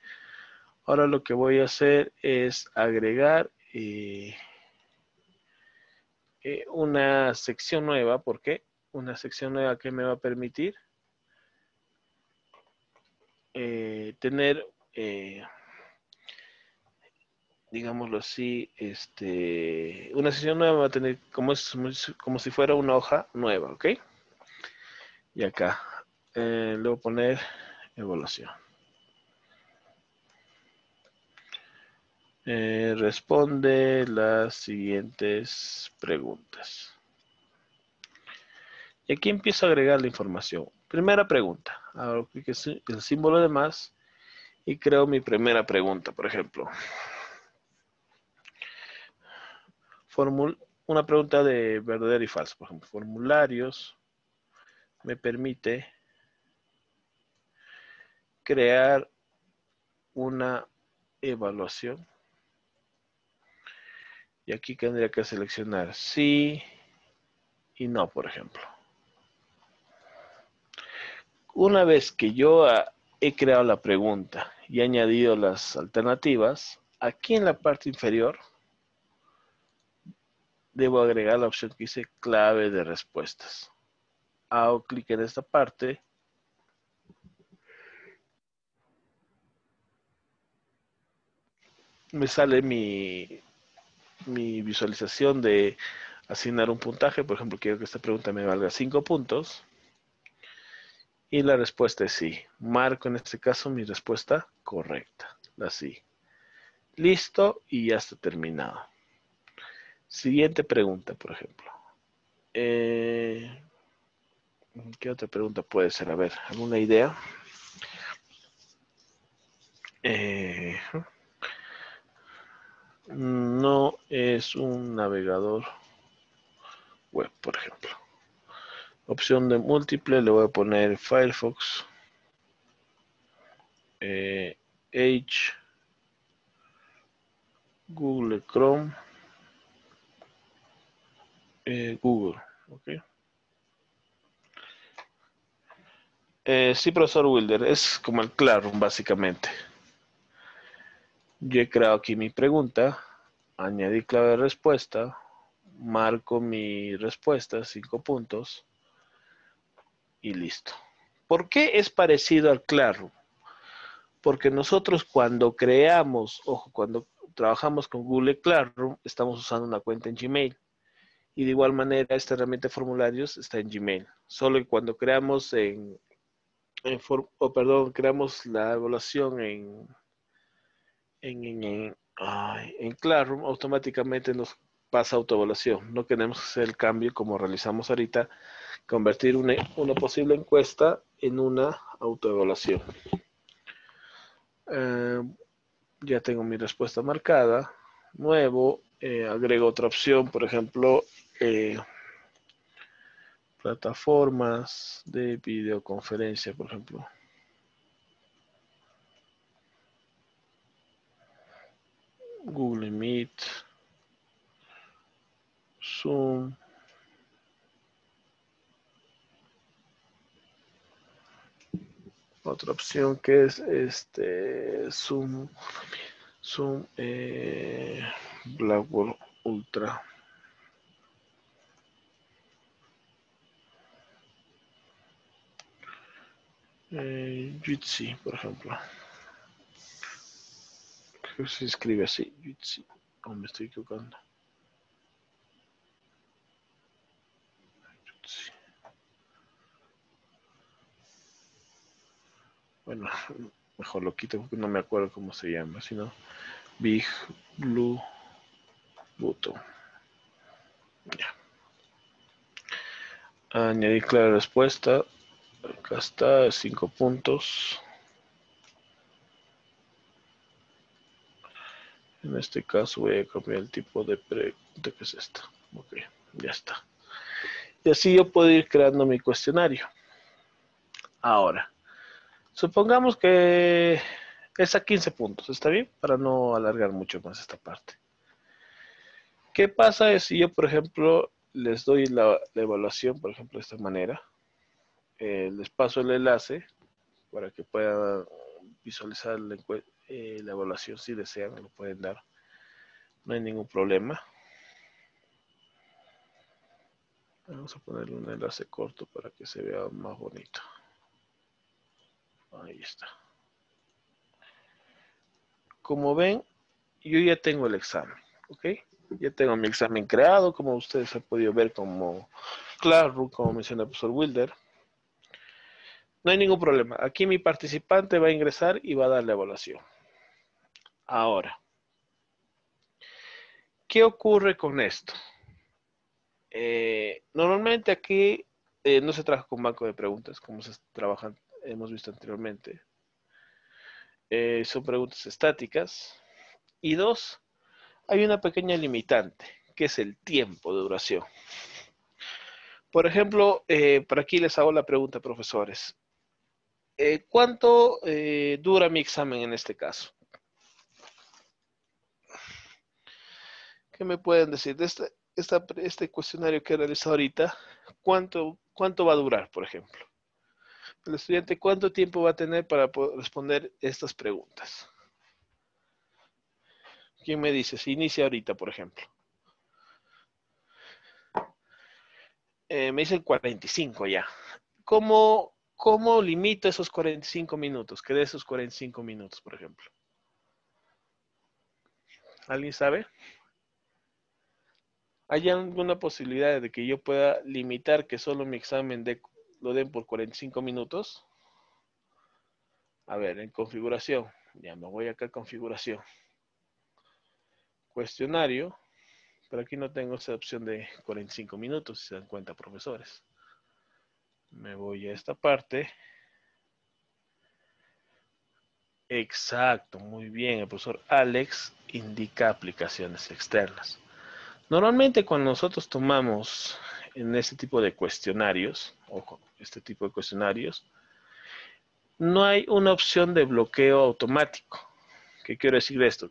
Speaker 1: Ahora lo que voy a hacer es agregar eh, eh, una sección nueva. ¿Por qué? Una sección nueva que me va a permitir tener, eh, digámoslo así, este, una sesión nueva va a tener como, es, como si fuera una hoja nueva, ¿ok? Y acá, eh, a poner evaluación. Eh, responde las siguientes preguntas. Y aquí empiezo a agregar la información. Primera pregunta. Ahora el símbolo de más y creo mi primera pregunta, por ejemplo. Formul una pregunta de verdadero y falso. Por ejemplo, formularios me permite crear una evaluación y aquí tendría que seleccionar sí y no, por ejemplo. Una vez que yo he creado la pregunta y he añadido las alternativas, aquí en la parte inferior debo agregar la opción que dice clave de respuestas. Hago clic en esta parte. Me sale mi mi visualización de asignar un puntaje. Por ejemplo, quiero que esta pregunta me valga 5 puntos. Y la respuesta es sí. Marco en este caso mi respuesta correcta. La sí. Listo y ya está terminado. Siguiente pregunta, por ejemplo. Eh, ¿Qué otra pregunta puede ser? A ver, ¿alguna idea? Eh, no es un navegador web, por ejemplo. Opción de múltiple, le voy a poner Firefox, eh, Edge, Google Chrome, eh, Google. Okay. Eh, sí, profesor Wilder, es como el Classroom básicamente. Yo he creado aquí mi pregunta, añadí clave de respuesta, marco mi respuesta, cinco puntos, y listo. ¿Por qué es parecido al Classroom? Porque nosotros cuando creamos, ojo, cuando trabajamos con Google Classroom, estamos usando una cuenta en Gmail. Y de igual manera, esta herramienta de formularios está en Gmail. Solo que cuando creamos en, en o perdón, creamos la evaluación en en, en, en Classroom automáticamente nos pasa autoevaluación. No queremos hacer el cambio como realizamos ahorita, convertir una, posible encuesta en una autoevaluación. Eh, ya tengo mi respuesta marcada. Nuevo, eh, agrego otra opción, por ejemplo, eh, plataformas de videoconferencia, por ejemplo. Google Meet, Otra opción que es este Zoom, Zoom eh, Blackboard Ultra. Eh, Jitsi, por ejemplo se escribe así. O me estoy equivocando. Bueno, *laughs* mejor lo quito porque no me acuerdo cómo se llama, sino Big Blue Button. Ya. Añadir clara respuesta. Acá está, cinco puntos. En este caso voy a cambiar el tipo de pregunta que es esta. Ok, ya está. Y así yo puedo ir creando mi cuestionario. Ahora, supongamos que es a 15 puntos, ¿está bien? Para no alargar mucho más esta parte. ¿Qué pasa si yo, por ejemplo, les doy la, evaluación, por ejemplo, de esta manera? Eh, les paso el enlace para que puedan visualizar la, eh, la evaluación si desean, lo pueden dar. No hay ningún problema. Vamos a ponerle un enlace corto para que se vea más bonito. Ahí está. como ven, yo ya tengo el examen, ¿ok? Ya tengo mi examen creado, como ustedes han podido ver como Classroom, como menciona el profesor Wilder. No hay ningún problema. Aquí mi participante va a ingresar y va a dar la evaluación. Ahora, ¿qué ocurre con esto? Eh, normalmente aquí eh, no se trabaja con banco de preguntas, como se trabajan, hemos visto anteriormente. Eh, son preguntas estáticas. Y dos, hay una pequeña limitante, que es el tiempo de duración. Por ejemplo, por aquí les hago la pregunta, profesores. Eh, ¿Cuánto eh, dura mi examen en este caso? ¿Qué me pueden decir de este, este cuestionario que he realizado ahorita? ¿Cuánto, ¿Cuánto va a durar, por ejemplo? El estudiante, ¿cuánto tiempo va a tener para responder estas preguntas? ¿Quién me dice? Si inicia ahorita, por ejemplo. Eh, me dicen 45 ya. ¿Cómo, ¿Cómo limito esos 45 minutos? ¿Qué de esos 45 minutos, por ejemplo? ¿Alguien sabe? ¿Hay alguna posibilidad de que yo pueda limitar que solo mi examen de, lo den por 45 minutos? A ver, en configuración. Ya me voy acá a configuración. Cuestionario. Pero aquí no tengo esa opción de 45 minutos, si se dan cuenta, profesores. Me voy a esta parte. Exacto, muy bien. El profesor Alex indica aplicaciones externas. Normalmente cuando nosotros tomamos en este tipo de cuestionarios, ojo, este tipo de cuestionarios, no hay una opción de bloqueo automático. ¿Qué quiero decir esto?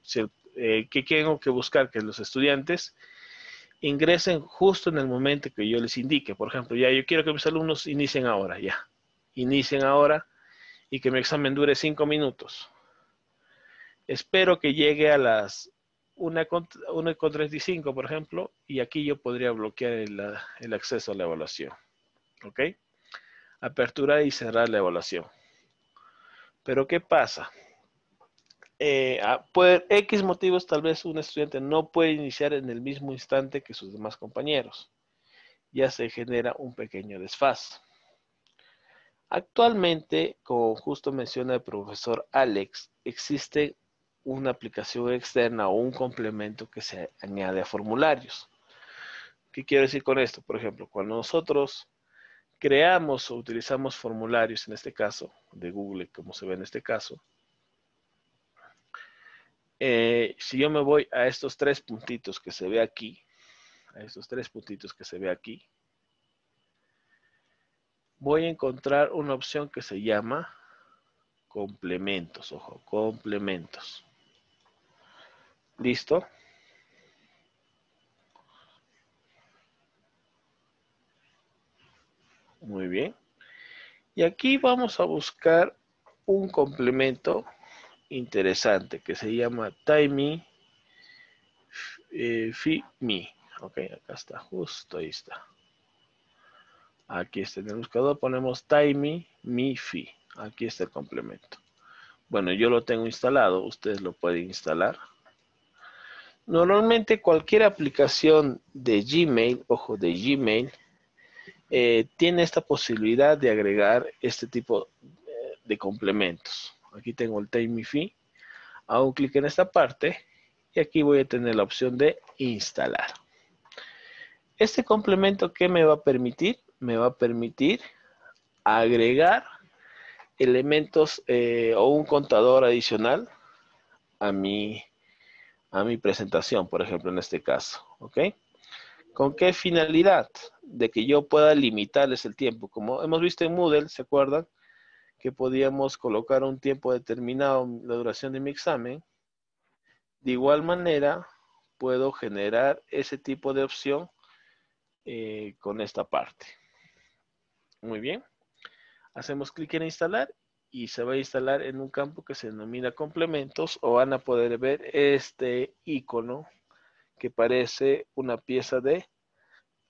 Speaker 1: Eh, ¿Qué tengo que buscar? Que los estudiantes ingresen justo en el momento que yo les indique. Por ejemplo, ya yo quiero que mis alumnos inicien ahora, ya. Inicien ahora y que mi examen dure cinco minutos. Espero que llegue a las 1.35, por ejemplo, y aquí yo podría bloquear el, acceso a la evaluación. ¿Ok? Apertura y cerrar la evaluación. Pero ¿qué pasa? eh, por X motivos tal vez un estudiante no puede iniciar en el mismo instante que sus demás compañeros. Ya se genera un pequeño desfase. Actualmente, como justo menciona el profesor Alex, existe una aplicación externa o un complemento que se añade a formularios. ¿Qué quiero decir con esto? Por ejemplo, cuando nosotros creamos o utilizamos formularios, en este caso, de Google, como se ve en este caso, eh, si yo me voy a estos tres puntitos que se ve aquí, a estos tres puntitos que se ve aquí, voy a encontrar una opción que se llama complementos, ojo, complementos. ¿Listo? Muy bien. Y aquí vamos a buscar un complemento interesante que se llama Time eh, Me. Ok, acá está, justo ahí está. Aquí está en el buscador, ponemos Time Me Fee. Aquí está el complemento. Bueno, yo lo tengo instalado, ustedes lo pueden instalar. Normalmente cualquier aplicación de Gmail, ojo, de Gmail, eh, tiene esta posibilidad de agregar este tipo eh, de complementos. Aquí tengo el Fee. Hago un clic en esta parte y aquí voy a tener la opción de instalar. Este complemento, ¿qué me va a permitir? Me va a permitir agregar elementos eh, o un contador adicional a mi, a mi presentación, por ejemplo, en este caso. ¿Ok? ¿Con qué finalidad? De que yo pueda limitarles el tiempo. Como hemos visto en Moodle, ¿se acuerdan? que podíamos colocar un tiempo determinado la duración de mi examen. De igual manera, puedo generar ese tipo de opción eh, con esta parte. Muy bien. Hacemos clic en instalar y se va a instalar en un campo que se denomina complementos o van a poder ver este icono que parece una pieza de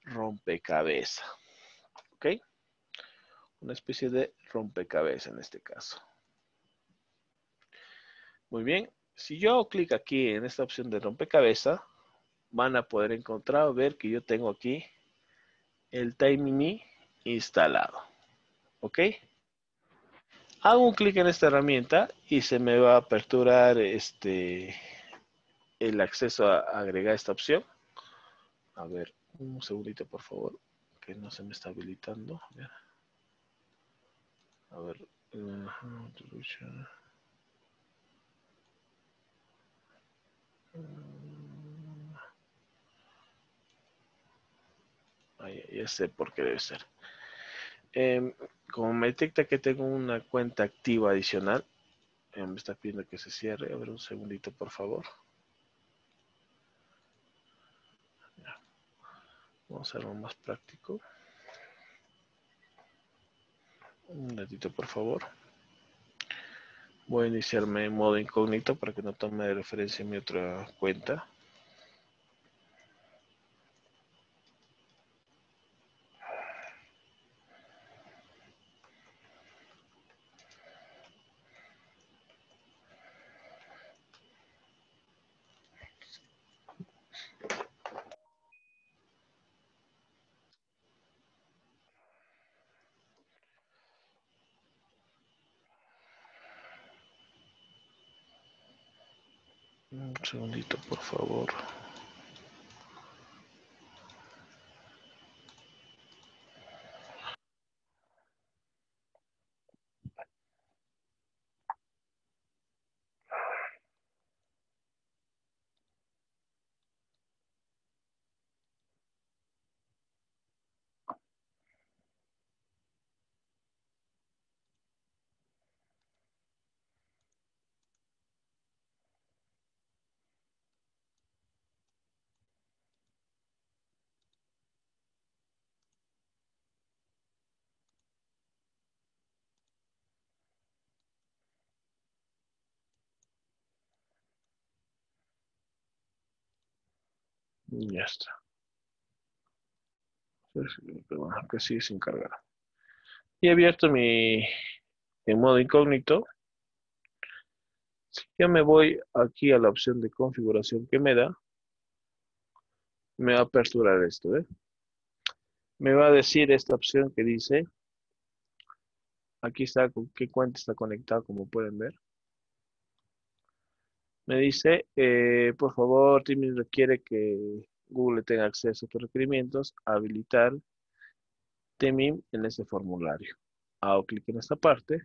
Speaker 1: rompecabezas. ¿Ok? Una especie de rompecabezas en este caso. Muy bien, Si yo clic aquí en esta opción de rompecabezas, van a poder encontrar o ver que yo tengo aquí el Timing instalado. ¿Ok? Hago un clic en esta herramienta y se me va a aperturar este, el acceso a agregar esta opción. A ver, un segundito por favor, que no se me está habilitando. A ver. ya sé por qué debe ser. Em, como me detecta que tengo una cuenta activa adicional, eh, me está pidiendo que se cierre. A ver, un segundito, por favor. Vamos a hacerlo más práctico. Un ratito, por favor. Voy a iniciarme en modo incógnito para que no tome de referencia mi otra cuenta. Un segundito, por favor. Ya está. Perdón, que sigue sin cargar. Y he abierto mi en modo incógnito. Ya me voy aquí a la opción de configuración que me da, me va a aperturar esto. ¿eh? Me va a decir esta opción que dice, aquí está con qué cuenta está conectado, como pueden ver. Me dice, eh, por favor, Timmy requiere que Google tenga acceso a tus requerimientos, habilitar Temim en ese formulario. Hago clic en esta parte.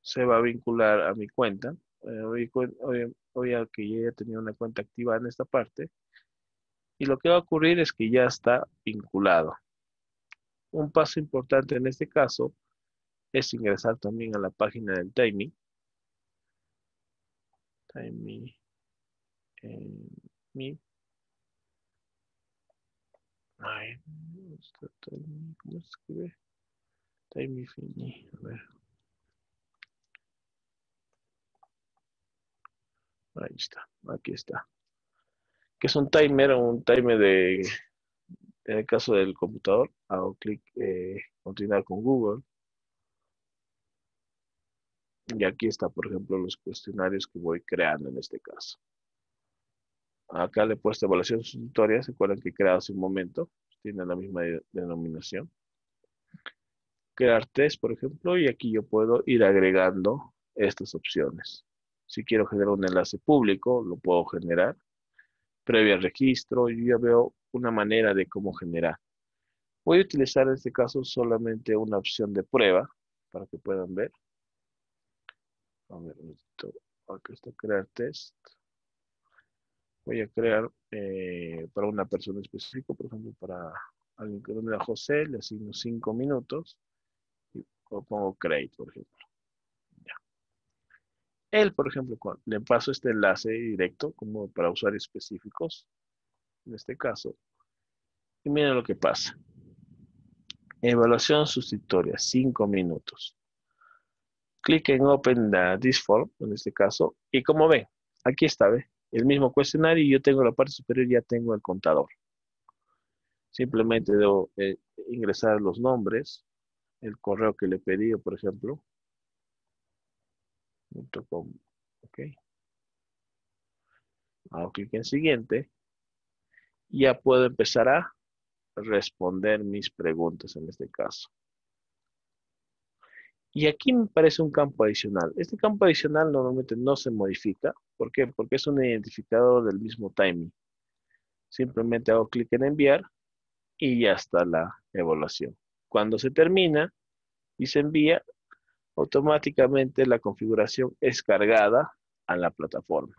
Speaker 1: Se va a vincular a mi cuenta. Eh, hoy, que ya tenía una cuenta activa en esta parte. Y lo que va a ocurrir es que ya está vinculado. Un paso importante en este caso es ingresar también a la página del Timing. Timing mi Ay, ¿cómo se escribe? Time fini, a ver. Ahí está, aquí está. Que es un timer, un timer de, en el caso del computador, hago clic, eh, continuar con Google. Y aquí está, por ejemplo, los cuestionarios que voy creando en este caso. Acá le he puesto evaluación sustitutoria, se acuerdan que he creado hace un momento, tiene la misma denominación. Crear test, por ejemplo, y aquí yo puedo ir agregando estas opciones. Si quiero generar un enlace público, lo puedo generar. Previo registro, yo ya veo una manera de cómo generar. Voy a utilizar en este caso solamente una opción de prueba para que puedan ver. A ver, acá está crear test voy a crear eh, para una persona específica, por ejemplo, para alguien que nombre a José, le asigno 5 minutos y pongo create, por ejemplo. Él, por ejemplo, le paso este enlace directo como para usuarios específicos, en este caso, y miren lo que pasa. Evaluación sustitutoria, 5 minutos. Clic en Open this form, en este caso, y como ven, aquí está, ¿ve? el mismo cuestionario y yo tengo la parte superior, ya tengo el contador. Simplemente debo eh, ingresar los nombres, el correo que le pedí, por ejemplo. Ok. Hago clic en siguiente. Ya puedo empezar a responder mis preguntas en este caso. Y aquí me parece un campo adicional. Este campo adicional normalmente no se modifica. ¿Por qué? Porque es un identificador del mismo timing. Simplemente hago clic en enviar y ya está la evaluación. Cuando se termina y se envía, automáticamente la configuración es cargada a la plataforma.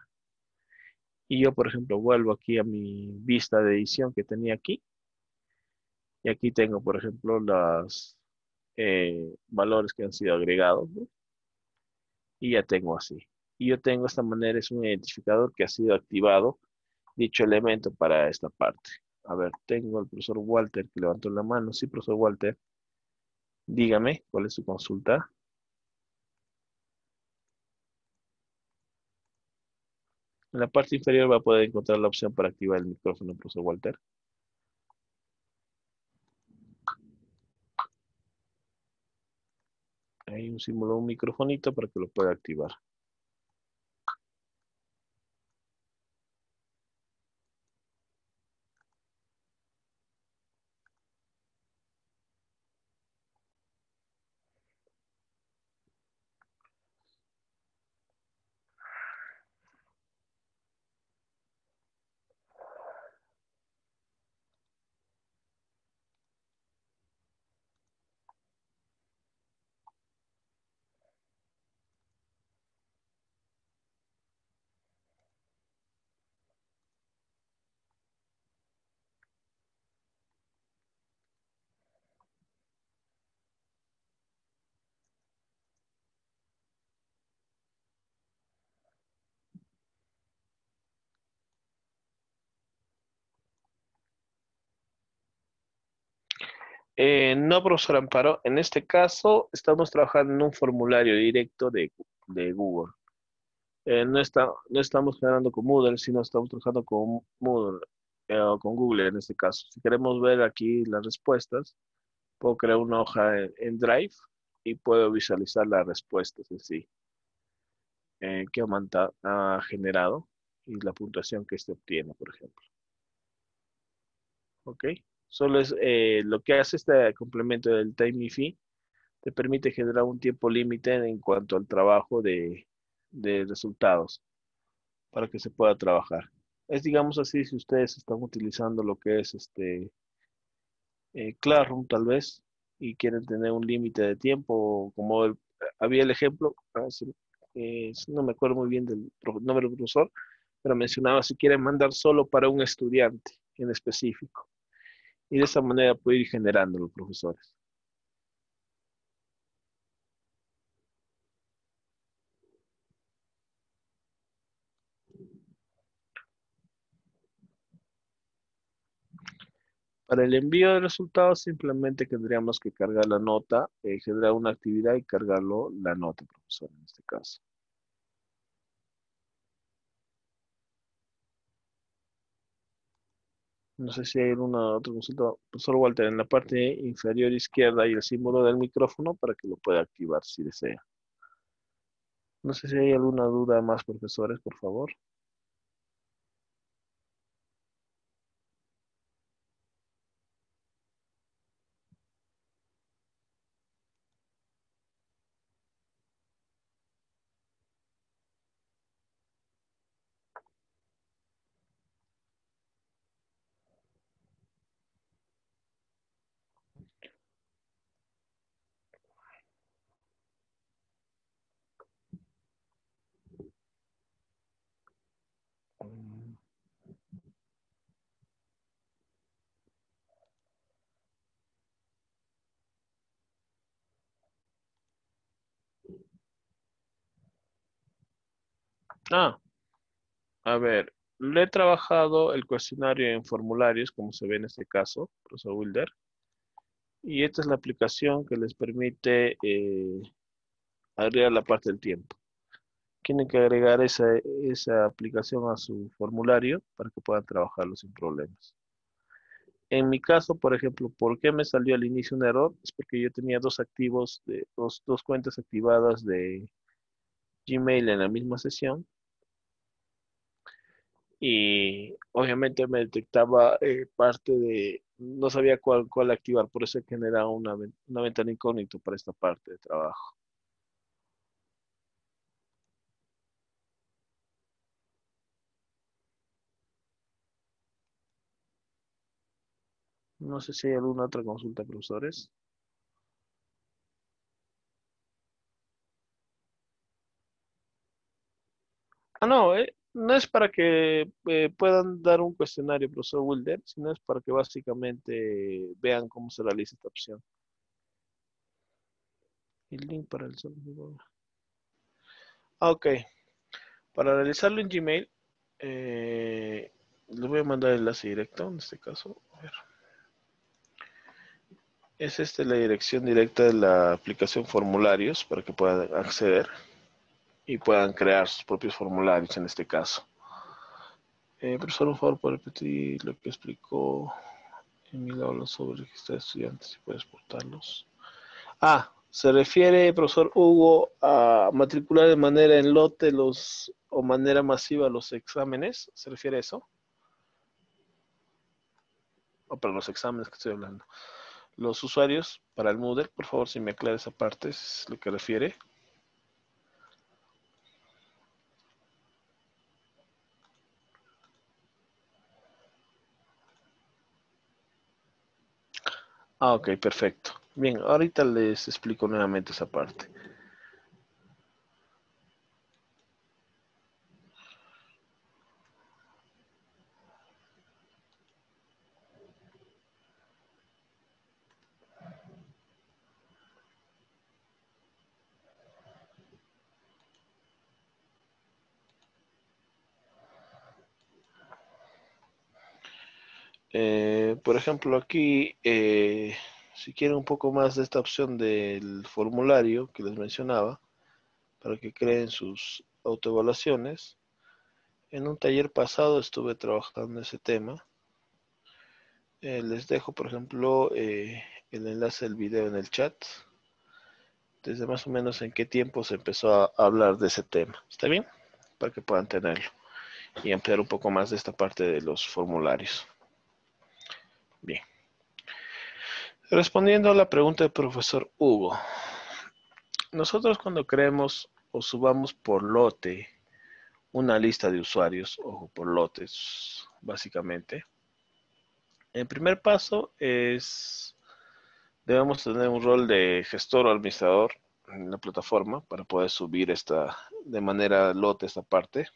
Speaker 1: Y yo, por ejemplo, vuelvo aquí a mi vista de edición que tenía aquí. Y aquí tengo, por ejemplo, los eh, valores que han sido agregados. Y ya tengo así. Y yo tengo esta manera, es un identificador que ha sido activado dicho elemento para esta parte. A ver, tengo al profesor Walter que levantó la mano. Sí, profesor Walter. Dígame, ¿cuál es su consulta? En la parte inferior va a poder encontrar la opción para activar el micrófono, profesor Walter. Hay un símbolo, un microfonito para que lo pueda activar. Eh, no, profesor Amparo. En este caso, estamos trabajando en un formulario directo de, Google. Eh, no, está, no estamos generando con Moodle, sino estamos trabajando con Moodle, eh, o con Google en este caso. Si queremos ver aquí las respuestas, puedo crear una hoja en, Drive y puedo visualizar las respuestas en sí que ha generado y la puntuación que se obtiene, por ejemplo. ¿Ok? Solo es eh, lo que hace este complemento del time fee, te permite generar un tiempo límite en cuanto al trabajo de, resultados para que se pueda trabajar. Es, digamos así, si ustedes están utilizando lo que es este eh, Classroom tal vez y quieren tener un límite de tiempo, como había el ejemplo, ah, eh, no me acuerdo muy bien del nombre del profesor, pero mencionaba si quieren mandar solo para un estudiante en específico y de esa manera puede ir generando los profesores. Para el envío de resultados simplemente tendríamos que cargar la nota, eh, generar una actividad y cargarlo la nota, profesor, en este caso. No sé si hay alguna otra consulta. Profesor Walter, en la parte inferior izquierda hay el símbolo del micrófono para que lo pueda activar si desea. No sé si hay alguna duda más, profesores, por favor. Ah, a ver, le he trabajado el cuestionario en formularios, como se ve en este caso, profesor Wilder. Y esta es la aplicación que les permite eh, agregar la parte del tiempo. Tienen que agregar esa, esa aplicación a su formulario para que puedan trabajarlo sin problemas. En mi caso, por ejemplo, ¿por qué me salió al inicio un error? Es porque yo tenía dos activos, de, dos, dos cuentas activadas de, Gmail en la misma sesión y obviamente me detectaba eh, parte de, no sabía cuál, cuál activar, por eso generaba una, una ventana incógnita para esta parte de trabajo. No sé si hay alguna otra consulta, profesores. Ah, no, eh, no es para que eh, puedan dar un cuestionario, profesor Wilder, sino es para que básicamente vean cómo se realiza esta opción. El link para el Ah, ok. Para realizarlo en Gmail, eh, les voy a mandar el enlace directo en este caso. A ver. Es esta la dirección directa de la aplicación formularios para que puedan acceder y puedan crear sus propios formularios en este caso. Eh, profesor, por favor, puede repetir lo que explicó Emil habla sobre registrar estudiantes y puede exportarlos. Ah, se refiere, profesor Hugo, a matricular de manera en lote los o manera masiva los exámenes. ¿Se refiere a eso? O para los exámenes que estoy hablando. Los usuarios para el Moodle, por favor, si me aclara esa parte, es lo que refiere. Ah, perfecto. Bien, ahorita les explico nuevamente esa parte. Eh, por ejemplo, aquí, eh, si quieren un poco más de esta opción del formulario que les mencionaba, para que creen sus autoevaluaciones, en un taller pasado estuve trabajando ese tema. Eh, les dejo, por ejemplo, el enlace del video en el chat, desde más o menos en qué tiempo se empezó a hablar de ese tema. ¿Está bien? Para que puedan tenerlo y ampliar un poco más de esta parte de los formularios. Bien. Respondiendo a la pregunta del profesor Hugo. Nosotros cuando creemos o subamos por lote una lista de usuarios, ojo, por lotes, básicamente. El primer paso es, debemos tener un rol de gestor o administrador en la plataforma para poder subir esta, de manera lote esta parte.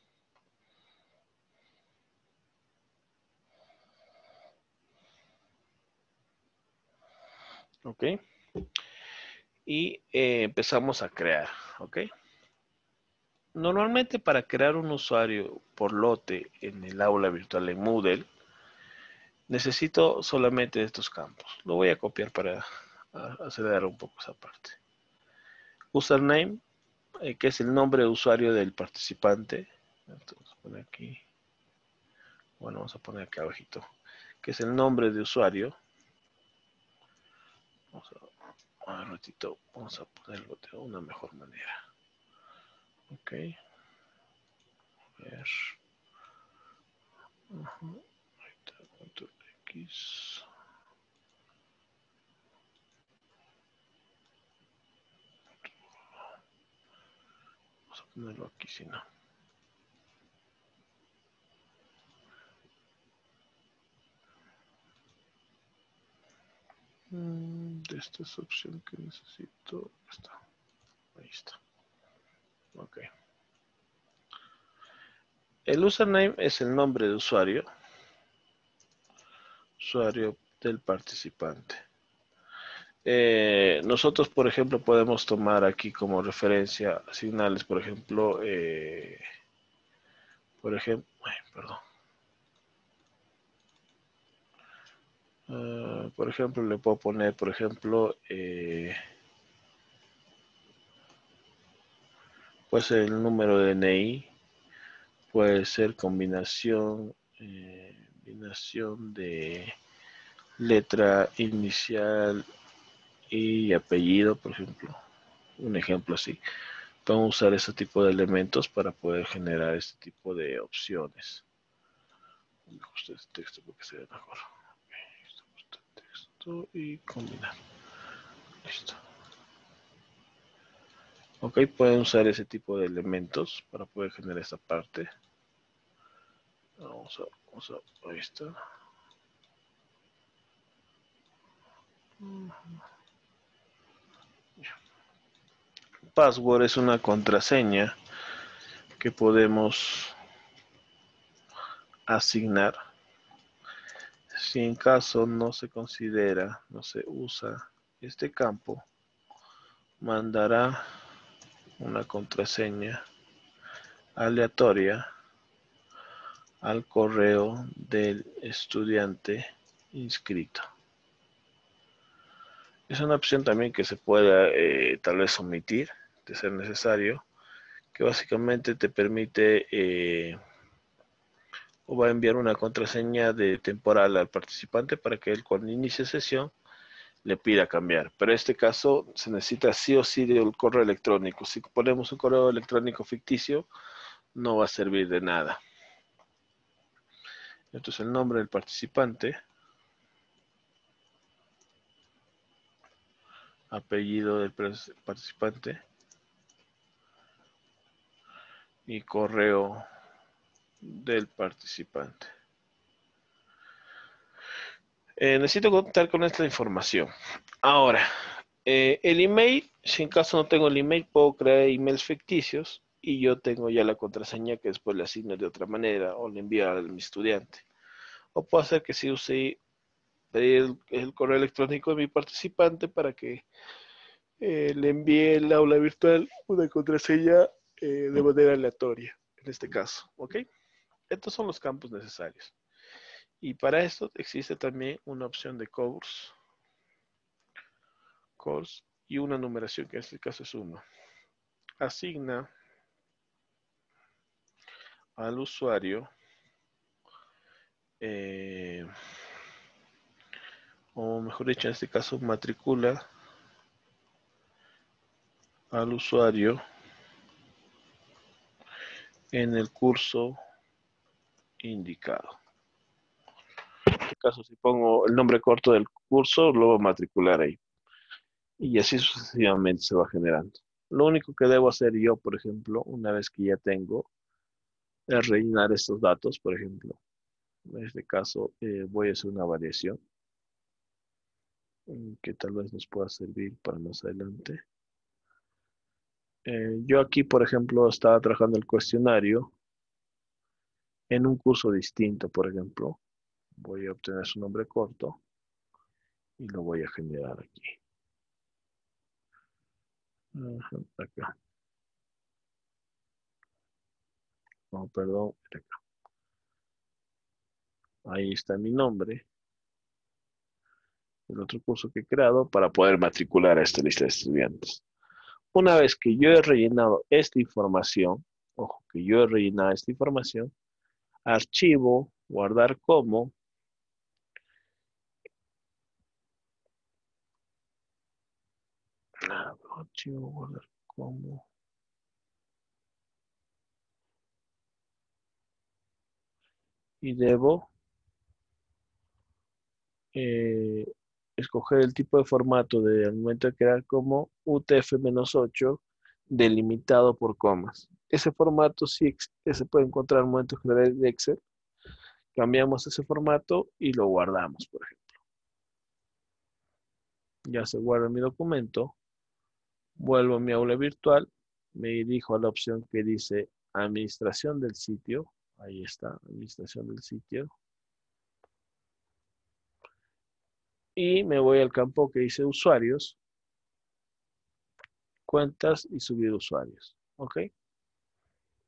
Speaker 1: ¿Ok? Y eh, empezamos a crear, ¿ok? Normalmente para crear un usuario por lote en el aula virtual en Moodle, necesito solamente estos campos. Lo voy a copiar para acelerar un poco esa parte. Username, eh, que es el nombre de usuario del participante. A poner aquí. Bueno, vamos a poner aquí abajito. Que es el nombre de usuario. Vamos a, un ratito, vamos a ponerlo de una mejor manera. Ok. A ver. Ahí está, control X. Vamos a ponerlo aquí si no. Esta es opción que necesito. Está. Ahí está. Ok. El username es el nombre de usuario. Usuario del participante. Eh, nosotros, por ejemplo, podemos tomar aquí como referencia signales, por ejemplo, eh, por ejemplo, perdón. Ah, por ejemplo, le puedo poner, por ejemplo, eh, puede ser el número de DNI, puede ser combinación, eh, combinación de letra inicial y apellido, por ejemplo, un ejemplo así. podemos usar ese tipo de elementos para poder generar este tipo de opciones. Voy a ajustar este texto porque se ve mejor. Y combinar. Listo. Ok, pueden usar ese tipo de elementos para poder generar esta parte. Vamos a, vamos a, ahí está. Password es una contraseña que podemos asignar si en caso no se considera, no se usa este campo, mandará una contraseña aleatoria al correo del estudiante inscrito. Es una opción también que se puede eh, tal vez omitir de ser necesario, que básicamente te permite eh, o va a enviar una contraseña de temporal al participante para que él cuando inicie sesión le pida cambiar. Pero en este caso se necesita sí o sí del correo electrónico. Si ponemos un correo electrónico ficticio, no va a servir de nada. Entonces el nombre del participante, apellido del participante y correo del participante. Eh, necesito contar con esta información. Ahora, eh, el email, si en caso no tengo el email, puedo crear emails ficticios y yo tengo ya la contraseña que después le asigno de otra manera o le envío a mi estudiante. O puedo hacer que si use pedir el, correo electrónico de mi participante para que eh, le envíe el aula virtual una contraseña de manera aleatoria, en este caso. ¿Ok? Estos son los campos necesarios. Y para esto existe también una opción de course, course y una numeración que en este caso es 1. Asigna al usuario eh, o mejor dicho en este caso matricula al usuario en el curso indicado caso, si pongo el nombre corto del curso, lo voy a matricular ahí. Y así sucesivamente se va generando. Lo único que debo hacer yo, por ejemplo, una vez que ya tengo, es rellenar estos datos, por ejemplo. En este caso, eh, voy a hacer una variación mm, que tal vez nos pueda servir para más adelante. Eh, yo aquí, por ejemplo, estaba trabajando el cuestionario en un curso distinto, por ejemplo voy a obtener su nombre corto y lo voy a generar aquí. Acá. No, perdón, acá. Ahí está mi nombre. El otro curso que he creado para poder matricular a esta lista de estudiantes. Una vez que yo he rellenado esta información, ojo, que yo he rellenado esta información, archivo, guardar como, archivo guardar como y debo eh, escoger el tipo de formato de momento de crear como UTF-8 delimitado por comas. Ese formato sí se puede encontrar en el momento de Excel. Cambiamos ese formato y lo guardamos, por ejemplo. Ya se guarda mi documento. Vuelvo a mi aula virtual, me dirijo a la opción que dice administración del sitio. Ahí está, administración del sitio. Y me voy al campo que dice usuarios, cuentas y subir usuarios. ¿Ok?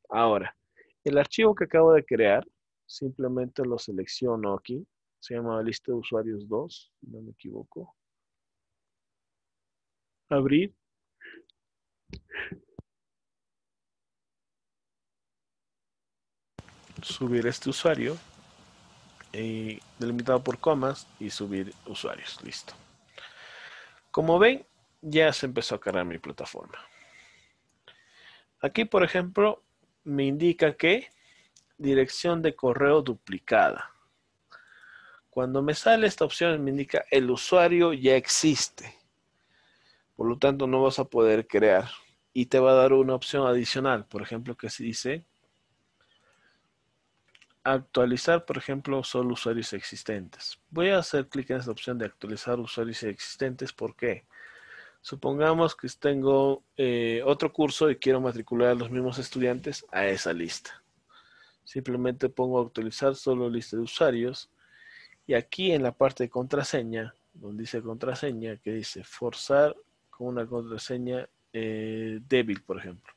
Speaker 1: Ahora, el archivo que acabo de crear, simplemente lo selecciono aquí. Se llama lista de usuarios 2, si no me equivoco. Abrir subir este usuario y delimitado por comas y subir usuarios. Listo. Como ven, ya se empezó a cargar mi plataforma. Aquí, por ejemplo, me indica que dirección de correo duplicada. Cuando me sale esta opción me indica el usuario ya existe. Por lo tanto, no vas a poder crear. Y te va a dar una opción adicional, por ejemplo, que se dice actualizar, por ejemplo, solo usuarios existentes. Voy a hacer clic en esta opción de actualizar usuarios existentes. ¿Por qué? Supongamos que tengo eh, otro curso y quiero matricular a los mismos estudiantes a esa lista. Simplemente pongo actualizar solo lista de usuarios. Y aquí en la parte de contraseña, donde dice contraseña, que dice forzar con una contraseña eh, débil, por ejemplo.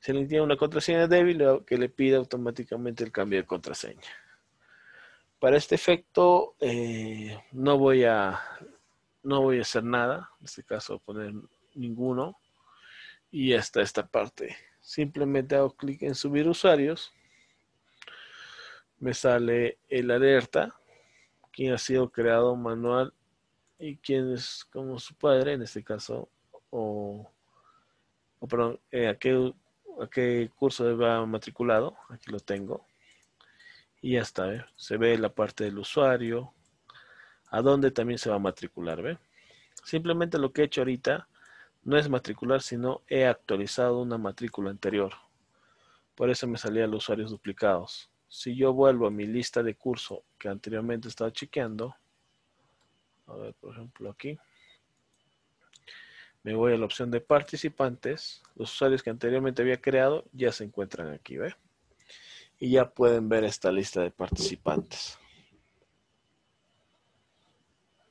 Speaker 1: Si alguien tiene una contraseña débil, que le pida automáticamente el cambio de contraseña. Para este efecto, eh, no voy a no voy a hacer nada, en este caso poner ninguno, y hasta esta parte. Simplemente hago clic en subir usuarios, me sale el alerta, quién ha sido creado manual y quién es como su padre, en este caso, o, perdón, eh, a, qué, qué curso va matriculado, aquí lo tengo, y ya está, ¿eh? se ve la parte del usuario, a dónde también se va a matricular, ¿ve? Simplemente lo que he hecho ahorita no es matricular, sino he actualizado una matrícula anterior. Por eso me salían los usuarios duplicados. Si yo vuelvo a mi lista de curso que anteriormente estaba chequeando, a ver, por ejemplo, aquí, me voy a la opción de participantes. Los usuarios que anteriormente había creado ya se encuentran aquí, ¿ve? Y ya pueden ver esta lista de participantes.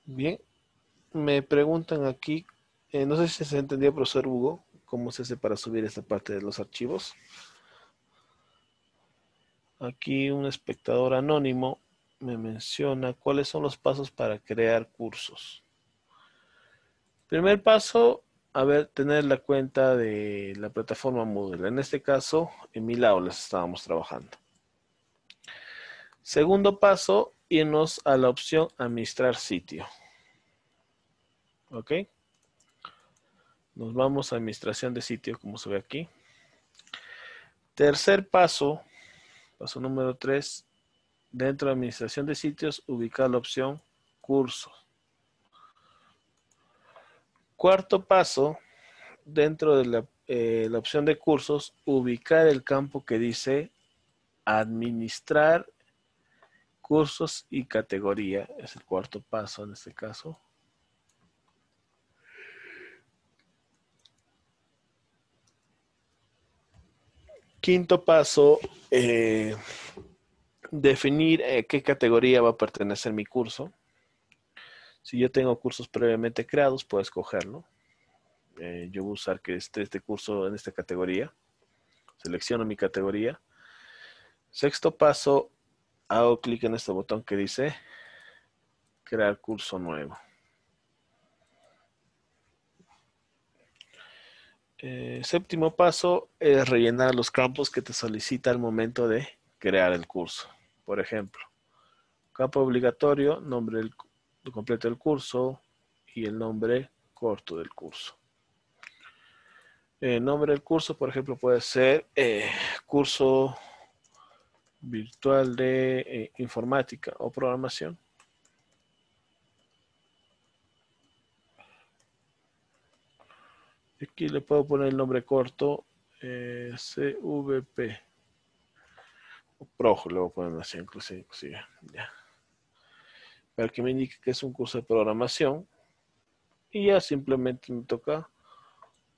Speaker 1: Bien, me preguntan aquí, eh, no sé si se entendió, profesor Hugo, cómo se hace para subir esta parte de los archivos. Aquí un espectador anónimo me menciona cuáles son los pasos para crear cursos. Primer paso, a ver, tener la cuenta de la plataforma Moodle. En este caso, en mil aulas estábamos trabajando. Segundo paso, irnos a la opción administrar sitio. ¿Ok? Nos vamos a administración de sitio, como se ve aquí. Tercer paso, paso número 3, dentro de administración de sitios, ubicar la opción cursos. Cuarto paso, dentro de la, eh, la opción de cursos, ubicar el campo que dice administrar cursos y categoría. Es el cuarto paso en este caso. Quinto paso, eh, definir eh, qué categoría va a pertenecer mi curso. Si yo tengo cursos previamente creados, puedo escogerlo. Eh, yo voy a usar que esté este curso en esta categoría. Selecciono mi categoría. Sexto paso, hago clic en este botón que dice crear curso nuevo. Eh, séptimo paso es rellenar los campos que te solicita al momento de crear el curso. Por ejemplo, campo obligatorio, nombre completo del curso y el nombre corto del curso. El nombre del curso, por ejemplo, puede ser eh, curso virtual de eh, informática o programación. Aquí le puedo poner el nombre corto, eh, CVP. O PROJ, le voy a poner así, inclusive. Ya. Para que me indique que es un curso de programación. Y ya simplemente me toca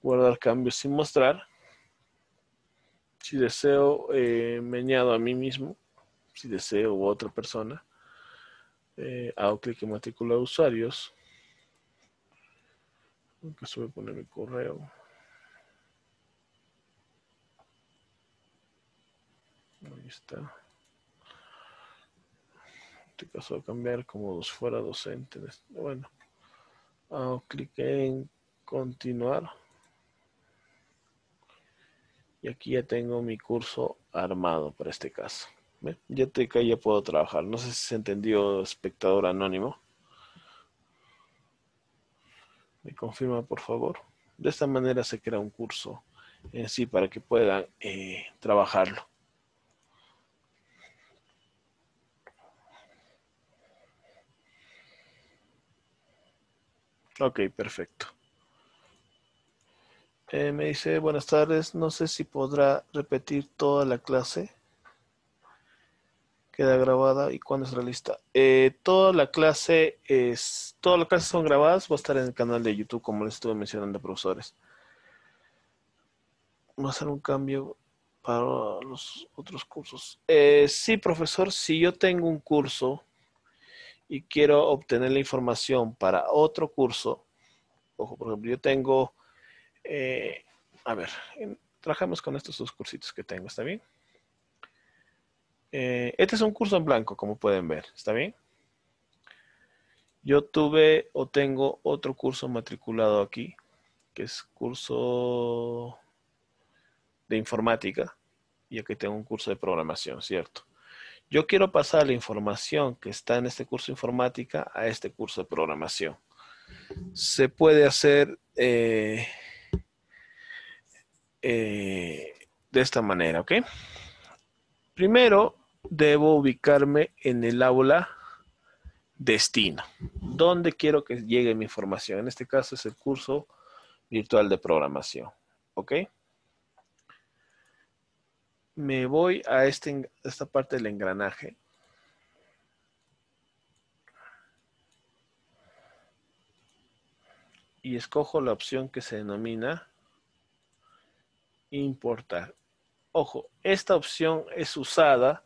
Speaker 1: guardar cambios sin mostrar. Si deseo, eh, me añado a mí mismo. Si deseo u otra persona. Eh, hago clic en matrícula de usuarios que se voy a poner mi correo. Ahí está. En este caso voy a cambiar como fuera docente. Bueno, hago clic en continuar. Y aquí ya tengo mi curso armado para este caso. Ya, te, ya puedo trabajar. No sé si se entendió, espectador anónimo. Me confirma, por favor. De esta manera se crea un curso en sí para que puedan eh, trabajarlo. Ok, perfecto. Eh, me dice, buenas tardes, no sé si podrá repetir toda la clase. Queda grabada y cuándo la lista. Eh, toda la clase es, todas las clases son grabadas, va a estar en el canal de YouTube como les estuve mencionando, profesores. Va a hacer un cambio para los otros cursos. Eh, sí, profesor, si yo tengo un curso y quiero obtener la información para otro curso, ojo, por ejemplo, yo tengo, eh, a ver, trabajamos con estos dos cursitos que tengo, ¿está bien? Eh, este es un curso en blanco, como pueden ver, ¿está bien? Yo tuve o tengo otro curso matriculado aquí, que es curso de informática, y aquí tengo un curso de programación, ¿cierto? Yo quiero pasar la información que está en este curso de informática a este curso de programación. Se puede hacer eh, eh, de esta manera, ¿ok? Primero, debo ubicarme en el aula destino. ¿Dónde quiero que llegue mi información? En este caso es el curso virtual de programación, ¿ok? me voy a este, esta parte del engranaje. Y escojo la opción que se denomina importar. Ojo, esta opción es usada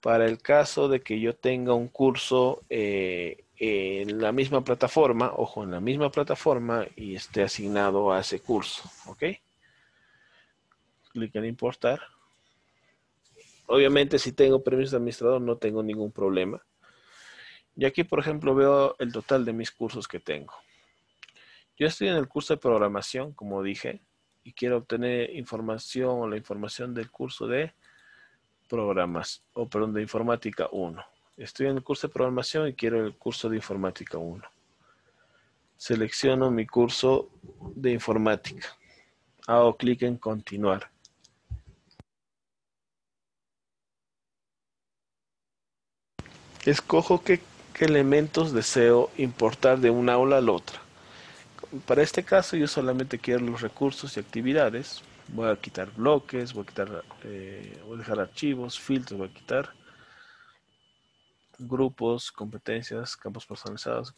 Speaker 1: para el caso de que yo tenga un curso eh, en la misma plataforma, ojo, en la misma plataforma y esté asignado a ese curso, ¿ok? Clic en importar. Obviamente, si tengo permiso de administrador, no tengo ningún problema. Y aquí, por ejemplo, veo el total de mis cursos que tengo. Yo estoy en el curso de programación, como dije, y quiero obtener información o la información del curso de programas, o perdón, de informática 1. Estoy en el curso de programación y quiero el curso de informática 1. Selecciono mi curso de informática. Hago clic en continuar. Escojo qué, elementos deseo importar de una aula a la otra. Para este caso yo solamente quiero los recursos y actividades. Voy a quitar bloques, voy a quitar, eh, voy a dejar archivos, filtros, voy a quitar grupos, competencias, campos personalizados.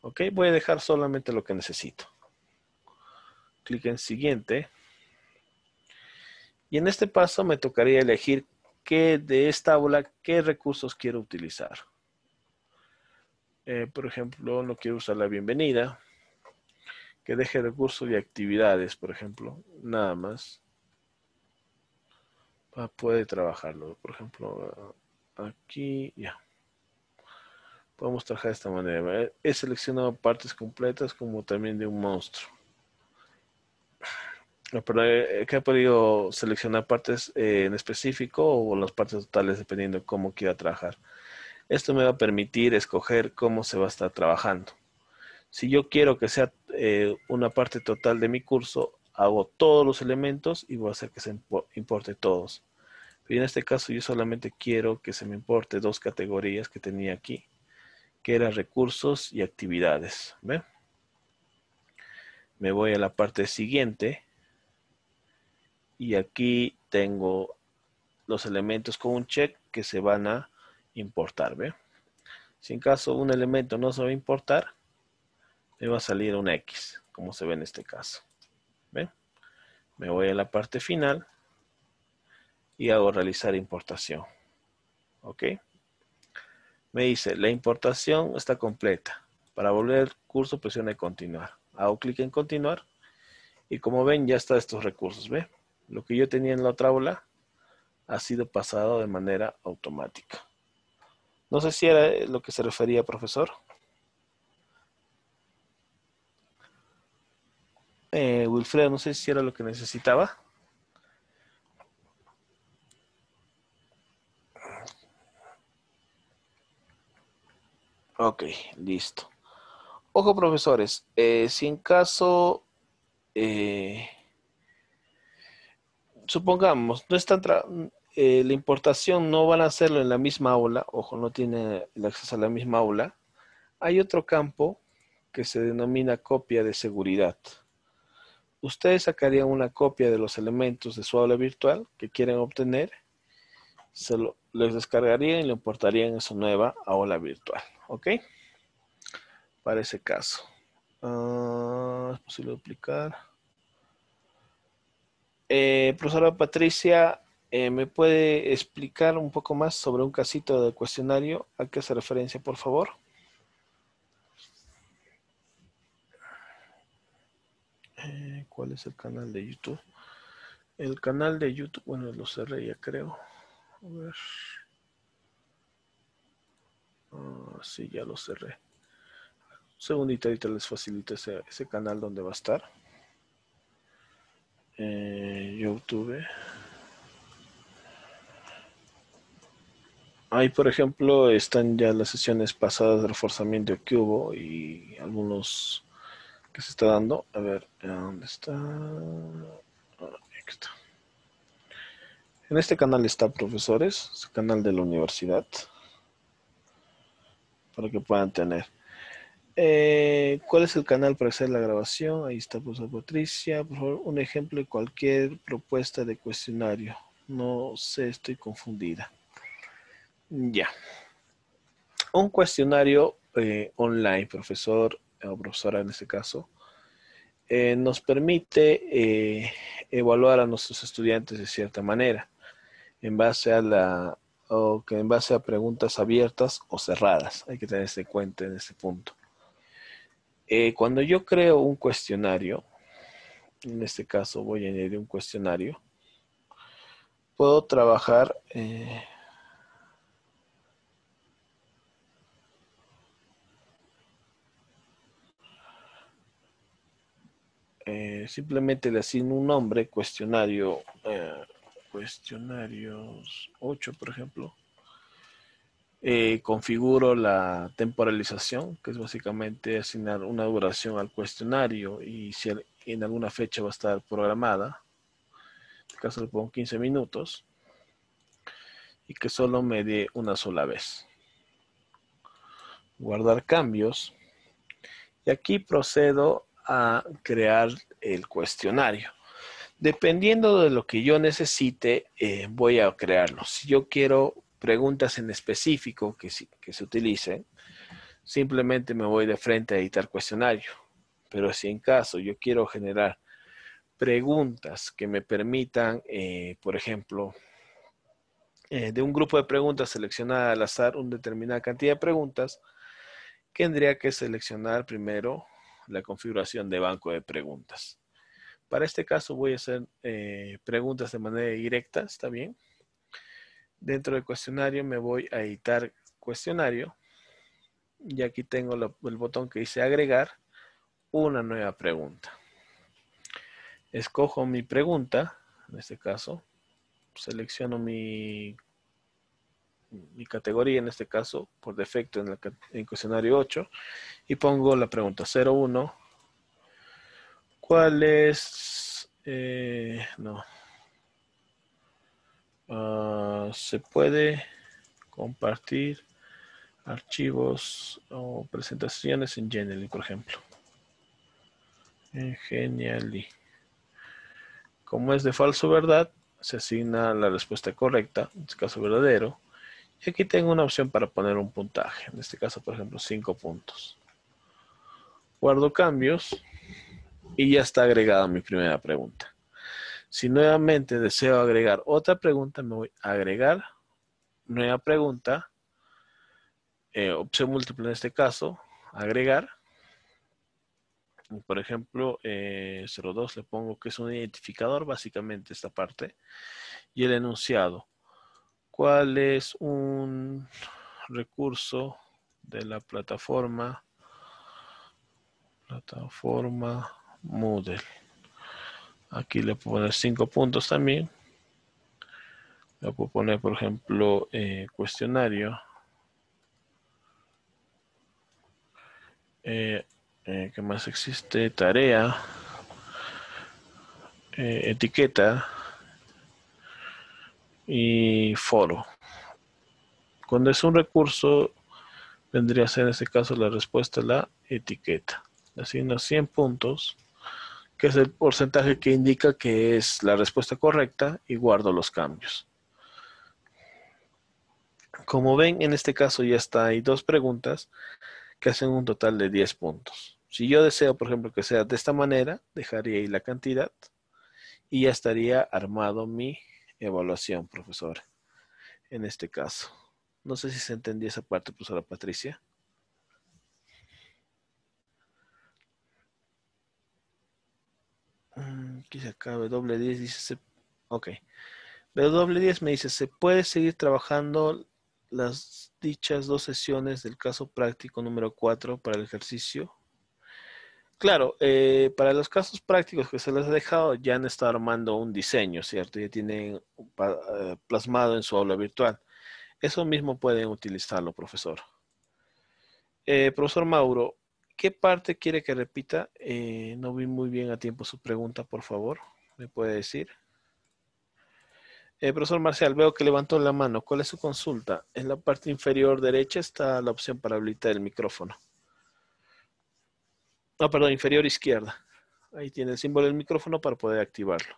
Speaker 1: Ok, voy a dejar solamente lo que necesito. Clic en siguiente. Y en este paso me tocaría elegir de esta aula, qué recursos quiero utilizar. Eh, por ejemplo, no quiero usar la bienvenida, que deje recursos y actividades, por ejemplo, nada más. puede trabajarlo, por ejemplo, aquí, ya. Podemos trabajar de esta manera. He seleccionado partes completas como también de un monstruo. Pero eh, que he podido seleccionar partes eh, en específico o las partes totales dependiendo de cómo quiera trabajar. Esto me va a permitir escoger cómo se va a estar trabajando. Si yo quiero que sea eh, una parte total de mi curso, hago todos los elementos y voy a hacer que se importe todos. Pero en este caso yo solamente quiero que se me importe dos categorías que tenía aquí, que eran recursos y actividades. Me voy a la parte siguiente y aquí tengo los elementos con un check que se van a importar, ¿ve? Si en caso un elemento no se va a importar, me va a salir un X, como se ve en este caso. ¿Ve? Me voy a la parte final y hago realizar importación. ¿Ok? Me dice, la importación está completa. Para volver al curso presione continuar. Hago clic en continuar y como ven ya está estos recursos, ¿ve? Lo que yo tenía en la otra aula ha sido pasado de manera automática. No sé si era lo que se refería, profesor. Eh, Wilfredo, no sé si era lo que necesitaba. Ok, listo. Ojo, profesores, eh, si en caso eh, supongamos, no están eh, la importación no van a hacerlo en la misma aula, ojo, no tiene el acceso a la misma aula. Hay otro campo que se denomina copia de seguridad. Ustedes sacarían una copia de los elementos de su aula virtual que quieren obtener, se descargarían y lo importarían en su nueva aula virtual. ¿Ok? Para ese caso. Ah, es posible duplicar. Eh, profesora Patricia, eh, ¿me puede explicar un poco más sobre un casito de cuestionario? ¿A qué hace referencia, por favor? Eh, ¿Cuál es el canal de YouTube? El canal de YouTube, bueno, lo cerré ya creo. A ver. Ah, sí, ya lo cerré. Un segundito, ahorita les facilito ese, canal donde va a estar. Eh, YouTube. Ahí, por ejemplo, están ya las sesiones pasadas de reforzamiento que hubo y algunos que se está dando. A ver, ¿dónde está? Aquí está. En este canal está profesores, es el canal de la universidad, para que puedan tener. Eh, ¿Cuál es el canal para hacer la grabación? Ahí está, profesor Patricia. Por favor, un ejemplo de cualquier propuesta de cuestionario. No sé, estoy confundida. Ya. Un cuestionario eh, online, profesor o profesora en este caso, eh, nos permite evaluar a nuestros estudiantes de cierta manera en base a la o que en base a preguntas abiertas o cerradas. Hay que tenerse en cuenta en ese punto. Eh, cuando yo creo un cuestionario, en este caso voy a añadir un cuestionario, puedo trabajar eh, eh, simplemente le asigno un nombre, cuestionario cuestionarios 8, por ejemplo, eh, configuro la temporalización, que es básicamente asignar una duración al cuestionario y si en alguna fecha va a estar programada, en este caso le pongo 15 minutos, y que solo me dé una sola vez. Guardar cambios. Y aquí procedo a crear el cuestionario. Dependiendo de lo que yo necesite, eh, voy a crearlo. Si yo quiero preguntas en específico que, que se utilicen, simplemente me voy de frente a editar cuestionario. Pero si en caso yo quiero generar preguntas que me permitan, eh, por ejemplo, eh, de un grupo de preguntas seleccionar al azar una determinada cantidad de preguntas, tendría que seleccionar primero la configuración de banco de preguntas. Para este caso voy a hacer eh, preguntas de manera directa, ¿está bien? Dentro del cuestionario me voy a editar cuestionario y aquí tengo el botón que dice agregar una nueva pregunta. Escojo mi pregunta, en este caso, selecciono mi, mi categoría, en este caso, por defecto en el en cuestionario 8, y pongo la pregunta 01 ¿Cuál es? Eh, no. Ah, se puede compartir archivos o presentaciones en Genially, por ejemplo. En Genially. Como es de falso verdad, se asigna la respuesta correcta, en este caso verdadero. Y aquí tengo una opción para poner un puntaje. En este caso, por ejemplo, 5 puntos. Guardo cambios y ya está agregada mi primera pregunta. Si nuevamente deseo agregar otra pregunta, me voy a agregar nueva pregunta, eh, opción múltiple en este caso, agregar. Por ejemplo, 02 eh, le pongo que es un identificador, básicamente esta parte, y el enunciado. ¿Cuál es un recurso de la plataforma? Plataforma Moodle. Aquí le puedo poner cinco puntos también. Le puedo poner, por ejemplo, eh, cuestionario. Eh, eh, ¿Qué más existe? Tarea. etiqueta y foro. Cuando es un recurso, vendría a ser en este caso la respuesta la etiqueta. Asigna 100 puntos, que es el porcentaje que indica que es la respuesta correcta y guardo los cambios. Como ven, en este caso ya está, hay dos preguntas que hacen un total de 10 puntos. Si yo deseo, por ejemplo, que sea de esta manera, dejaría ahí la cantidad y ya estaría armado mi evaluación, profesor, en este caso. No sé si se entendió esa parte, profesora Patricia. Mm, aquí se acaba W10, dice, ok. W10 me dice, ¿se puede seguir trabajando las dichas dos sesiones del caso práctico número 4 para el ejercicio? Claro, eh, para los casos prácticos que se les ha dejado, ya han estado armando un diseño, ¿cierto? Ya tienen eh, plasmado en su aula virtual. Eso mismo pueden utilizarlo, profesor. Eh, profesor Mauro, ¿qué parte quiere que repita? no vi muy bien a tiempo su pregunta, por favor. ¿Me puede decir? profesor Marcial, veo que levantó la mano. ¿Cuál es su consulta? En la parte inferior derecha está la opción para habilitar el micrófono. No, perdón, inferior izquierda. Ahí tiene el símbolo del micrófono para poder activarlo.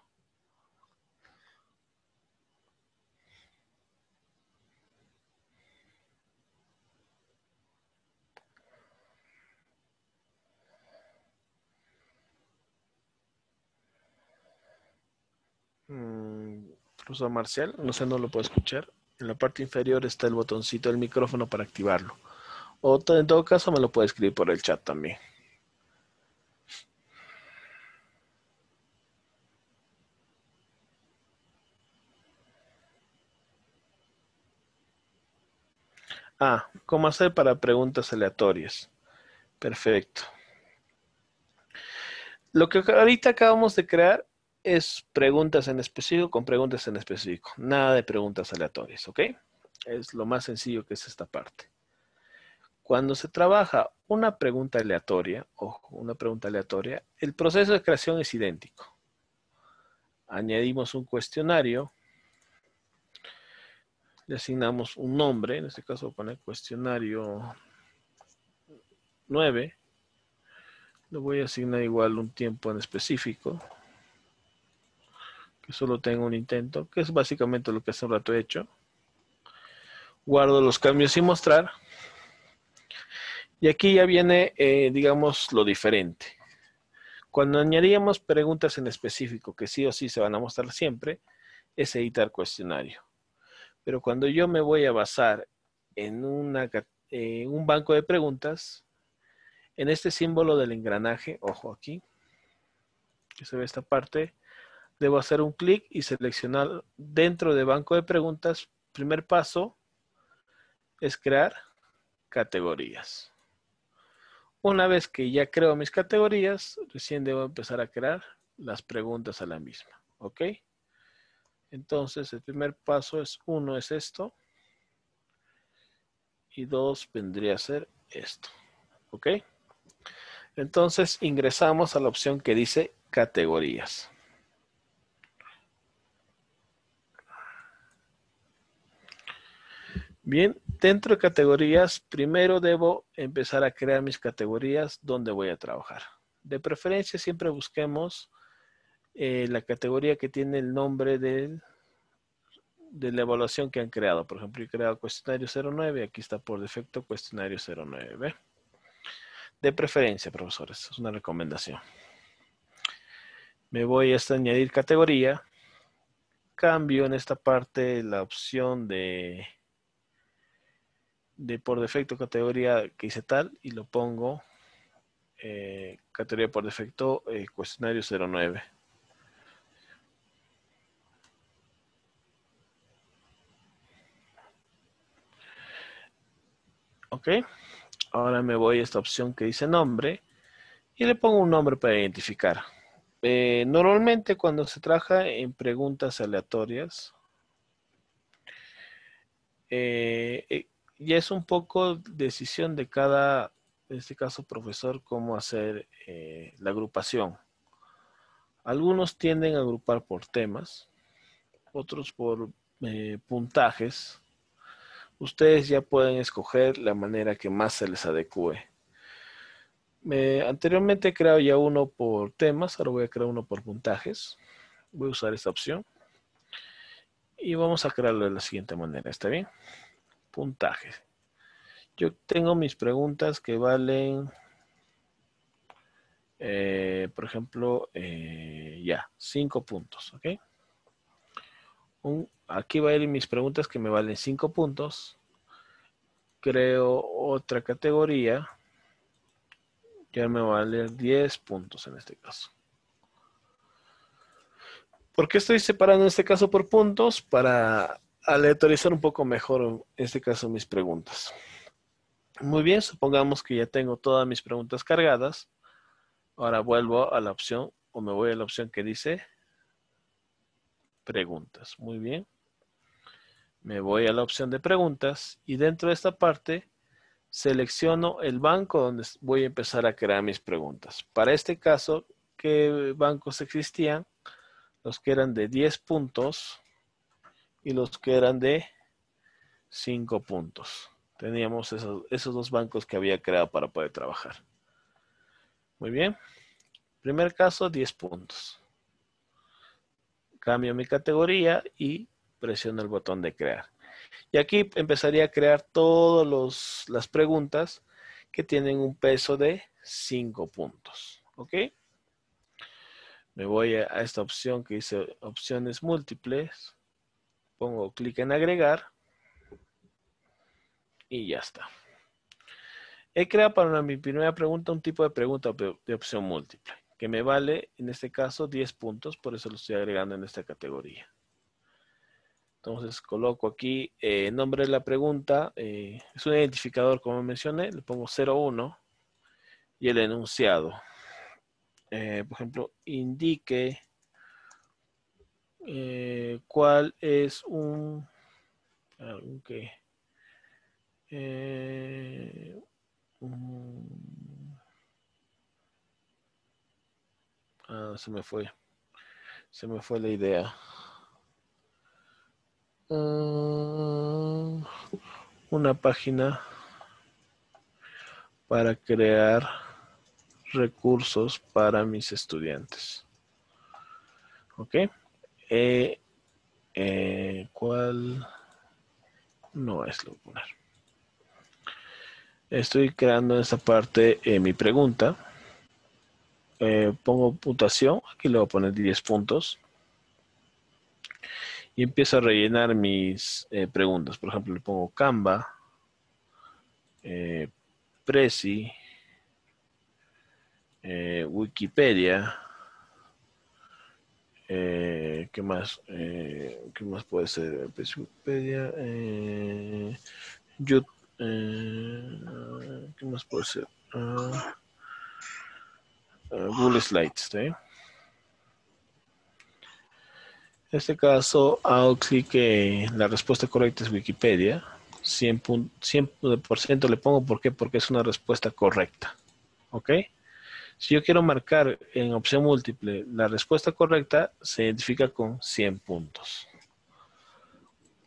Speaker 1: Mm, profesor Marcial, no sé, no lo puedo escuchar. En la parte inferior está el botoncito del micrófono para activarlo. O en todo caso me lo puede escribir por el chat también. Ah, ¿cómo hacer para preguntas aleatorias? Perfecto. Lo que ahorita acabamos de crear es preguntas en específico con preguntas en específico. Nada de preguntas aleatorias, ¿ok? Es lo más sencillo que es esta parte. Cuando se trabaja una pregunta aleatoria, o una pregunta aleatoria, el proceso de creación es idéntico. Añadimos un cuestionario le asignamos un nombre, en este caso voy a poner cuestionario 9. Le voy a asignar igual un tiempo en específico, que solo tenga un intento, que es básicamente lo que hace un rato he hecho. Guardo los cambios y mostrar. Y aquí ya viene, eh, digamos, lo diferente. Cuando añadíamos preguntas en específico, que sí o sí se van a mostrar siempre, es editar cuestionario. Pero cuando yo me voy a basar en, un banco de preguntas, en este símbolo del engranaje, ojo aquí, que se ve esta parte, debo hacer un clic y seleccionar dentro de banco de preguntas. Primer paso es crear categorías. Una vez que ya creo mis categorías, recién debo empezar a crear las preguntas a la misma. ¿Ok? Entonces, el primer paso es, uno es esto. Y dos vendría a ser esto. ¿Ok? Entonces, ingresamos a la opción que dice categorías. Bien, dentro de categorías, primero debo empezar a crear mis categorías donde voy a trabajar. De preferencia, siempre busquemos eh, la categoría que tiene el nombre del, de la evaluación que han creado. Por ejemplo, he creado cuestionario 09, aquí está por defecto cuestionario 09. De preferencia, profesores, es una recomendación. Me voy a este añadir categoría. Cambio en esta parte la opción de, de por defecto categoría que hice tal y lo pongo eh, categoría por defecto eh, cuestionario 09. Ok. Ahora me voy a esta opción que dice nombre y le pongo un nombre para identificar. Eh, normalmente cuando se trabaja en preguntas aleatorias, eh, eh, ya es un poco decisión de cada, en este caso profesor, cómo hacer la agrupación. Algunos tienden a agrupar por temas, otros por puntajes. Ustedes ya pueden escoger la manera que más se les adecue. anteriormente he creado ya uno por temas, ahora voy a crear uno por puntajes. Voy a usar esta opción. Y vamos a crearlo de la siguiente manera, ¿está bien? Puntaje. Yo tengo mis preguntas que valen eh, por ejemplo, eh, ya, cinco puntos, ¿ok? Aquí va a ir mis preguntas que me valen cinco puntos. Creo otra categoría. Ya me va a valer 10 puntos en este caso. ¿Por qué estoy separando en este caso por puntos? Para aleatorizar un poco mejor en este caso mis preguntas. Muy bien, supongamos que ya tengo todas mis preguntas cargadas. Ahora vuelvo a la opción o me voy a la opción que dice preguntas. Muy bien. Me voy a la opción de preguntas y dentro de esta parte selecciono el banco donde voy a empezar a crear mis preguntas. Para este caso, ¿qué bancos existían? Los que eran de 10 puntos y los que eran de 5 puntos. Teníamos esos, esos dos bancos que había creado para poder trabajar. Muy bien. Primer caso, 10 puntos. Cambio mi categoría y presiono el botón de crear. Y aquí empezaría a crear todas las preguntas que tienen un peso de 5 puntos. ¿Ok? Me voy a, esta opción que dice opciones múltiples. Pongo clic en agregar. Y ya está. He creado para mi primera pregunta un tipo de pregunta de opción múltiple, que me vale, en este caso, 10 puntos, por eso lo estoy agregando en esta categoría. Entonces coloco aquí el eh, nombre de la pregunta, eh, es un identificador como mencioné, le pongo 01 y el enunciado. Eh, por ejemplo, indique cuál es un, un que, Ah, se me fue. Se me fue la idea. Ah, una página para crear recursos para mis estudiantes. ¿Ok? Eh, eh, ¿Cuál? No es lo poner. Estoy creando en esta parte mi pregunta. Eh, pongo puntuación, aquí le voy a poner 10 puntos. Y empiezo a rellenar mis eh, preguntas. Por ejemplo, le pongo Canva, Prezi, Wikipedia. ¿Qué más? ¿Qué más puede ser? Wikipedia, YouTube eh, ¿Qué más puede ser? Ah, ah, Google Slides. En este caso, hago clic en la respuesta correcta es Wikipedia. 100%, le pongo ¿por qué? Porque es una respuesta correcta. ¿Ok? Si yo quiero marcar en opción múltiple la respuesta correcta, se identifica con 100 puntos.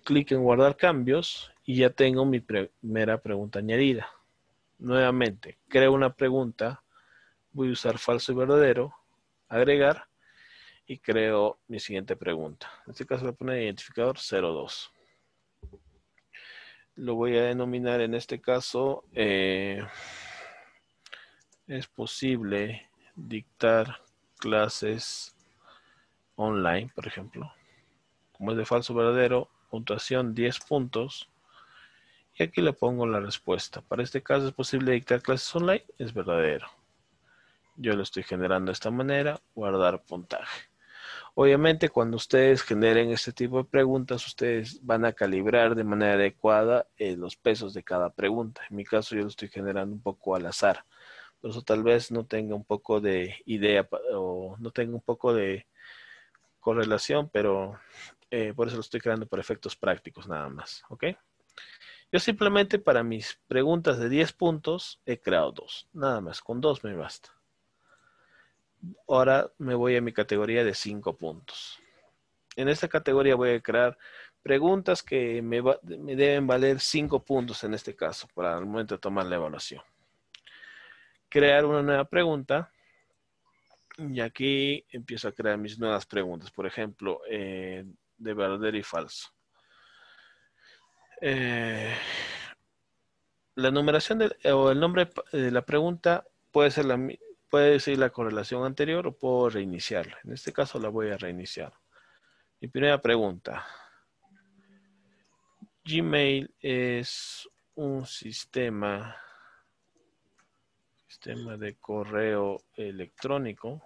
Speaker 1: Clic en guardar cambios y ya tengo mi primera pregunta añadida. Nuevamente, creo una pregunta, voy a usar falso y verdadero, agregar y creo mi siguiente pregunta. En este caso le pone identificador 02. Lo voy a denominar en este caso, eh, es posible dictar clases online, por ejemplo. Como es de falso verdadero, puntuación 10 puntos y aquí le pongo la respuesta. Para este caso es posible dictar clases online, es verdadero. Yo lo estoy generando de esta manera, guardar puntaje. Obviamente cuando ustedes generen este tipo de preguntas, ustedes van a calibrar de manera adecuada eh, los pesos de cada pregunta. En mi caso yo lo estoy generando un poco al azar. Por eso tal vez no tenga un poco de idea o no tenga un poco de correlación, pero eh, por eso lo estoy creando por efectos prácticos nada más. ¿Ok? Yo simplemente para mis preguntas de 10 puntos he creado dos. Nada más, con dos me basta. Ahora me voy a mi categoría de 5 puntos. En esta categoría voy a crear preguntas que me, deben valer 5 puntos en este caso para el momento de tomar la evaluación. Crear una nueva pregunta y aquí empiezo a crear mis nuevas preguntas. Por ejemplo, eh, de verdadero y falso. Eh, la numeración o el nombre de la pregunta puede ser la, puede ser la correlación anterior o puedo reiniciarla. En este caso la voy a reiniciar. Mi primera pregunta. Gmail es un sistema sistema de correo electrónico.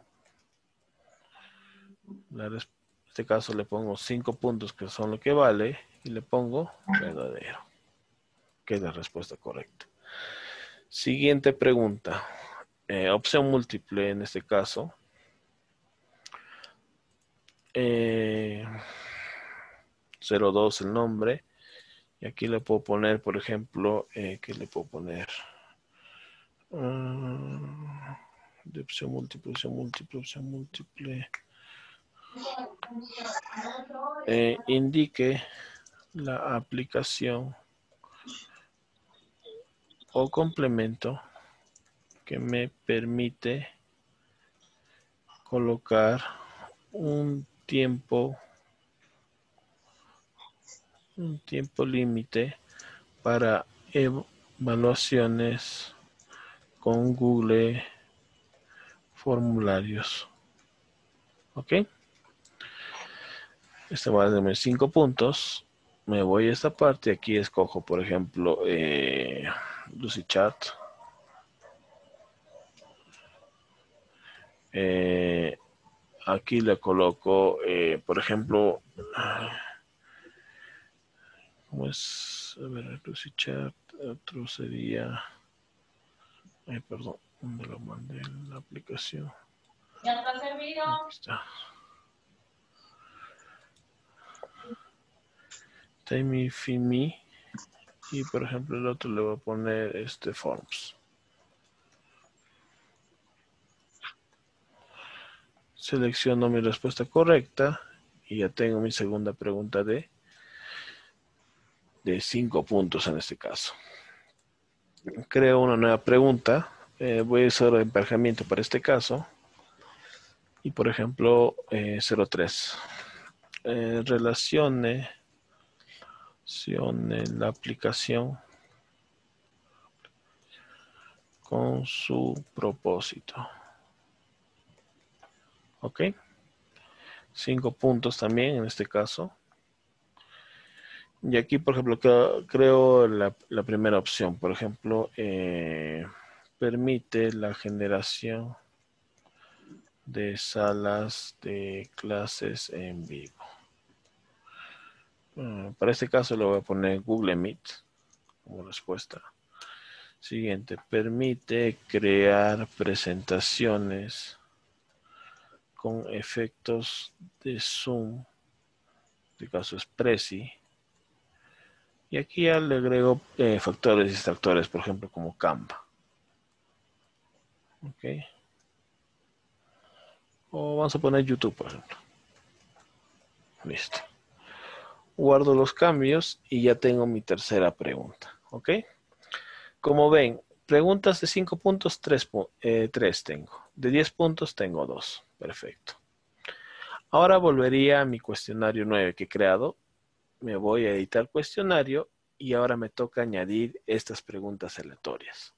Speaker 1: en este caso le pongo cinco puntos que son lo que vale y le pongo verdadero, que es la respuesta correcta. Siguiente pregunta. Eh, opción múltiple en este caso. Eh, 02 el nombre. Y aquí le puedo poner, por ejemplo, eh, ¿qué le puedo poner? Ah, de opción múltiple, opción múltiple, opción múltiple. Eh, indique la aplicación o complemento que me permite colocar un tiempo un tiempo límite para evaluaciones con Google formularios. ¿Ok? Este va a darme 5 puntos. Me voy a esta parte. Aquí escojo, por ejemplo, eh, Lucy Chat. Eh, aquí le coloco, eh, por ejemplo, ¿cómo es? A ver, Lucy Chat. Otro sería. Ay, perdón, me lo mandé en la aplicación.
Speaker 3: ¿Ya ha servido?
Speaker 1: Aquí está. Time Fimi. Y por ejemplo, el otro le voy a poner este Forms. Selecciono mi respuesta correcta y ya tengo mi segunda pregunta de de cinco puntos en este caso creo una nueva pregunta. Eh, voy a usar emparejamiento para este caso. Y por ejemplo, 03. Eh, eh, relacione, la aplicación con su propósito. ¿Ok? Cinco puntos también en este caso. Y aquí, por ejemplo, creo la, primera opción. Por ejemplo, eh, permite la generación de salas de clases en vivo. para este caso le voy a poner Google Meet como respuesta. Siguiente, permite crear presentaciones con efectos de Zoom. En este caso es Prezi y aquí ya le agrego eh, factores y distractores, por ejemplo, como Canva. Ok. O vamos a poner YouTube, por ejemplo. Listo. Guardo los cambios y ya tengo mi tercera pregunta. ¿Ok? Como ven, preguntas de 5 puntos, 3 eh, tengo. De 10 puntos tengo 2. Perfecto. Ahora volvería a mi cuestionario 9 que he creado me voy a editar cuestionario y ahora me toca añadir estas preguntas aleatorias.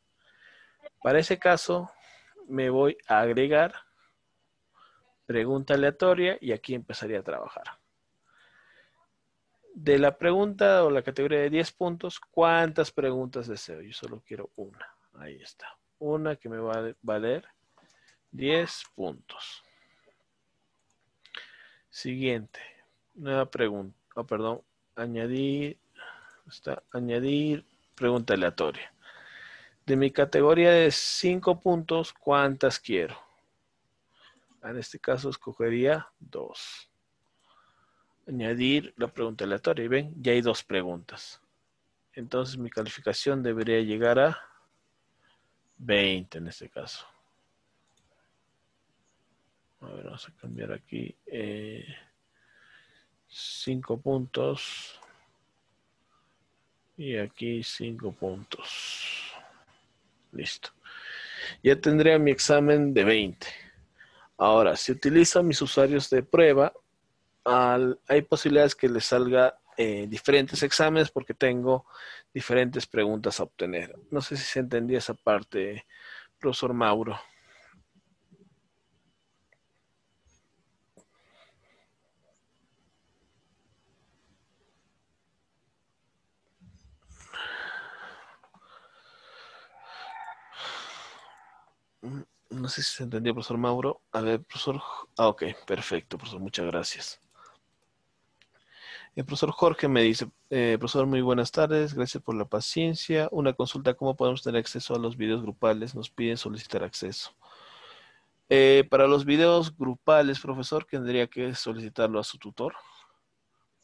Speaker 1: Para ese caso, me voy a agregar pregunta aleatoria y aquí empezaría a trabajar. De la pregunta o la categoría de 10 puntos, ¿cuántas preguntas deseo? Yo solo quiero una. Ahí está. Una que me va a valer 10 puntos. Siguiente. Nueva pregunta. Oh, perdón añadir, está, añadir pregunta aleatoria. De mi categoría de 5 puntos, ¿cuántas quiero? En este caso escogería 2. Añadir la pregunta aleatoria. Y ven, ya hay dos preguntas. Entonces mi calificación debería llegar a 20 en este caso. A ver, vamos a cambiar aquí. Eh, cinco puntos. Y aquí cinco puntos. Listo. Ya tendría mi examen de 20. Ahora, si utilizo mis usuarios de prueba, hay posibilidades que les salga eh, diferentes exámenes porque tengo diferentes preguntas a obtener. No sé si se entendía esa parte, profesor Mauro. Mm, no sé si se entendió, profesor Mauro. A ver, profesor. Ah, ok, perfecto, profesor. Muchas gracias. El profesor Jorge me dice, eh, profesor, muy buenas tardes, gracias por la paciencia. Una consulta, ¿cómo podemos tener acceso a los videos grupales? Nos piden solicitar acceso. Eh, para los videos grupales, profesor, tendría que solicitarlo a su tutor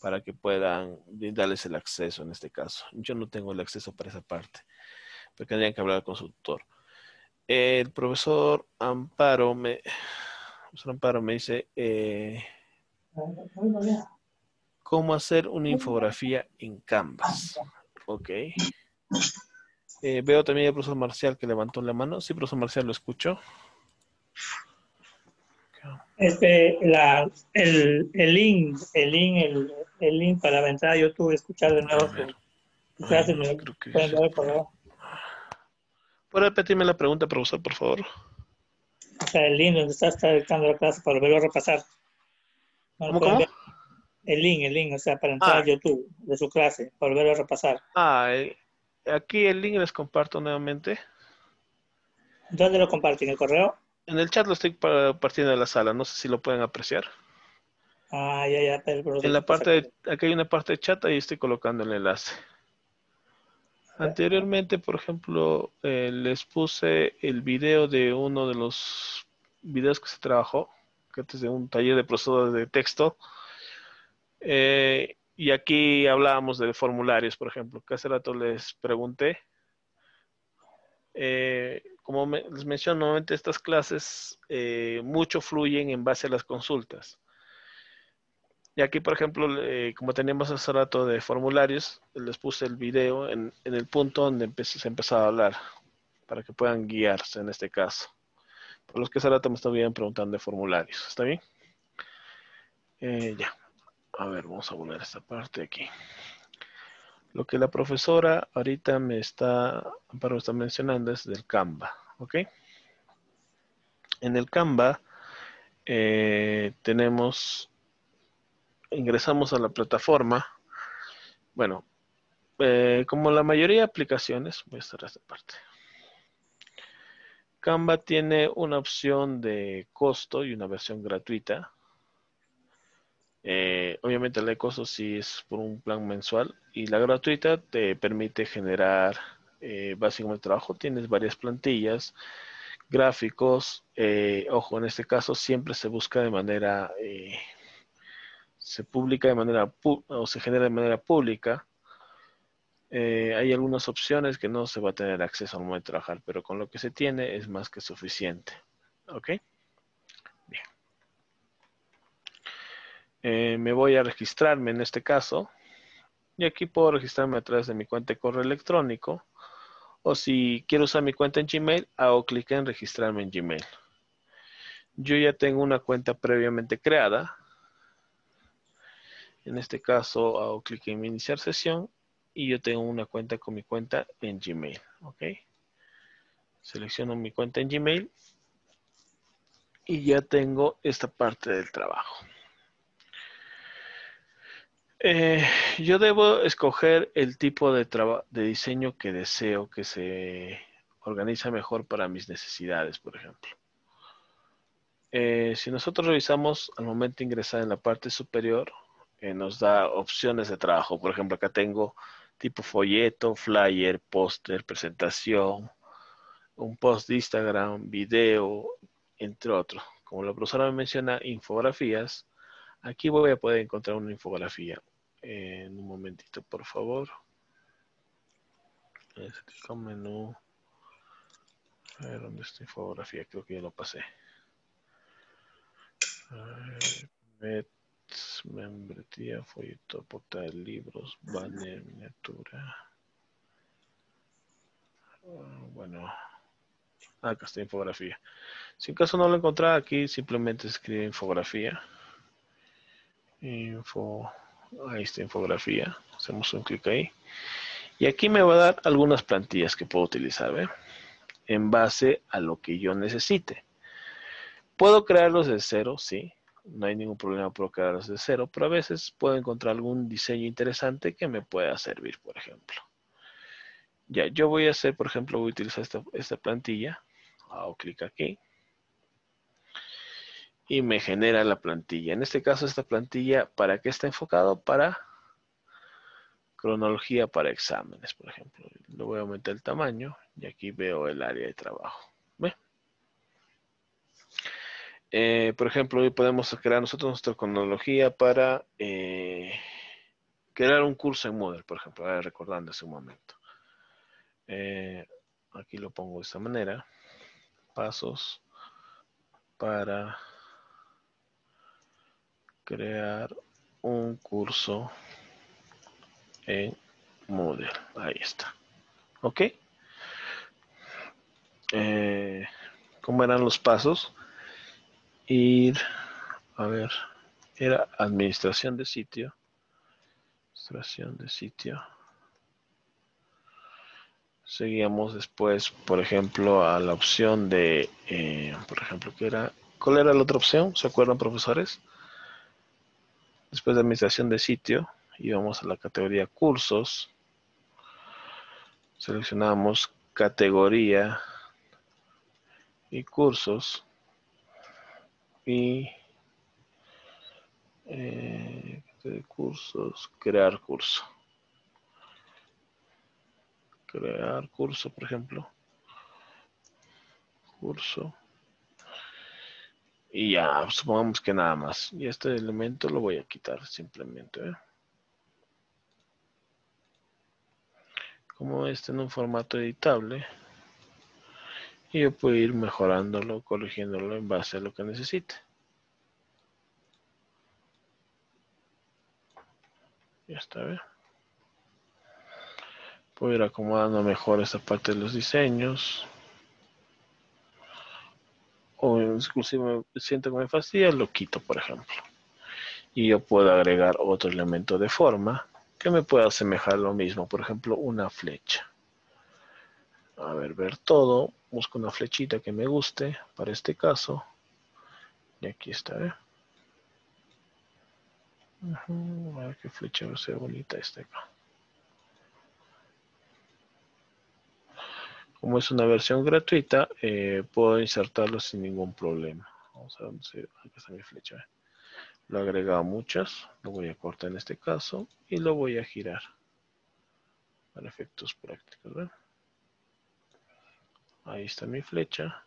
Speaker 1: para que puedan darles el acceso en este caso. Yo no tengo el acceso para esa parte, pero tendrían que hablar con su tutor. El profesor Amparo me, profesor Amparo me dice, eh, cómo hacer una infografía en Canvas. Ok. Eh, veo también al profesor Marcial que levantó la mano. Sí, profesor Marcial, lo escucho.
Speaker 2: Este, la, el, el, link, el link, el, el link para la entrada a YouTube, escuchar de nuevo.
Speaker 1: ¿Puede repetirme la pregunta, profesor, por favor?
Speaker 2: O sea, el link donde está, está dictando la clase para volverlo a repasar.
Speaker 1: ¿Cómo, cómo?
Speaker 2: El link, el link, o sea, para entrar a ah. YouTube de su clase, para volver a repasar.
Speaker 1: Ah, eh, aquí el link les comparto nuevamente.
Speaker 2: ¿Dónde lo comparten? ¿En el correo?
Speaker 1: En el chat lo estoy partiendo de la sala, no sé si lo pueden apreciar.
Speaker 2: Ah, ya, ya. Pero,
Speaker 1: en la parte, de, aquí hay una parte de chat, ahí estoy colocando el enlace. Anteriormente, por ejemplo, eh, les puse el video de uno de los videos que se trabajó, que es de un taller de procesos de texto, eh, y aquí hablábamos de formularios, por ejemplo, que hace rato les pregunté. Eh, como les menciono, normalmente estas clases eh, mucho fluyen en base a las consultas. Y aquí, por ejemplo, como teníamos hace rato de formularios, les puse el video en, el punto donde se empezaba a hablar, para que puedan guiarse en este caso. Por los que hace rato me estaban preguntando de formularios. ¿Está bien? ya. A ver, vamos a poner esta parte aquí. Lo que la profesora ahorita me está, está mencionando es del Canva, ¿ok? En el Canva eh, tenemos, ingresamos a la plataforma. Bueno, eh, como la mayoría de aplicaciones, voy a estar esta parte. Canva tiene una opción de costo y una versión gratuita. Eh, obviamente la de costo sí es por un plan mensual y la gratuita te permite generar eh, básicamente trabajo. Tienes varias plantillas, gráficos. Eh, ojo, en este caso siempre se busca de manera, se publica de manera o se genera de manera pública. hay algunas opciones que no se va a tener acceso al momento de trabajar, pero con lo que se tiene es más que suficiente. ¿Ok? Eh, me voy a registrarme en este caso. Y aquí puedo registrarme a través de mi cuenta de correo electrónico. O si quiero usar mi cuenta en Gmail, hago clic en registrarme en Gmail. Yo ya tengo una cuenta previamente creada. En este caso hago clic en iniciar sesión y yo tengo una cuenta con mi cuenta en Gmail. ¿Ok? Selecciono mi cuenta en Gmail y ya tengo esta parte del trabajo. Eh, yo debo escoger el tipo de, de diseño que deseo que se organiza mejor para mis necesidades, por ejemplo. Eh, si nosotros revisamos al momento de ingresar en la parte superior, eh, nos da opciones de trabajo. Por ejemplo, acá tengo tipo folleto, flyer, póster, presentación, un post de Instagram, video, entre otros. Como la profesora me menciona, infografías, Aquí voy a poder encontrar una infografía. En un momentito, por favor. Este menú. A ver dónde está infografía. Creo que ya lo pasé. Mets, membretía, folleto, portada de libros, banner, miniatura. Ah, Bueno, acá está infografía. Si en caso no lo encontrara aquí, simplemente escribe infografía. Info, ahí está infografía. Hacemos un clic ahí. Y aquí me va a dar algunas plantillas que puedo utilizar, ¿ve? En base a lo que yo necesite. Puedo crearlos de cero, sí. No hay ningún problema por crearlos de cero, pero a veces puedo encontrar algún diseño interesante que me pueda servir, por ejemplo. Ya, yo voy a hacer, por ejemplo, voy a utilizar esta, esta plantilla. Hago clic aquí. Y me genera la plantilla. En este caso, esta plantilla, ¿para qué está enfocado? Para cronología para exámenes, por ejemplo. Le voy a aumentar el tamaño y aquí veo el área de trabajo. ¿Ve? Eh, por ejemplo, hoy podemos crear nosotros nuestra cronología para eh, crear un curso en Moodle, por ejemplo, ahora recordando ese momento. Eh, aquí lo pongo de esta manera. Pasos para crear un curso en Moodle. Ahí está. ¿Ok? Eh, ¿Cómo eran los pasos? Ir, a ver, era administración de sitio. Administración de sitio. Seguíamos después, por ejemplo, a la opción de, eh, por ejemplo, que era, ¿cuál era la otra opción? ¿Se acuerdan, profesores? Después de administración de sitio, íbamos a la categoría cursos. Seleccionamos categoría y cursos. Y eh, cursos, crear curso. Crear curso, por ejemplo. Curso. Y ya, supongamos que nada más. Y este elemento lo voy a quitar simplemente. ¿eh? Como este en un formato editable. Y yo puedo ir mejorándolo, corrigiéndolo en base a lo que necesite. Ya está, ¿ve? Puedo ir acomodando mejor esta parte de los diseños. O inclusive siento que me fastidia, lo quito, por ejemplo. Y yo puedo agregar otro elemento de forma que me pueda asemejar lo mismo. Por ejemplo, una flecha. A ver, ver todo. Busco una flechita que me guste para este caso. Y aquí está, ¿eh? A ver qué flecha va a ser bonita esta acá. Como es una versión gratuita, eh, puedo insertarlo sin ningún problema. Vamos a ver. Aquí está mi flecha. ¿eh? Lo he agregado muchas. Lo voy a cortar en este caso y lo voy a girar para efectos prácticos. ¿ven? Ahí está mi flecha.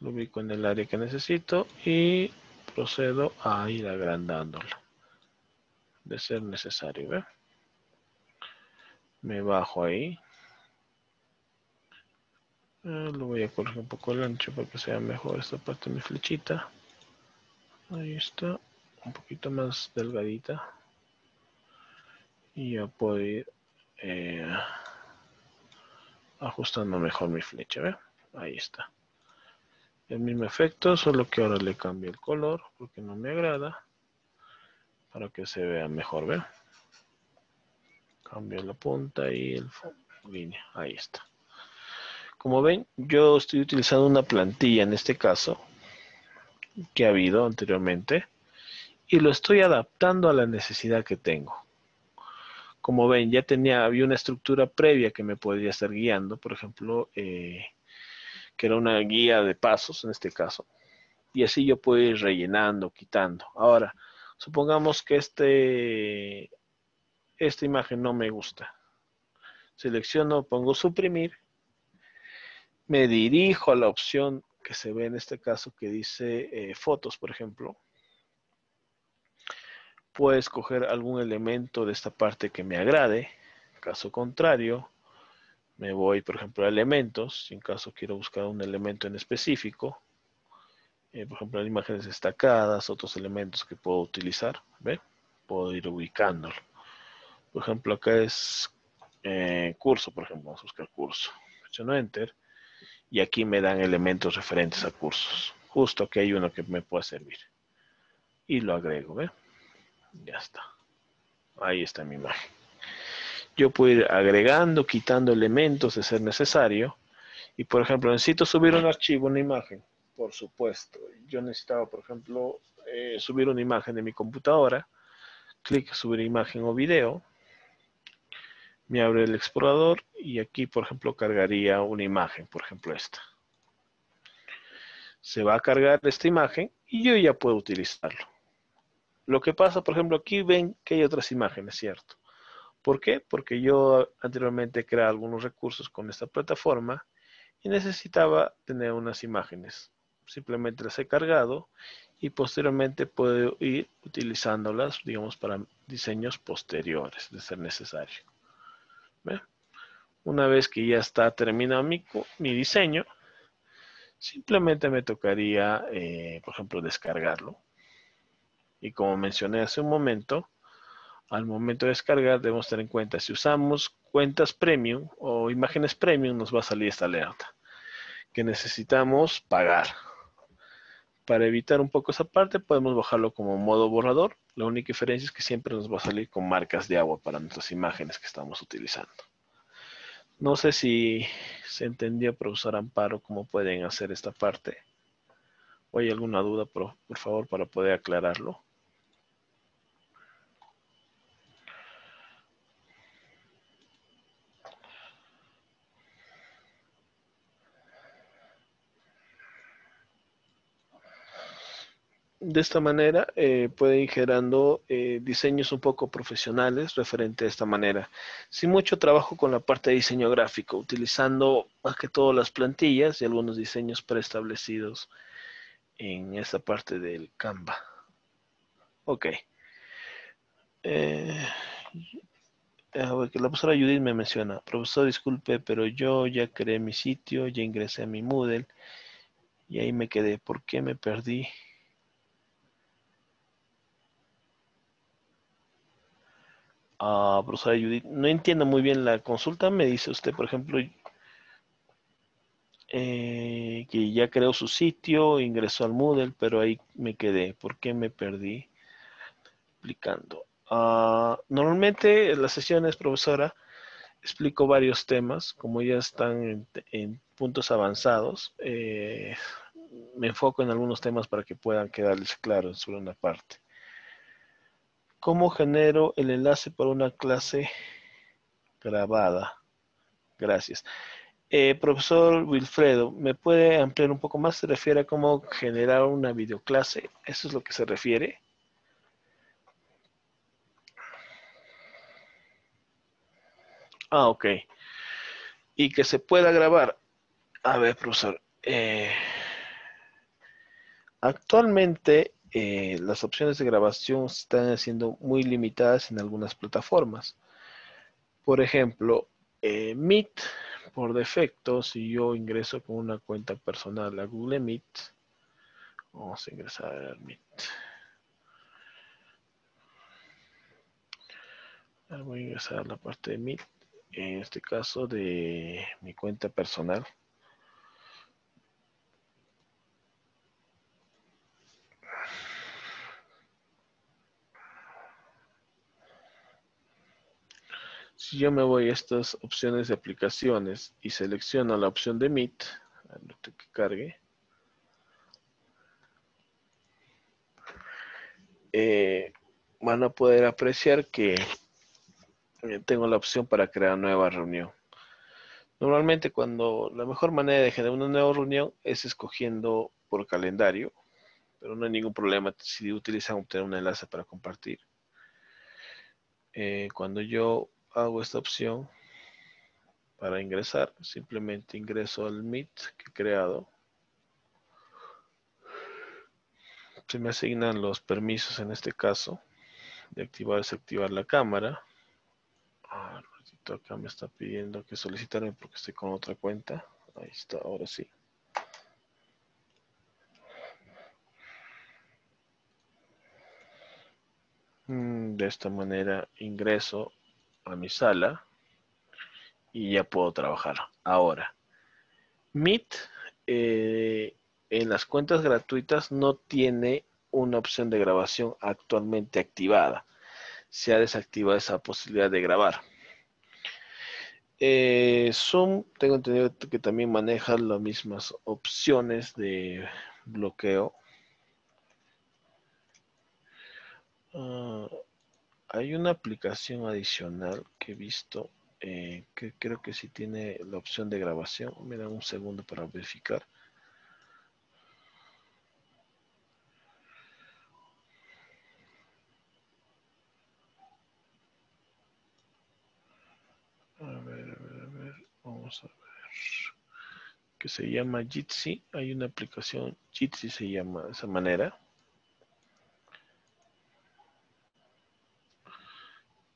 Speaker 1: Lo ubico en el área que necesito y procedo a ir agrandándola. De ser necesario. ¿ve? Me bajo ahí. Eh, lo voy a corregir un poco el ancho para que sea mejor esta parte de mi flechita. Ahí está. Un poquito más delgadita. Y ya puedo ir eh, ajustando mejor mi flecha. ¿ve? Ahí está. El mismo efecto, solo que ahora le cambio el color porque no me agrada. Para que se vea mejor. ¿ve? Cambio la punta y el línea. Ahí está. Como ven, yo estoy utilizando una plantilla en este caso que ha habido anteriormente y lo estoy adaptando a la necesidad que tengo. Como ven, ya tenía, había una estructura previa que me podría estar guiando, por ejemplo, eh, que era una guía de pasos en este caso. Y así yo puedo ir rellenando, quitando. Ahora, supongamos que este, esta imagen no me gusta. Selecciono, pongo suprimir me dirijo a la opción que se ve en este caso que dice eh, fotos, por ejemplo. Puedo escoger algún elemento de esta parte que me agrade. Caso contrario, me voy, por ejemplo, a elementos. Si en caso quiero buscar un elemento en específico, eh, por ejemplo, imágenes destacadas, otros elementos que puedo utilizar, ¿ve? Puedo ir ubicándolo. Por ejemplo, acá es eh, curso, por ejemplo, vamos a buscar curso. Presiono Enter y aquí me dan elementos referentes a cursos. Justo aquí hay uno que me puede servir. Y lo agrego, ¿ve? Ya está. Ahí está mi imagen. Yo puedo ir agregando, quitando elementos de ser necesario. Y por ejemplo, necesito subir un archivo, una imagen. Por supuesto. Yo necesitaba, por ejemplo, eh, subir una imagen de mi computadora. Clic subir imagen o video. Me abre el explorador y aquí, por ejemplo, cargaría una imagen, por ejemplo esta. Se va a cargar esta imagen y yo ya puedo utilizarlo. Lo que pasa, por ejemplo, aquí ven que hay otras imágenes, ¿cierto? ¿Por qué? Porque yo anteriormente creé algunos recursos con esta plataforma y necesitaba tener unas imágenes. Simplemente las he cargado y posteriormente puedo ir utilizándolas, digamos, para diseños posteriores, de ser necesario. Una vez que ya está terminado mi, diseño, simplemente me tocaría, eh, por ejemplo, descargarlo. Y como mencioné hace un momento, al momento de descargar debemos tener en cuenta, si usamos cuentas premium o imágenes premium, nos va a salir esta alerta, que necesitamos pagar. Para evitar un poco esa parte, podemos bajarlo como modo borrador. La única diferencia es que siempre nos va a salir con marcas de agua para nuestras imágenes que estamos utilizando. No sé si se entendió, profesor Amparo, cómo pueden hacer esta parte. ¿O hay alguna duda, por favor, para poder aclararlo? De esta manera eh, pueden ir generando eh, diseños un poco profesionales referente a esta manera. Sin mucho trabajo con la parte de diseño gráfico, utilizando más que todo las plantillas y algunos diseños preestablecidos en esta parte del Canva. Ok. Eh, la profesora Judith me menciona, profesor, disculpe, pero yo ya creé mi sitio, ya ingresé a mi Moodle y ahí me quedé. ¿Por qué me perdí? Ah, profesora Judith, no entiendo muy bien la consulta. Me dice usted, por ejemplo, eh, que ya creó su sitio, ingresó al Moodle, pero ahí me quedé. ¿Por qué me perdí? Explicando. Ah, normalmente en las sesiones, profesora, explico varios temas, como ya están en, puntos avanzados. Eh, me enfoco en algunos temas para que puedan quedarles claros sobre una parte. ¿Cómo genero el enlace para una clase grabada? Gracias. Eh, profesor Wilfredo, ¿me puede ampliar un poco más? ¿Se refiere a cómo generar una videoclase? ¿Eso es lo que se refiere? Ah, ok. Y que se pueda grabar. A ver, profesor. Eh, actualmente eh, las opciones de grabación están siendo muy limitadas en algunas plataformas. Por ejemplo, eh, Meet, por defecto, si yo ingreso con una cuenta personal a Google Meet, vamos a ingresar a Meet. Voy a ingresar a la parte de Meet, en este caso de mi cuenta personal. Si yo me voy a estas opciones de aplicaciones y selecciono la opción de Meet, que cargue, eh, van a poder apreciar que eh, tengo la opción para crear nueva reunión. Normalmente cuando la mejor manera de generar una nueva reunión es escogiendo por calendario, pero no hay ningún problema si utilizan obtener un enlace para compartir. Eh, cuando yo hago esta opción para ingresar. Simplemente ingreso al Meet que he creado. Se me asignan los permisos en este caso de activar y desactivar la cámara. Ah, acá me está pidiendo que solicitarme porque estoy con otra cuenta. Ahí está, ahora sí. Mm, de esta manera ingreso a mi sala y ya puedo trabajar. Ahora, Meet eh, en las cuentas gratuitas no tiene una opción de grabación actualmente activada. Se ha desactivado esa posibilidad de grabar. Eh, Zoom, tengo entendido que también maneja las mismas opciones de bloqueo. Ah, hay una aplicación adicional que he visto eh, que creo que sí tiene la opción de grabación. Me dan un segundo para verificar. A ver, a ver, a ver. Vamos a ver. Que se llama Jitsi. Hay una aplicación, Jitsi se llama de esa manera.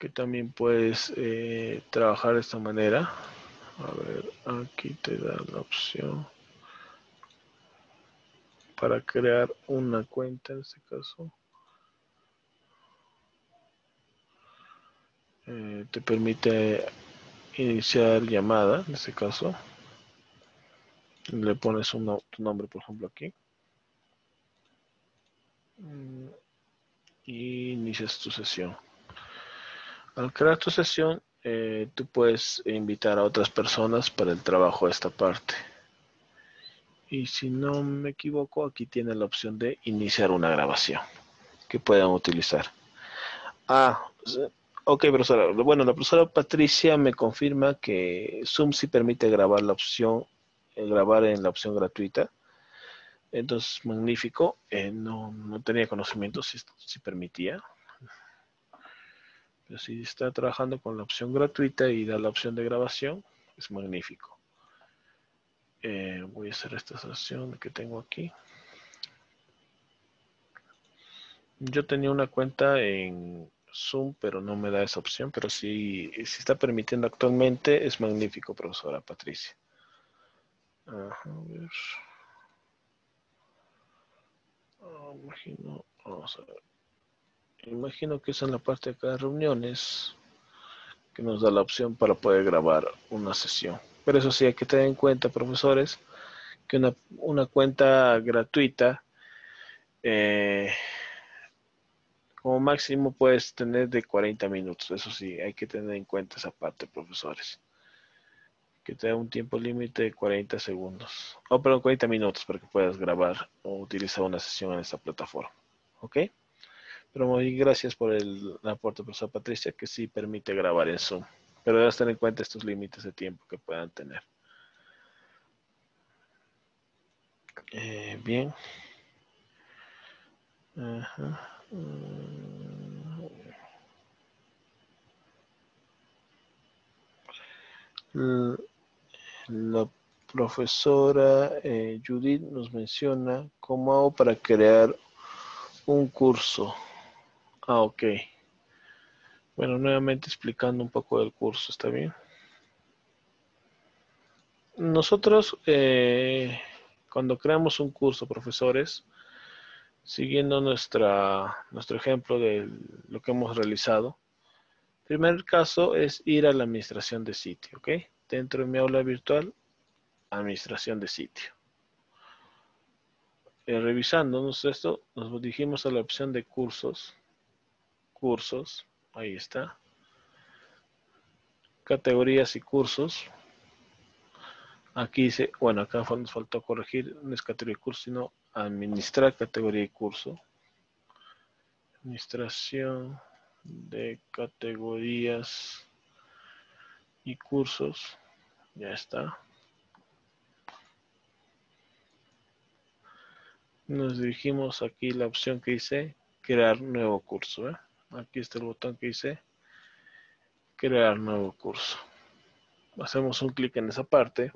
Speaker 1: Que también puedes eh, trabajar de esta manera. A ver, aquí te da la opción para crear una cuenta en este caso. Eh, te permite iniciar llamada, en este caso. Le pones tu nombre, por ejemplo, aquí. Mm, y inicias tu sesión. Al crear tu sesión, eh, tú puedes invitar a otras personas para el trabajo de esta parte. Y si no me equivoco, aquí tiene la opción de iniciar una grabación que puedan utilizar. Ah, Ok, profesora. Bueno, la profesora Patricia me confirma que Zoom sí permite grabar la opción, eh, grabar en la opción gratuita. Entonces, magnífico. Eh, no, tenía conocimiento si, si permitía. Si está trabajando con la opción gratuita y da la opción de grabación, es magnífico. Eh, voy a hacer esta sesión que tengo aquí. Yo tenía una cuenta en Zoom, pero no me da esa opción, pero si, está permitiendo actualmente, es magnífico, profesora Patricia. a ver. Ah, imagino, vamos a ver. Imagino que es en la parte de acá de reuniones que nos da la opción para poder grabar una sesión. Pero eso sí hay que tener en cuenta, profesores, que una, una cuenta gratuita eh, como máximo puedes tener de 40 minutos. Eso sí, hay que tener en cuenta esa parte, profesores. Que te da un tiempo límite de 40 segundos. O, oh, perdón, 40 minutos para que puedas grabar o utilizar una sesión en esta plataforma. ¿Ok? Pero muy gracias por el aporte, profesor Patricia, que sí permite grabar en Zoom. Pero debes tener en cuenta estos límites de tiempo que puedan tener. Eh, bien. Ajá. La profesora eh, Judith nos menciona cómo hago para crear un curso. Ah, ok. Bueno, nuevamente explicando un poco del curso, ¿está bien? Nosotros, eh, cuando creamos un curso, profesores, siguiendo nuestra, nuestro ejemplo de lo que hemos realizado, primer caso es ir a la administración de sitio, ¿ok? Dentro de mi aula virtual, administración de sitio. Eh, revisándonos esto, nos dirigimos a la opción de cursos, cursos, ahí está, categorías y cursos. Aquí dice, bueno, acá nos faltó corregir, no es categoría de curso, sino administrar categoría y curso. Administración de categorías y cursos. Ya está. Nos dirigimos aquí la opción que dice crear nuevo curso. ¿eh? Aquí está el botón que dice crear nuevo curso. Hacemos un clic en esa parte.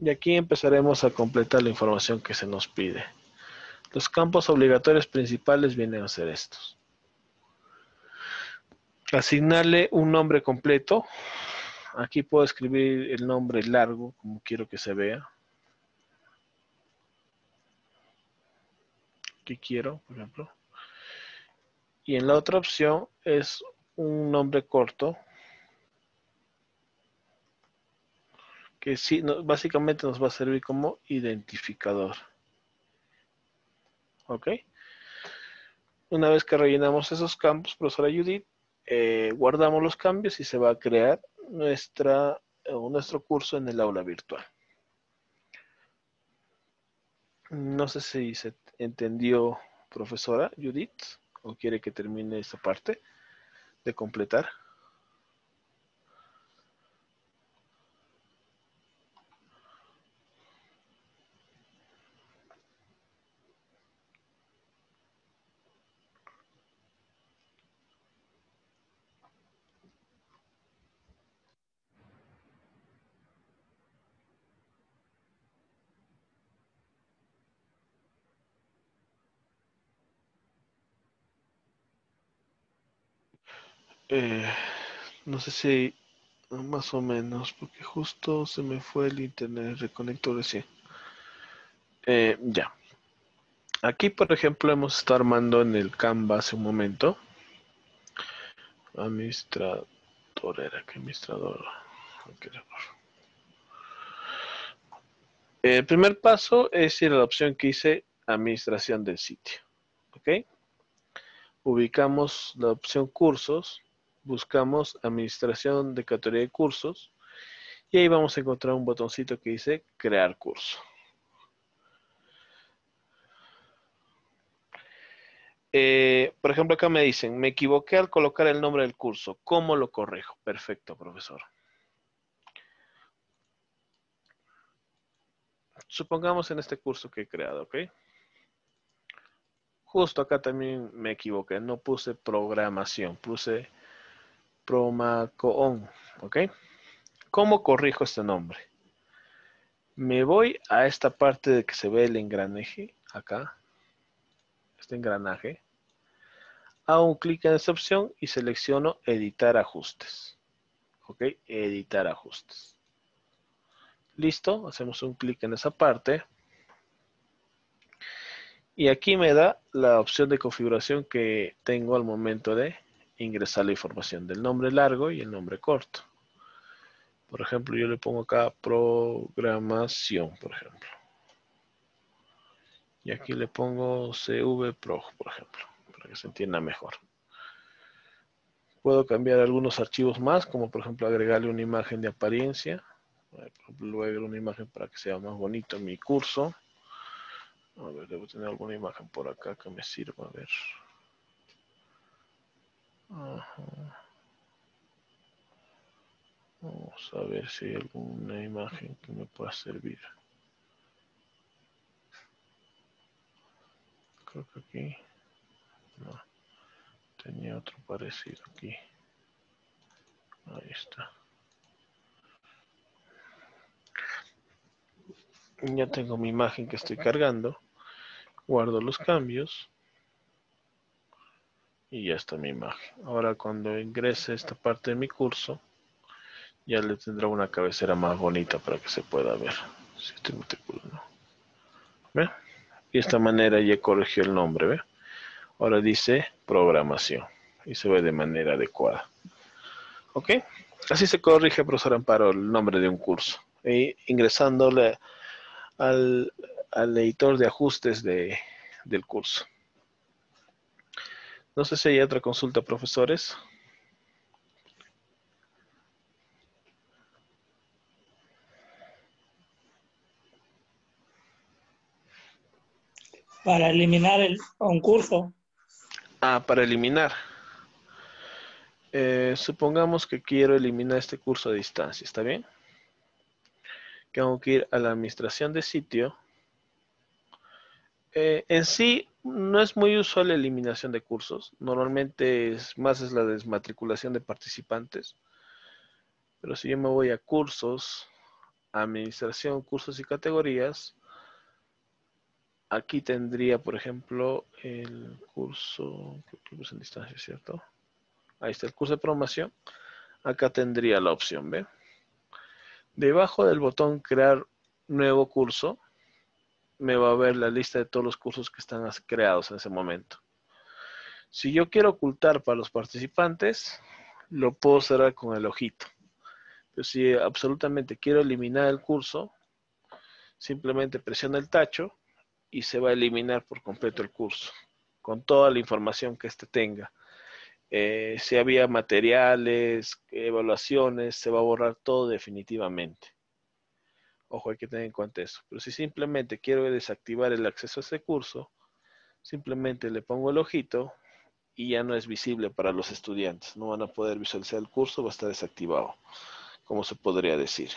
Speaker 1: Y aquí empezaremos a completar la información que se nos pide. Los campos obligatorios principales vienen a ser estos. Asignarle un nombre completo. Aquí puedo escribir el nombre largo, como quiero que se vea. ¿Qué quiero, por ejemplo? Y en la otra opción es un nombre corto que sí, básicamente nos va a servir como identificador. ¿Ok? Una vez que rellenamos esos campos, profesora Judith, eh, guardamos los cambios y se va a crear nuestra, nuestro curso en el aula virtual. No sé si se entendió, profesora Judith, o quiere que termine esta parte de completar. Eh, no sé si más o menos, porque justo se me fue el internet, reconecto recién. Eh, ya. Aquí, por ejemplo, hemos estado armando en el Canva hace un momento. Administrador era que administrador. El primer paso es ir a la opción que dice administración del sitio. ¿Ok? Ubicamos la opción cursos buscamos administración de categoría de cursos y ahí vamos a encontrar un botoncito que dice crear curso. Eh, por ejemplo, acá me dicen, me equivoqué al colocar el nombre del curso. ¿Cómo lo corrijo? Perfecto, profesor. Supongamos en este curso que he creado, ¿ok? Justo acá también me equivoqué. No puse programación, puse Promacoon, ¿ok? ¿Cómo corrijo este nombre? Me voy a esta parte de que se ve el engranaje, acá, este engranaje. Hago un clic en esta opción y selecciono editar ajustes. ¿Ok? Editar ajustes. Listo, hacemos un clic en esa parte. Y aquí me da la opción de configuración que tengo al momento de ingresar la información del nombre largo y el nombre corto. Por ejemplo, yo le pongo acá programación, por ejemplo. Y aquí le pongo CVPRO, por ejemplo, para que se entienda mejor. Puedo cambiar algunos archivos más, como por ejemplo agregarle una imagen de apariencia. Por ejemplo, luego una imagen para que sea más bonito mi curso. A ver, debo tener alguna imagen por acá que me sirva. A ver. Vamos a ver si hay alguna imagen que me pueda servir. Creo que aquí. No. Tenía otro parecido aquí. Ahí está. Ya tengo mi imagen que estoy cargando. Guardo los cambios y ya está mi imagen. Ahora cuando ingrese esta parte de mi curso, ya le tendrá una cabecera más bonita para que se pueda ver. ¿Ve? Y de esta manera ya corrigió el nombre, ¿ve? Ahora dice programación y se ve de manera adecuada. ¿Ok? Así se corrige, profesor Amparo, el nombre de un curso. E ingresándole al, al editor de ajustes de, del curso. No sé si hay otra consulta, profesores.
Speaker 2: Para eliminar el, un curso.
Speaker 1: Ah, para eliminar. Eh, supongamos que quiero eliminar este curso a distancia, ¿está bien? Tengo que ir a la administración de sitio. Eh, en sí, no es muy usual la eliminación de cursos. Normalmente es más es la desmatriculación de participantes. Pero si yo me voy a cursos, administración, cursos y categorías, aquí tendría, por ejemplo, el curso, en distancia, ¿cierto? Ahí está el curso de promoción. Acá tendría la opción, ¿ve? Debajo del botón crear nuevo curso, me va a ver la lista de todos los cursos que están creados en ese momento. Si yo quiero ocultar para los participantes, lo puedo cerrar con el ojito. Pero si absolutamente quiero eliminar el curso, simplemente presiono el tacho y se va a eliminar por completo el curso, con toda la información que éste tenga. Eh, si había materiales, evaluaciones, se va a borrar todo definitivamente. Ojo, hay que tener en cuenta eso. Pero si simplemente quiero desactivar el acceso a ese curso, simplemente le pongo el ojito y ya no es visible para los estudiantes. No van a poder visualizar el curso, va a estar desactivado, como se podría decir.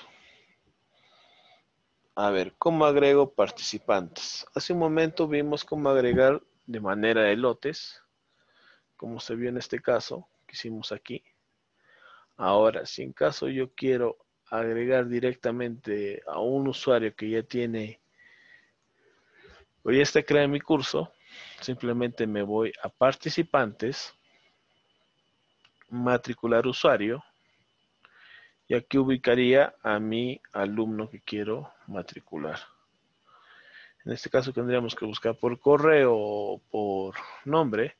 Speaker 1: A ver, ¿cómo agrego participantes? Hace un momento vimos cómo agregar de manera de lotes, como se vio en este caso que hicimos aquí. Ahora, si en caso yo quiero agregar directamente a un usuario que ya tiene o ya está creado mi curso, simplemente me voy a participantes, matricular usuario, y aquí ubicaría a mi alumno que quiero matricular. En este caso tendríamos que buscar por correo o por nombre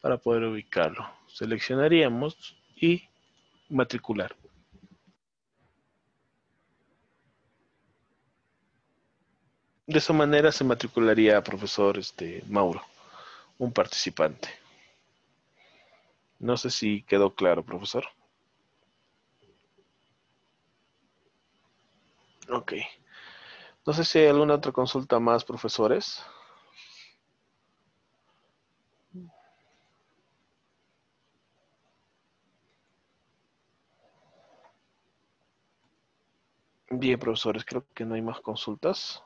Speaker 1: para poder ubicarlo. Seleccionaríamos y matricular. De esa manera se matricularía a profesor este, Mauro, un participante. No sé si quedó claro, profesor. Ok. No sé si hay alguna otra consulta más, profesores. Bien, profesores, creo que no hay más consultas.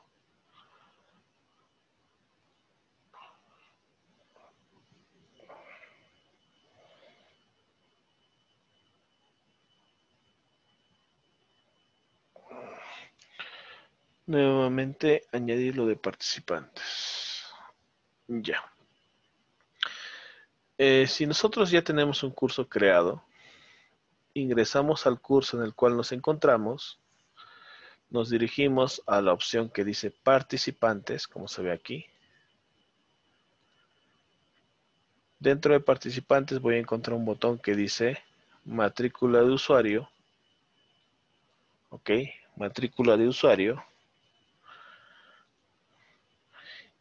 Speaker 1: Nuevamente añadir lo de participantes. Ya. Eh, si nosotros ya tenemos un curso creado, ingresamos al curso en el cual nos encontramos, nos dirigimos a la opción que dice participantes, como se ve aquí. Dentro de participantes voy a encontrar un botón que dice matrícula de usuario. Ok, matrícula de usuario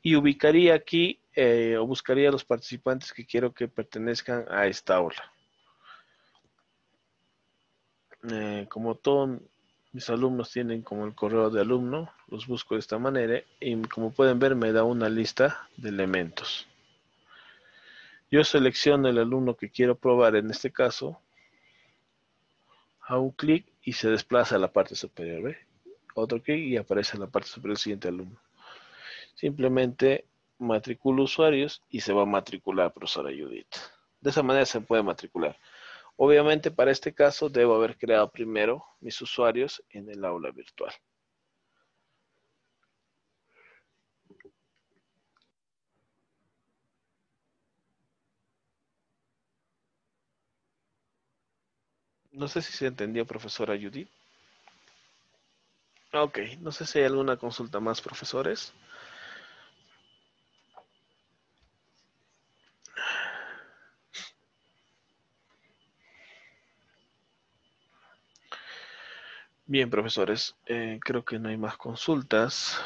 Speaker 1: y ubicaría aquí eh, o buscaría a los participantes que quiero que pertenezcan a esta aula. Eh, como todos mis alumnos tienen como el correo de alumno, los busco de esta manera y como pueden ver me da una lista de elementos. Yo selecciono el alumno que quiero probar en este caso, hago un clic y se desplaza a la parte superior. Otro clic y aparece en la parte superior el siguiente alumno. Simplemente matriculo usuarios y se va a matricular, profesora Judith. De esa manera se puede matricular. Obviamente para este caso debo haber creado primero mis usuarios en el aula virtual. No sé si se entendió, profesora Judith. Ok, no sé si hay alguna consulta más, profesores. Bien, profesores, eh, creo que no hay más consultas.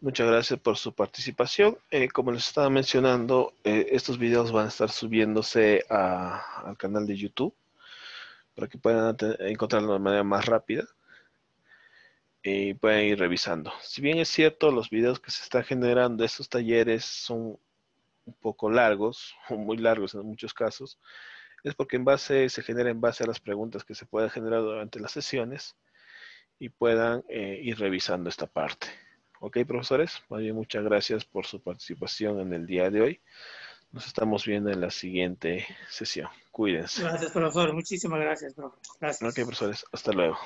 Speaker 1: Muchas gracias por su participación. Eh, como les estaba mencionando, eh, estos videos van a estar subiéndose al canal de YouTube para que puedan encontrarlo de manera más rápida y pueden ir revisando. Si bien es cierto, los videos que se están generando de estos talleres son un poco largos, *laughs* o muy largos en muchos casos, es porque en base, se genera en base a las preguntas que se puedan generar durante las sesiones y puedan eh, ir revisando esta parte. Ok, profesores, más bien muchas gracias por su participación en el día de hoy. Nos estamos viendo en la siguiente sesión. Cuídense.
Speaker 2: Gracias, profesor. Muchísimas gracias, profesor. Gracias.
Speaker 1: Ok, profesores. Hasta luego.